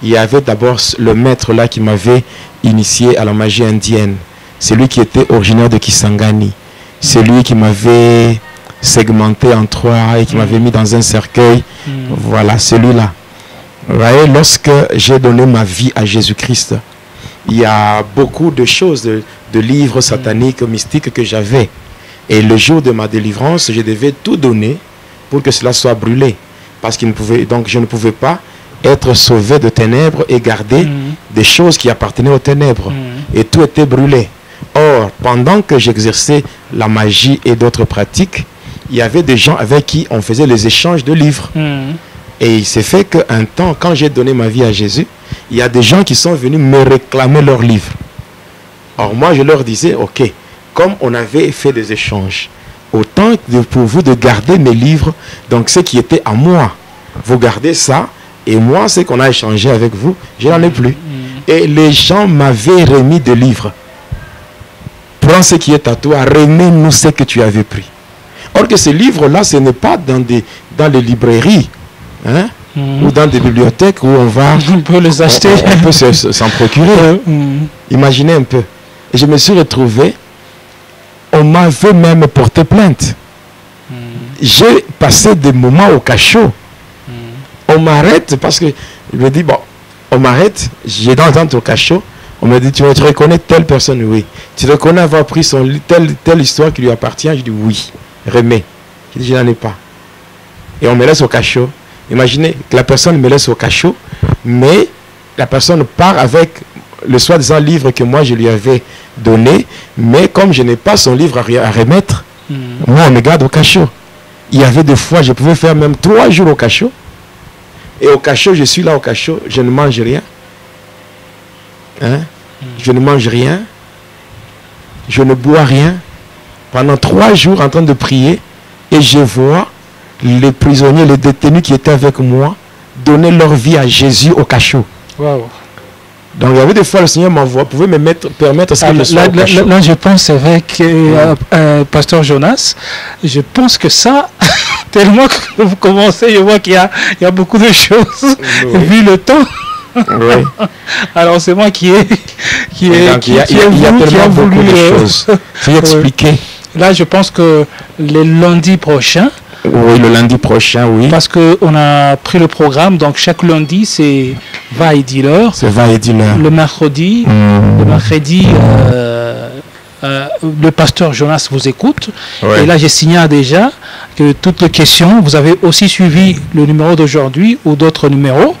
Il y avait d'abord le maître là qui m'avait initié à la magie indienne. C'est lui qui était originaire de Kisangani. C'est lui qui m'avait segmenté en trois et qui m'avait mis dans un cercueil. Voilà, celui-là. Vous voyez, lorsque j'ai donné ma vie à Jésus-Christ, il y a beaucoup de choses, de, de livres sataniques, mystiques que j'avais. Et le jour de ma délivrance, je devais tout donner pour que cela soit brûlé. Parce qu'il ne pouvait, donc je ne pouvais pas être sauvé de ténèbres et garder Hmm. des choses qui appartenaient aux ténèbres. Hmm. Et tout était brûlé. Or, pendant que j'exerçais la magie et d'autres pratiques, il y avait des gens avec qui on faisait les échanges de livres. Et il s'est fait qu'un temps, quand j'ai donné ma vie à Jésus, il y a des gens qui sont venus me réclamer leurs livres. Or moi, je leur disais, ok, comme on avait fait des échanges, autant pour vous de garder mes livres, donc ce qui était à moi, vous gardez ça, et moi, ce qu'on a échangé avec vous, je n'en ai plus. Et les gens m'avaient remis des livres. Prends ce qui est à toi, remets-nous ce que tu avais pris. Or que ces livres-là, ce n'est pas dans les librairies. Hein? Hmm. ou dans des bibliothèques où on va On peut les acheter. on, on peut se- se- s'en procurer. Hmm. Imaginez un peu. Et je me suis retrouvé, on m'avait même porté plainte. Hmm. J'ai passé des moments au cachot. On m'arrête parce que je me dis, bon, on m'arrête, j'ai d'entendre au cachot. On me dit, tu, reconnais telle personne? Oui. Tu reconnais avoir pris son, telle, telle histoire qui lui appartient? Je dis, oui. Remets. Je dis, je n'en ai pas. Et on me laisse au cachot. Imaginez que la personne me laisse au cachot, mais la personne part avec le soi-disant livre que moi je lui avais donné, mais comme je n'ai pas son livre à, re- à remettre, Hmm. moi on me garde au cachot. Il y avait des fois, je pouvais faire même trois jours au cachot. Et au cachot, je suis là au cachot, je ne mange rien. Hein? Je ne mange rien. Je ne bois rien. Pendant trois jours en train de prier. Et je vois les prisonniers, les détenus qui étaient avec moi donner leur vie à Jésus au cachot. Donc il y avait des fois, le Seigneur m'envoie, pouvait me mettre, permettre à ce que Ah, je là, sois au là- cachot. là, je pense avec euh, euh, Pasteur Jonas, je pense que ça, tellement que vous commencez, je vois qu'il y y a beaucoup de choses, Oui. vu le temps. Oui. Alors c'est moi qui ai, qui Donc, qui, il y a, qui il y a- ai il y a voulu- tellement beaucoup de euh, choses. Expliqué. Là, je pense que le lundi prochain, Oui, le lundi prochain, oui. parce qu'on a pris le programme, donc chaque lundi c'est va et dealer. C'est va et dis-leur. Le mercredi, Hmm. le mercredi, euh, euh, le pasteur Jonas vous écoute. Ouais. Et là, je signale déjà que toutes les questions, vous avez aussi suivi le numéro d'aujourd'hui ou d'autres numéros.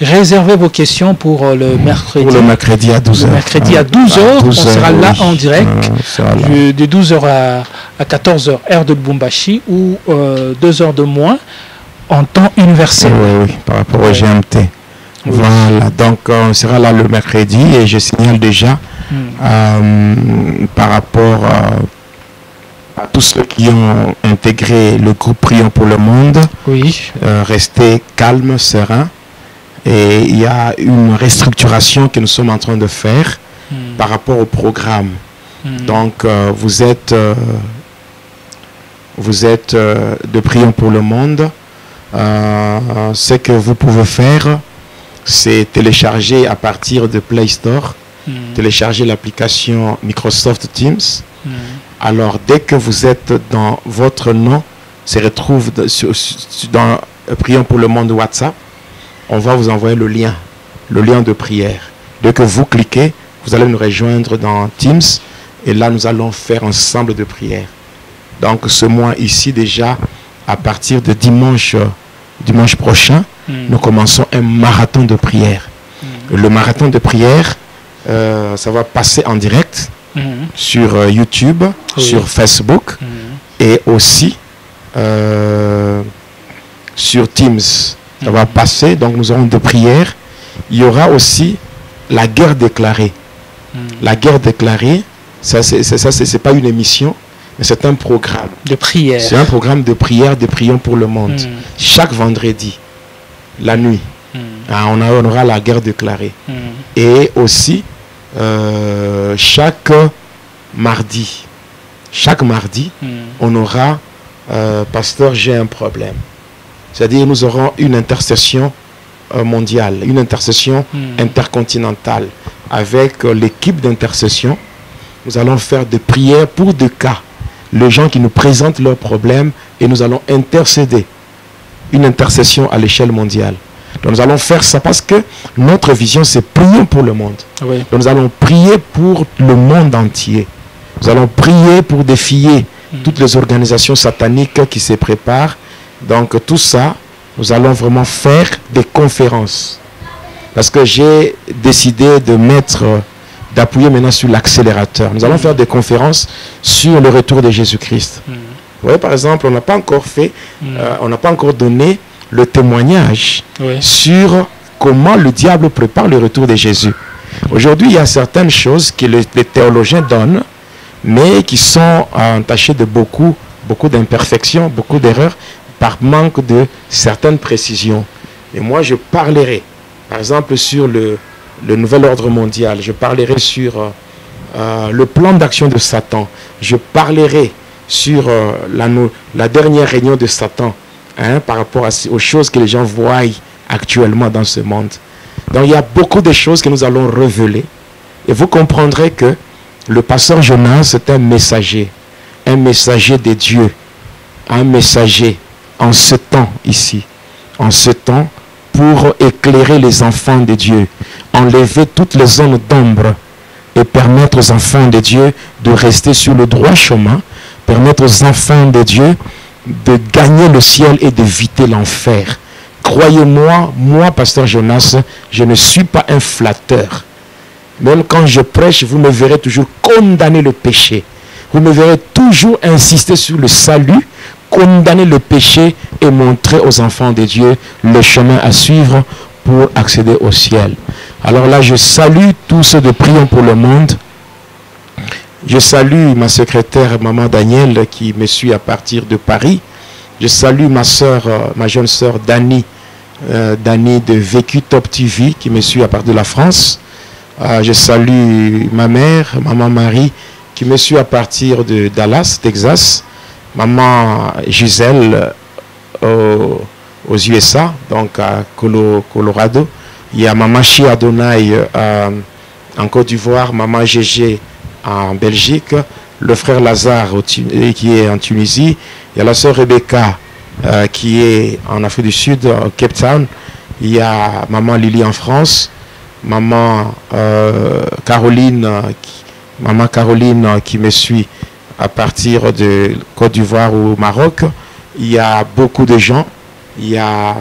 Réservez vos questions pour euh, le mercredi. Pour le mercredi à 12h. Le mercredi à 12h, on sera là en direct. De 12h à, à 14h, heure de Lubumbashi, ou 2 heures de moins en temps universel. oui, oui, par rapport au. GMT. Oui. Voilà, donc euh, on sera là le mercredi et je signale déjà Hmm. euh, par rapport euh, à tous ceux qui ont intégré le groupe Prions pour le monde, Oui. euh, restez calme, serein. Et il y a une restructuration que nous sommes en train de faire Hmm. par rapport au programme. Hmm. Donc, euh, vous êtes, euh, vous êtes euh, de Prions pour le monde. Ce que vous pouvez faire, c'est télécharger à partir de Play Store, Hmm. télécharger l'application Microsoft Teams. Alors, dès que vous êtes dans votre nom, se retrouve dans euh, Prions pour le monde WhatsApp, on va vous envoyer le lien, le lien de prière. Dès que vous cliquez, vous allez nous rejoindre dans Teams et là nous allons faire ensemble de prières. Donc ce mois ici déjà, à partir de dimanche, dimanche prochain, Mm. nous commençons un marathon de prière. Le marathon de prière, euh, ça va passer en direct Mhm. sur euh, YouTube, Oui. sur Facebook et aussi euh, sur Teams. Ça va passer, donc nous aurons des prières. Il y aura aussi la guerre déclarée. Mhm. La guerre déclarée, ça c'est ça pas une émission, mais c'est un programme. De prière. C'est un programme de prière, de prions pour le monde. Mhm. Chaque vendredi, la nuit, Mhm. hein, on, a- on aura la guerre déclarée. Et aussi, euh, chaque mardi, chaque mardi, on aura, euh, pasteur, j'ai un problème. C'est-à-dire, nous aurons une intercession euh, mondiale, une intercession Mhm. intercontinentale avec euh, l'équipe d'intercession. Nous allons faire des prières pour des cas, les gens qui nous présentent leurs problèmes et nous allons intercéder. Une intercession à l'échelle mondiale. Donc nous allons faire ça parce que notre vision, c'est prier pour le monde. Oui. Donc nous allons prier pour le monde entier. Nous allons prier pour défier toutes les organisations sataniques qui se préparent. Donc tout ça, nous allons vraiment faire des conférences. Parce que j'ai décidé de mettre, d'appuyer maintenant sur l'accélérateur. Nous allons faire des conférences sur le retour de Jésus-Christ. Mhm. Vous voyez, par exemple, on n'a pas encore fait, Mhm. euh, on n'a pas encore donné le témoignage Oui. sur comment le diable prépare le retour de Jésus. Aujourd'hui, il y a certaines choses que le- les théologiens donnent, mais qui sont euh, entachées de beaucoup, beaucoup d'imperfections, beaucoup d'erreurs, par manque de certaines précisions. Et moi, je parlerai, par exemple, sur le, nouvel ordre mondial, je parlerai sur euh, euh, le plan d'action de Satan, je parlerai sur euh, la, dernière réunion de Satan hein, par rapport aux choses que les gens voient actuellement dans ce monde. Donc il y a beaucoup de choses que nous allons révéler. Et vous comprendrez que le pasteur Jonas c'est un messager, un messager de Dieu, un messager en ce temps ici, en ce temps pour éclairer les enfants de Dieu, enlever toutes les zones d'ombre et permettre aux enfants de Dieu de rester sur le droit chemin, permettre aux enfants de Dieu de gagner le ciel et d'éviter l'enfer. Croyez-moi, moi, pasteur Jonas, je ne suis pas un flatteur. Même quand je prêche, vous me verrez toujours condamner le péché. Vous me verrez toujours insister sur le salut, condamner le péché et montrer aux enfants de Dieu le chemin à suivre pour accéder au ciel. Alors là, je salue tous ceux de Prions pour le monde. Je salue ma secrétaire, maman Danielle, qui me suit à partir de Paris. Je salue ma euh, ma jeune sœur Dani, euh, Dani de Vécu Top TV, qui me suit à partir de la France. Euh, je salue ma mère, maman Marie, qui me suit à partir de Dallas, Texas. Maman Gisèle euh, au- aux USA, donc à Colo- Colorado. Il y a maman Chi Adonai euh, en Côte d'Ivoire, maman Gégé en Belgique, le frère Lazare euh, qui est en Tunisie, il y a la sœur Rebecca qui est en Afrique du Sud, au Cape Town, il y a maman Lily en France, maman Caroline, maman Caroline qui me suit à partir de Côte d'Ivoire ou au Maroc. Il y a beaucoup de gens, il y a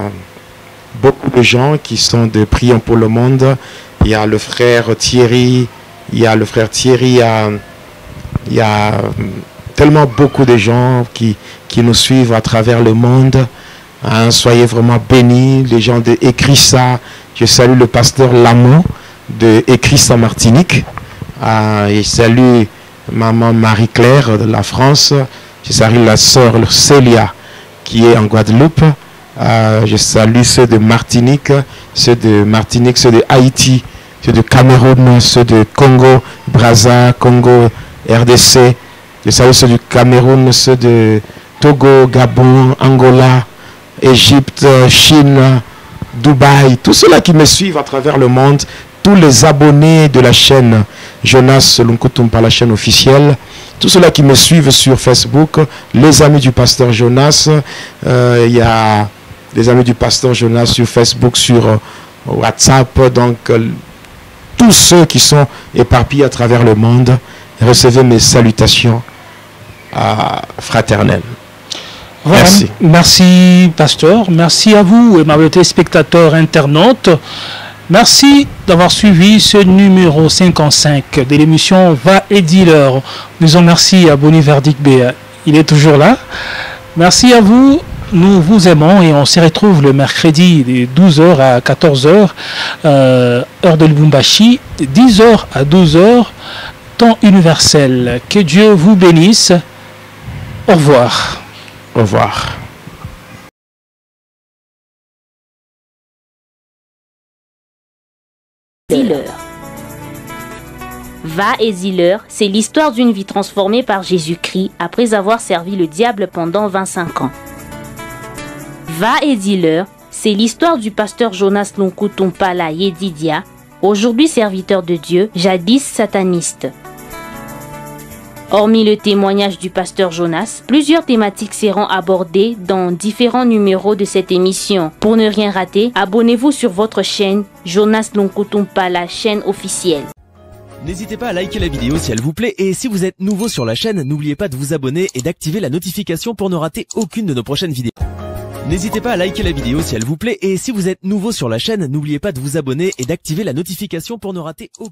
beaucoup de gens qui sont de Prions pour le monde. Il y a le frère Thierry, il y a le frère Thierry, il y a, euh, tellement beaucoup de gens qui, qui nous suivent à travers le monde. Hein, soyez vraiment bénis, les gens de Écrissa. Je salue le pasteur Lamont de Écrissa Martinique. Ah, je salue maman Marie-Claire de la France. Je salue la sœur Célia qui est en Guadeloupe. Ah, je salue ceux de Martinique, ceux de Martinique, ceux de Haïti, ceux de Cameroun, ceux de Congo, Brazza, Congo, RDC. Je salue ceux du Cameroun, ceux de Togo, Gabon, Angola, Égypte, Chine, Dubaï, tous ceux-là qui me suivent à travers le monde, tous les abonnés de la chaîne Jonas Lunkutum par la chaîne officielle, tous ceux-là qui me suivent sur Facebook, les amis du pasteur Jonas, euh, il y a des amis du pasteur Jonas sur Facebook, sur euh, WhatsApp, donc euh, tous ceux qui sont éparpillés à travers le monde, recevez mes salutations fraternelles. Voilà. Merci. Merci, pasteur. Merci à vous, aimables téléspectateurs internautes. Merci d'avoir suivi ce numéro 55 de l'émission Va et Dealer. Nous en merci à Bonnie Verdict B. Il est toujours là. Merci à vous. Nous vous aimons et on se retrouve le mercredi de 12h à 14h, euh, heure de Lubumbashi, 10h à 12h, temps universel. Que Dieu vous bénisse. Au revoir. Au revoir. Va et Dealer, c'est l'histoire d'une vie transformée par Jésus-Christ après avoir servi le diable pendant 25 ans. Va et Dealer, c'est l'histoire du pasteur Jonas Lonkutumpala Yedidia, aujourd'hui serviteur de Dieu, jadis sataniste. Hormis le témoignage du pasteur Jonas, plusieurs thématiques seront abordées dans différents numéros de cette émission. Pour ne rien rater, abonnez-vous sur votre chaîne Jonas Lonkutumpa, la chaîne officielle. N'hésitez pas à liker la vidéo si elle vous plaît et si vous êtes nouveau sur la chaîne, n'oubliez pas de vous abonner et d'activer la notification pour ne rater aucune de nos prochaines vidéos. N'hésitez pas à liker la vidéo si elle vous plaît et si vous êtes nouveau sur la chaîne, n'oubliez pas de vous abonner et d'activer la notification pour ne rater aucune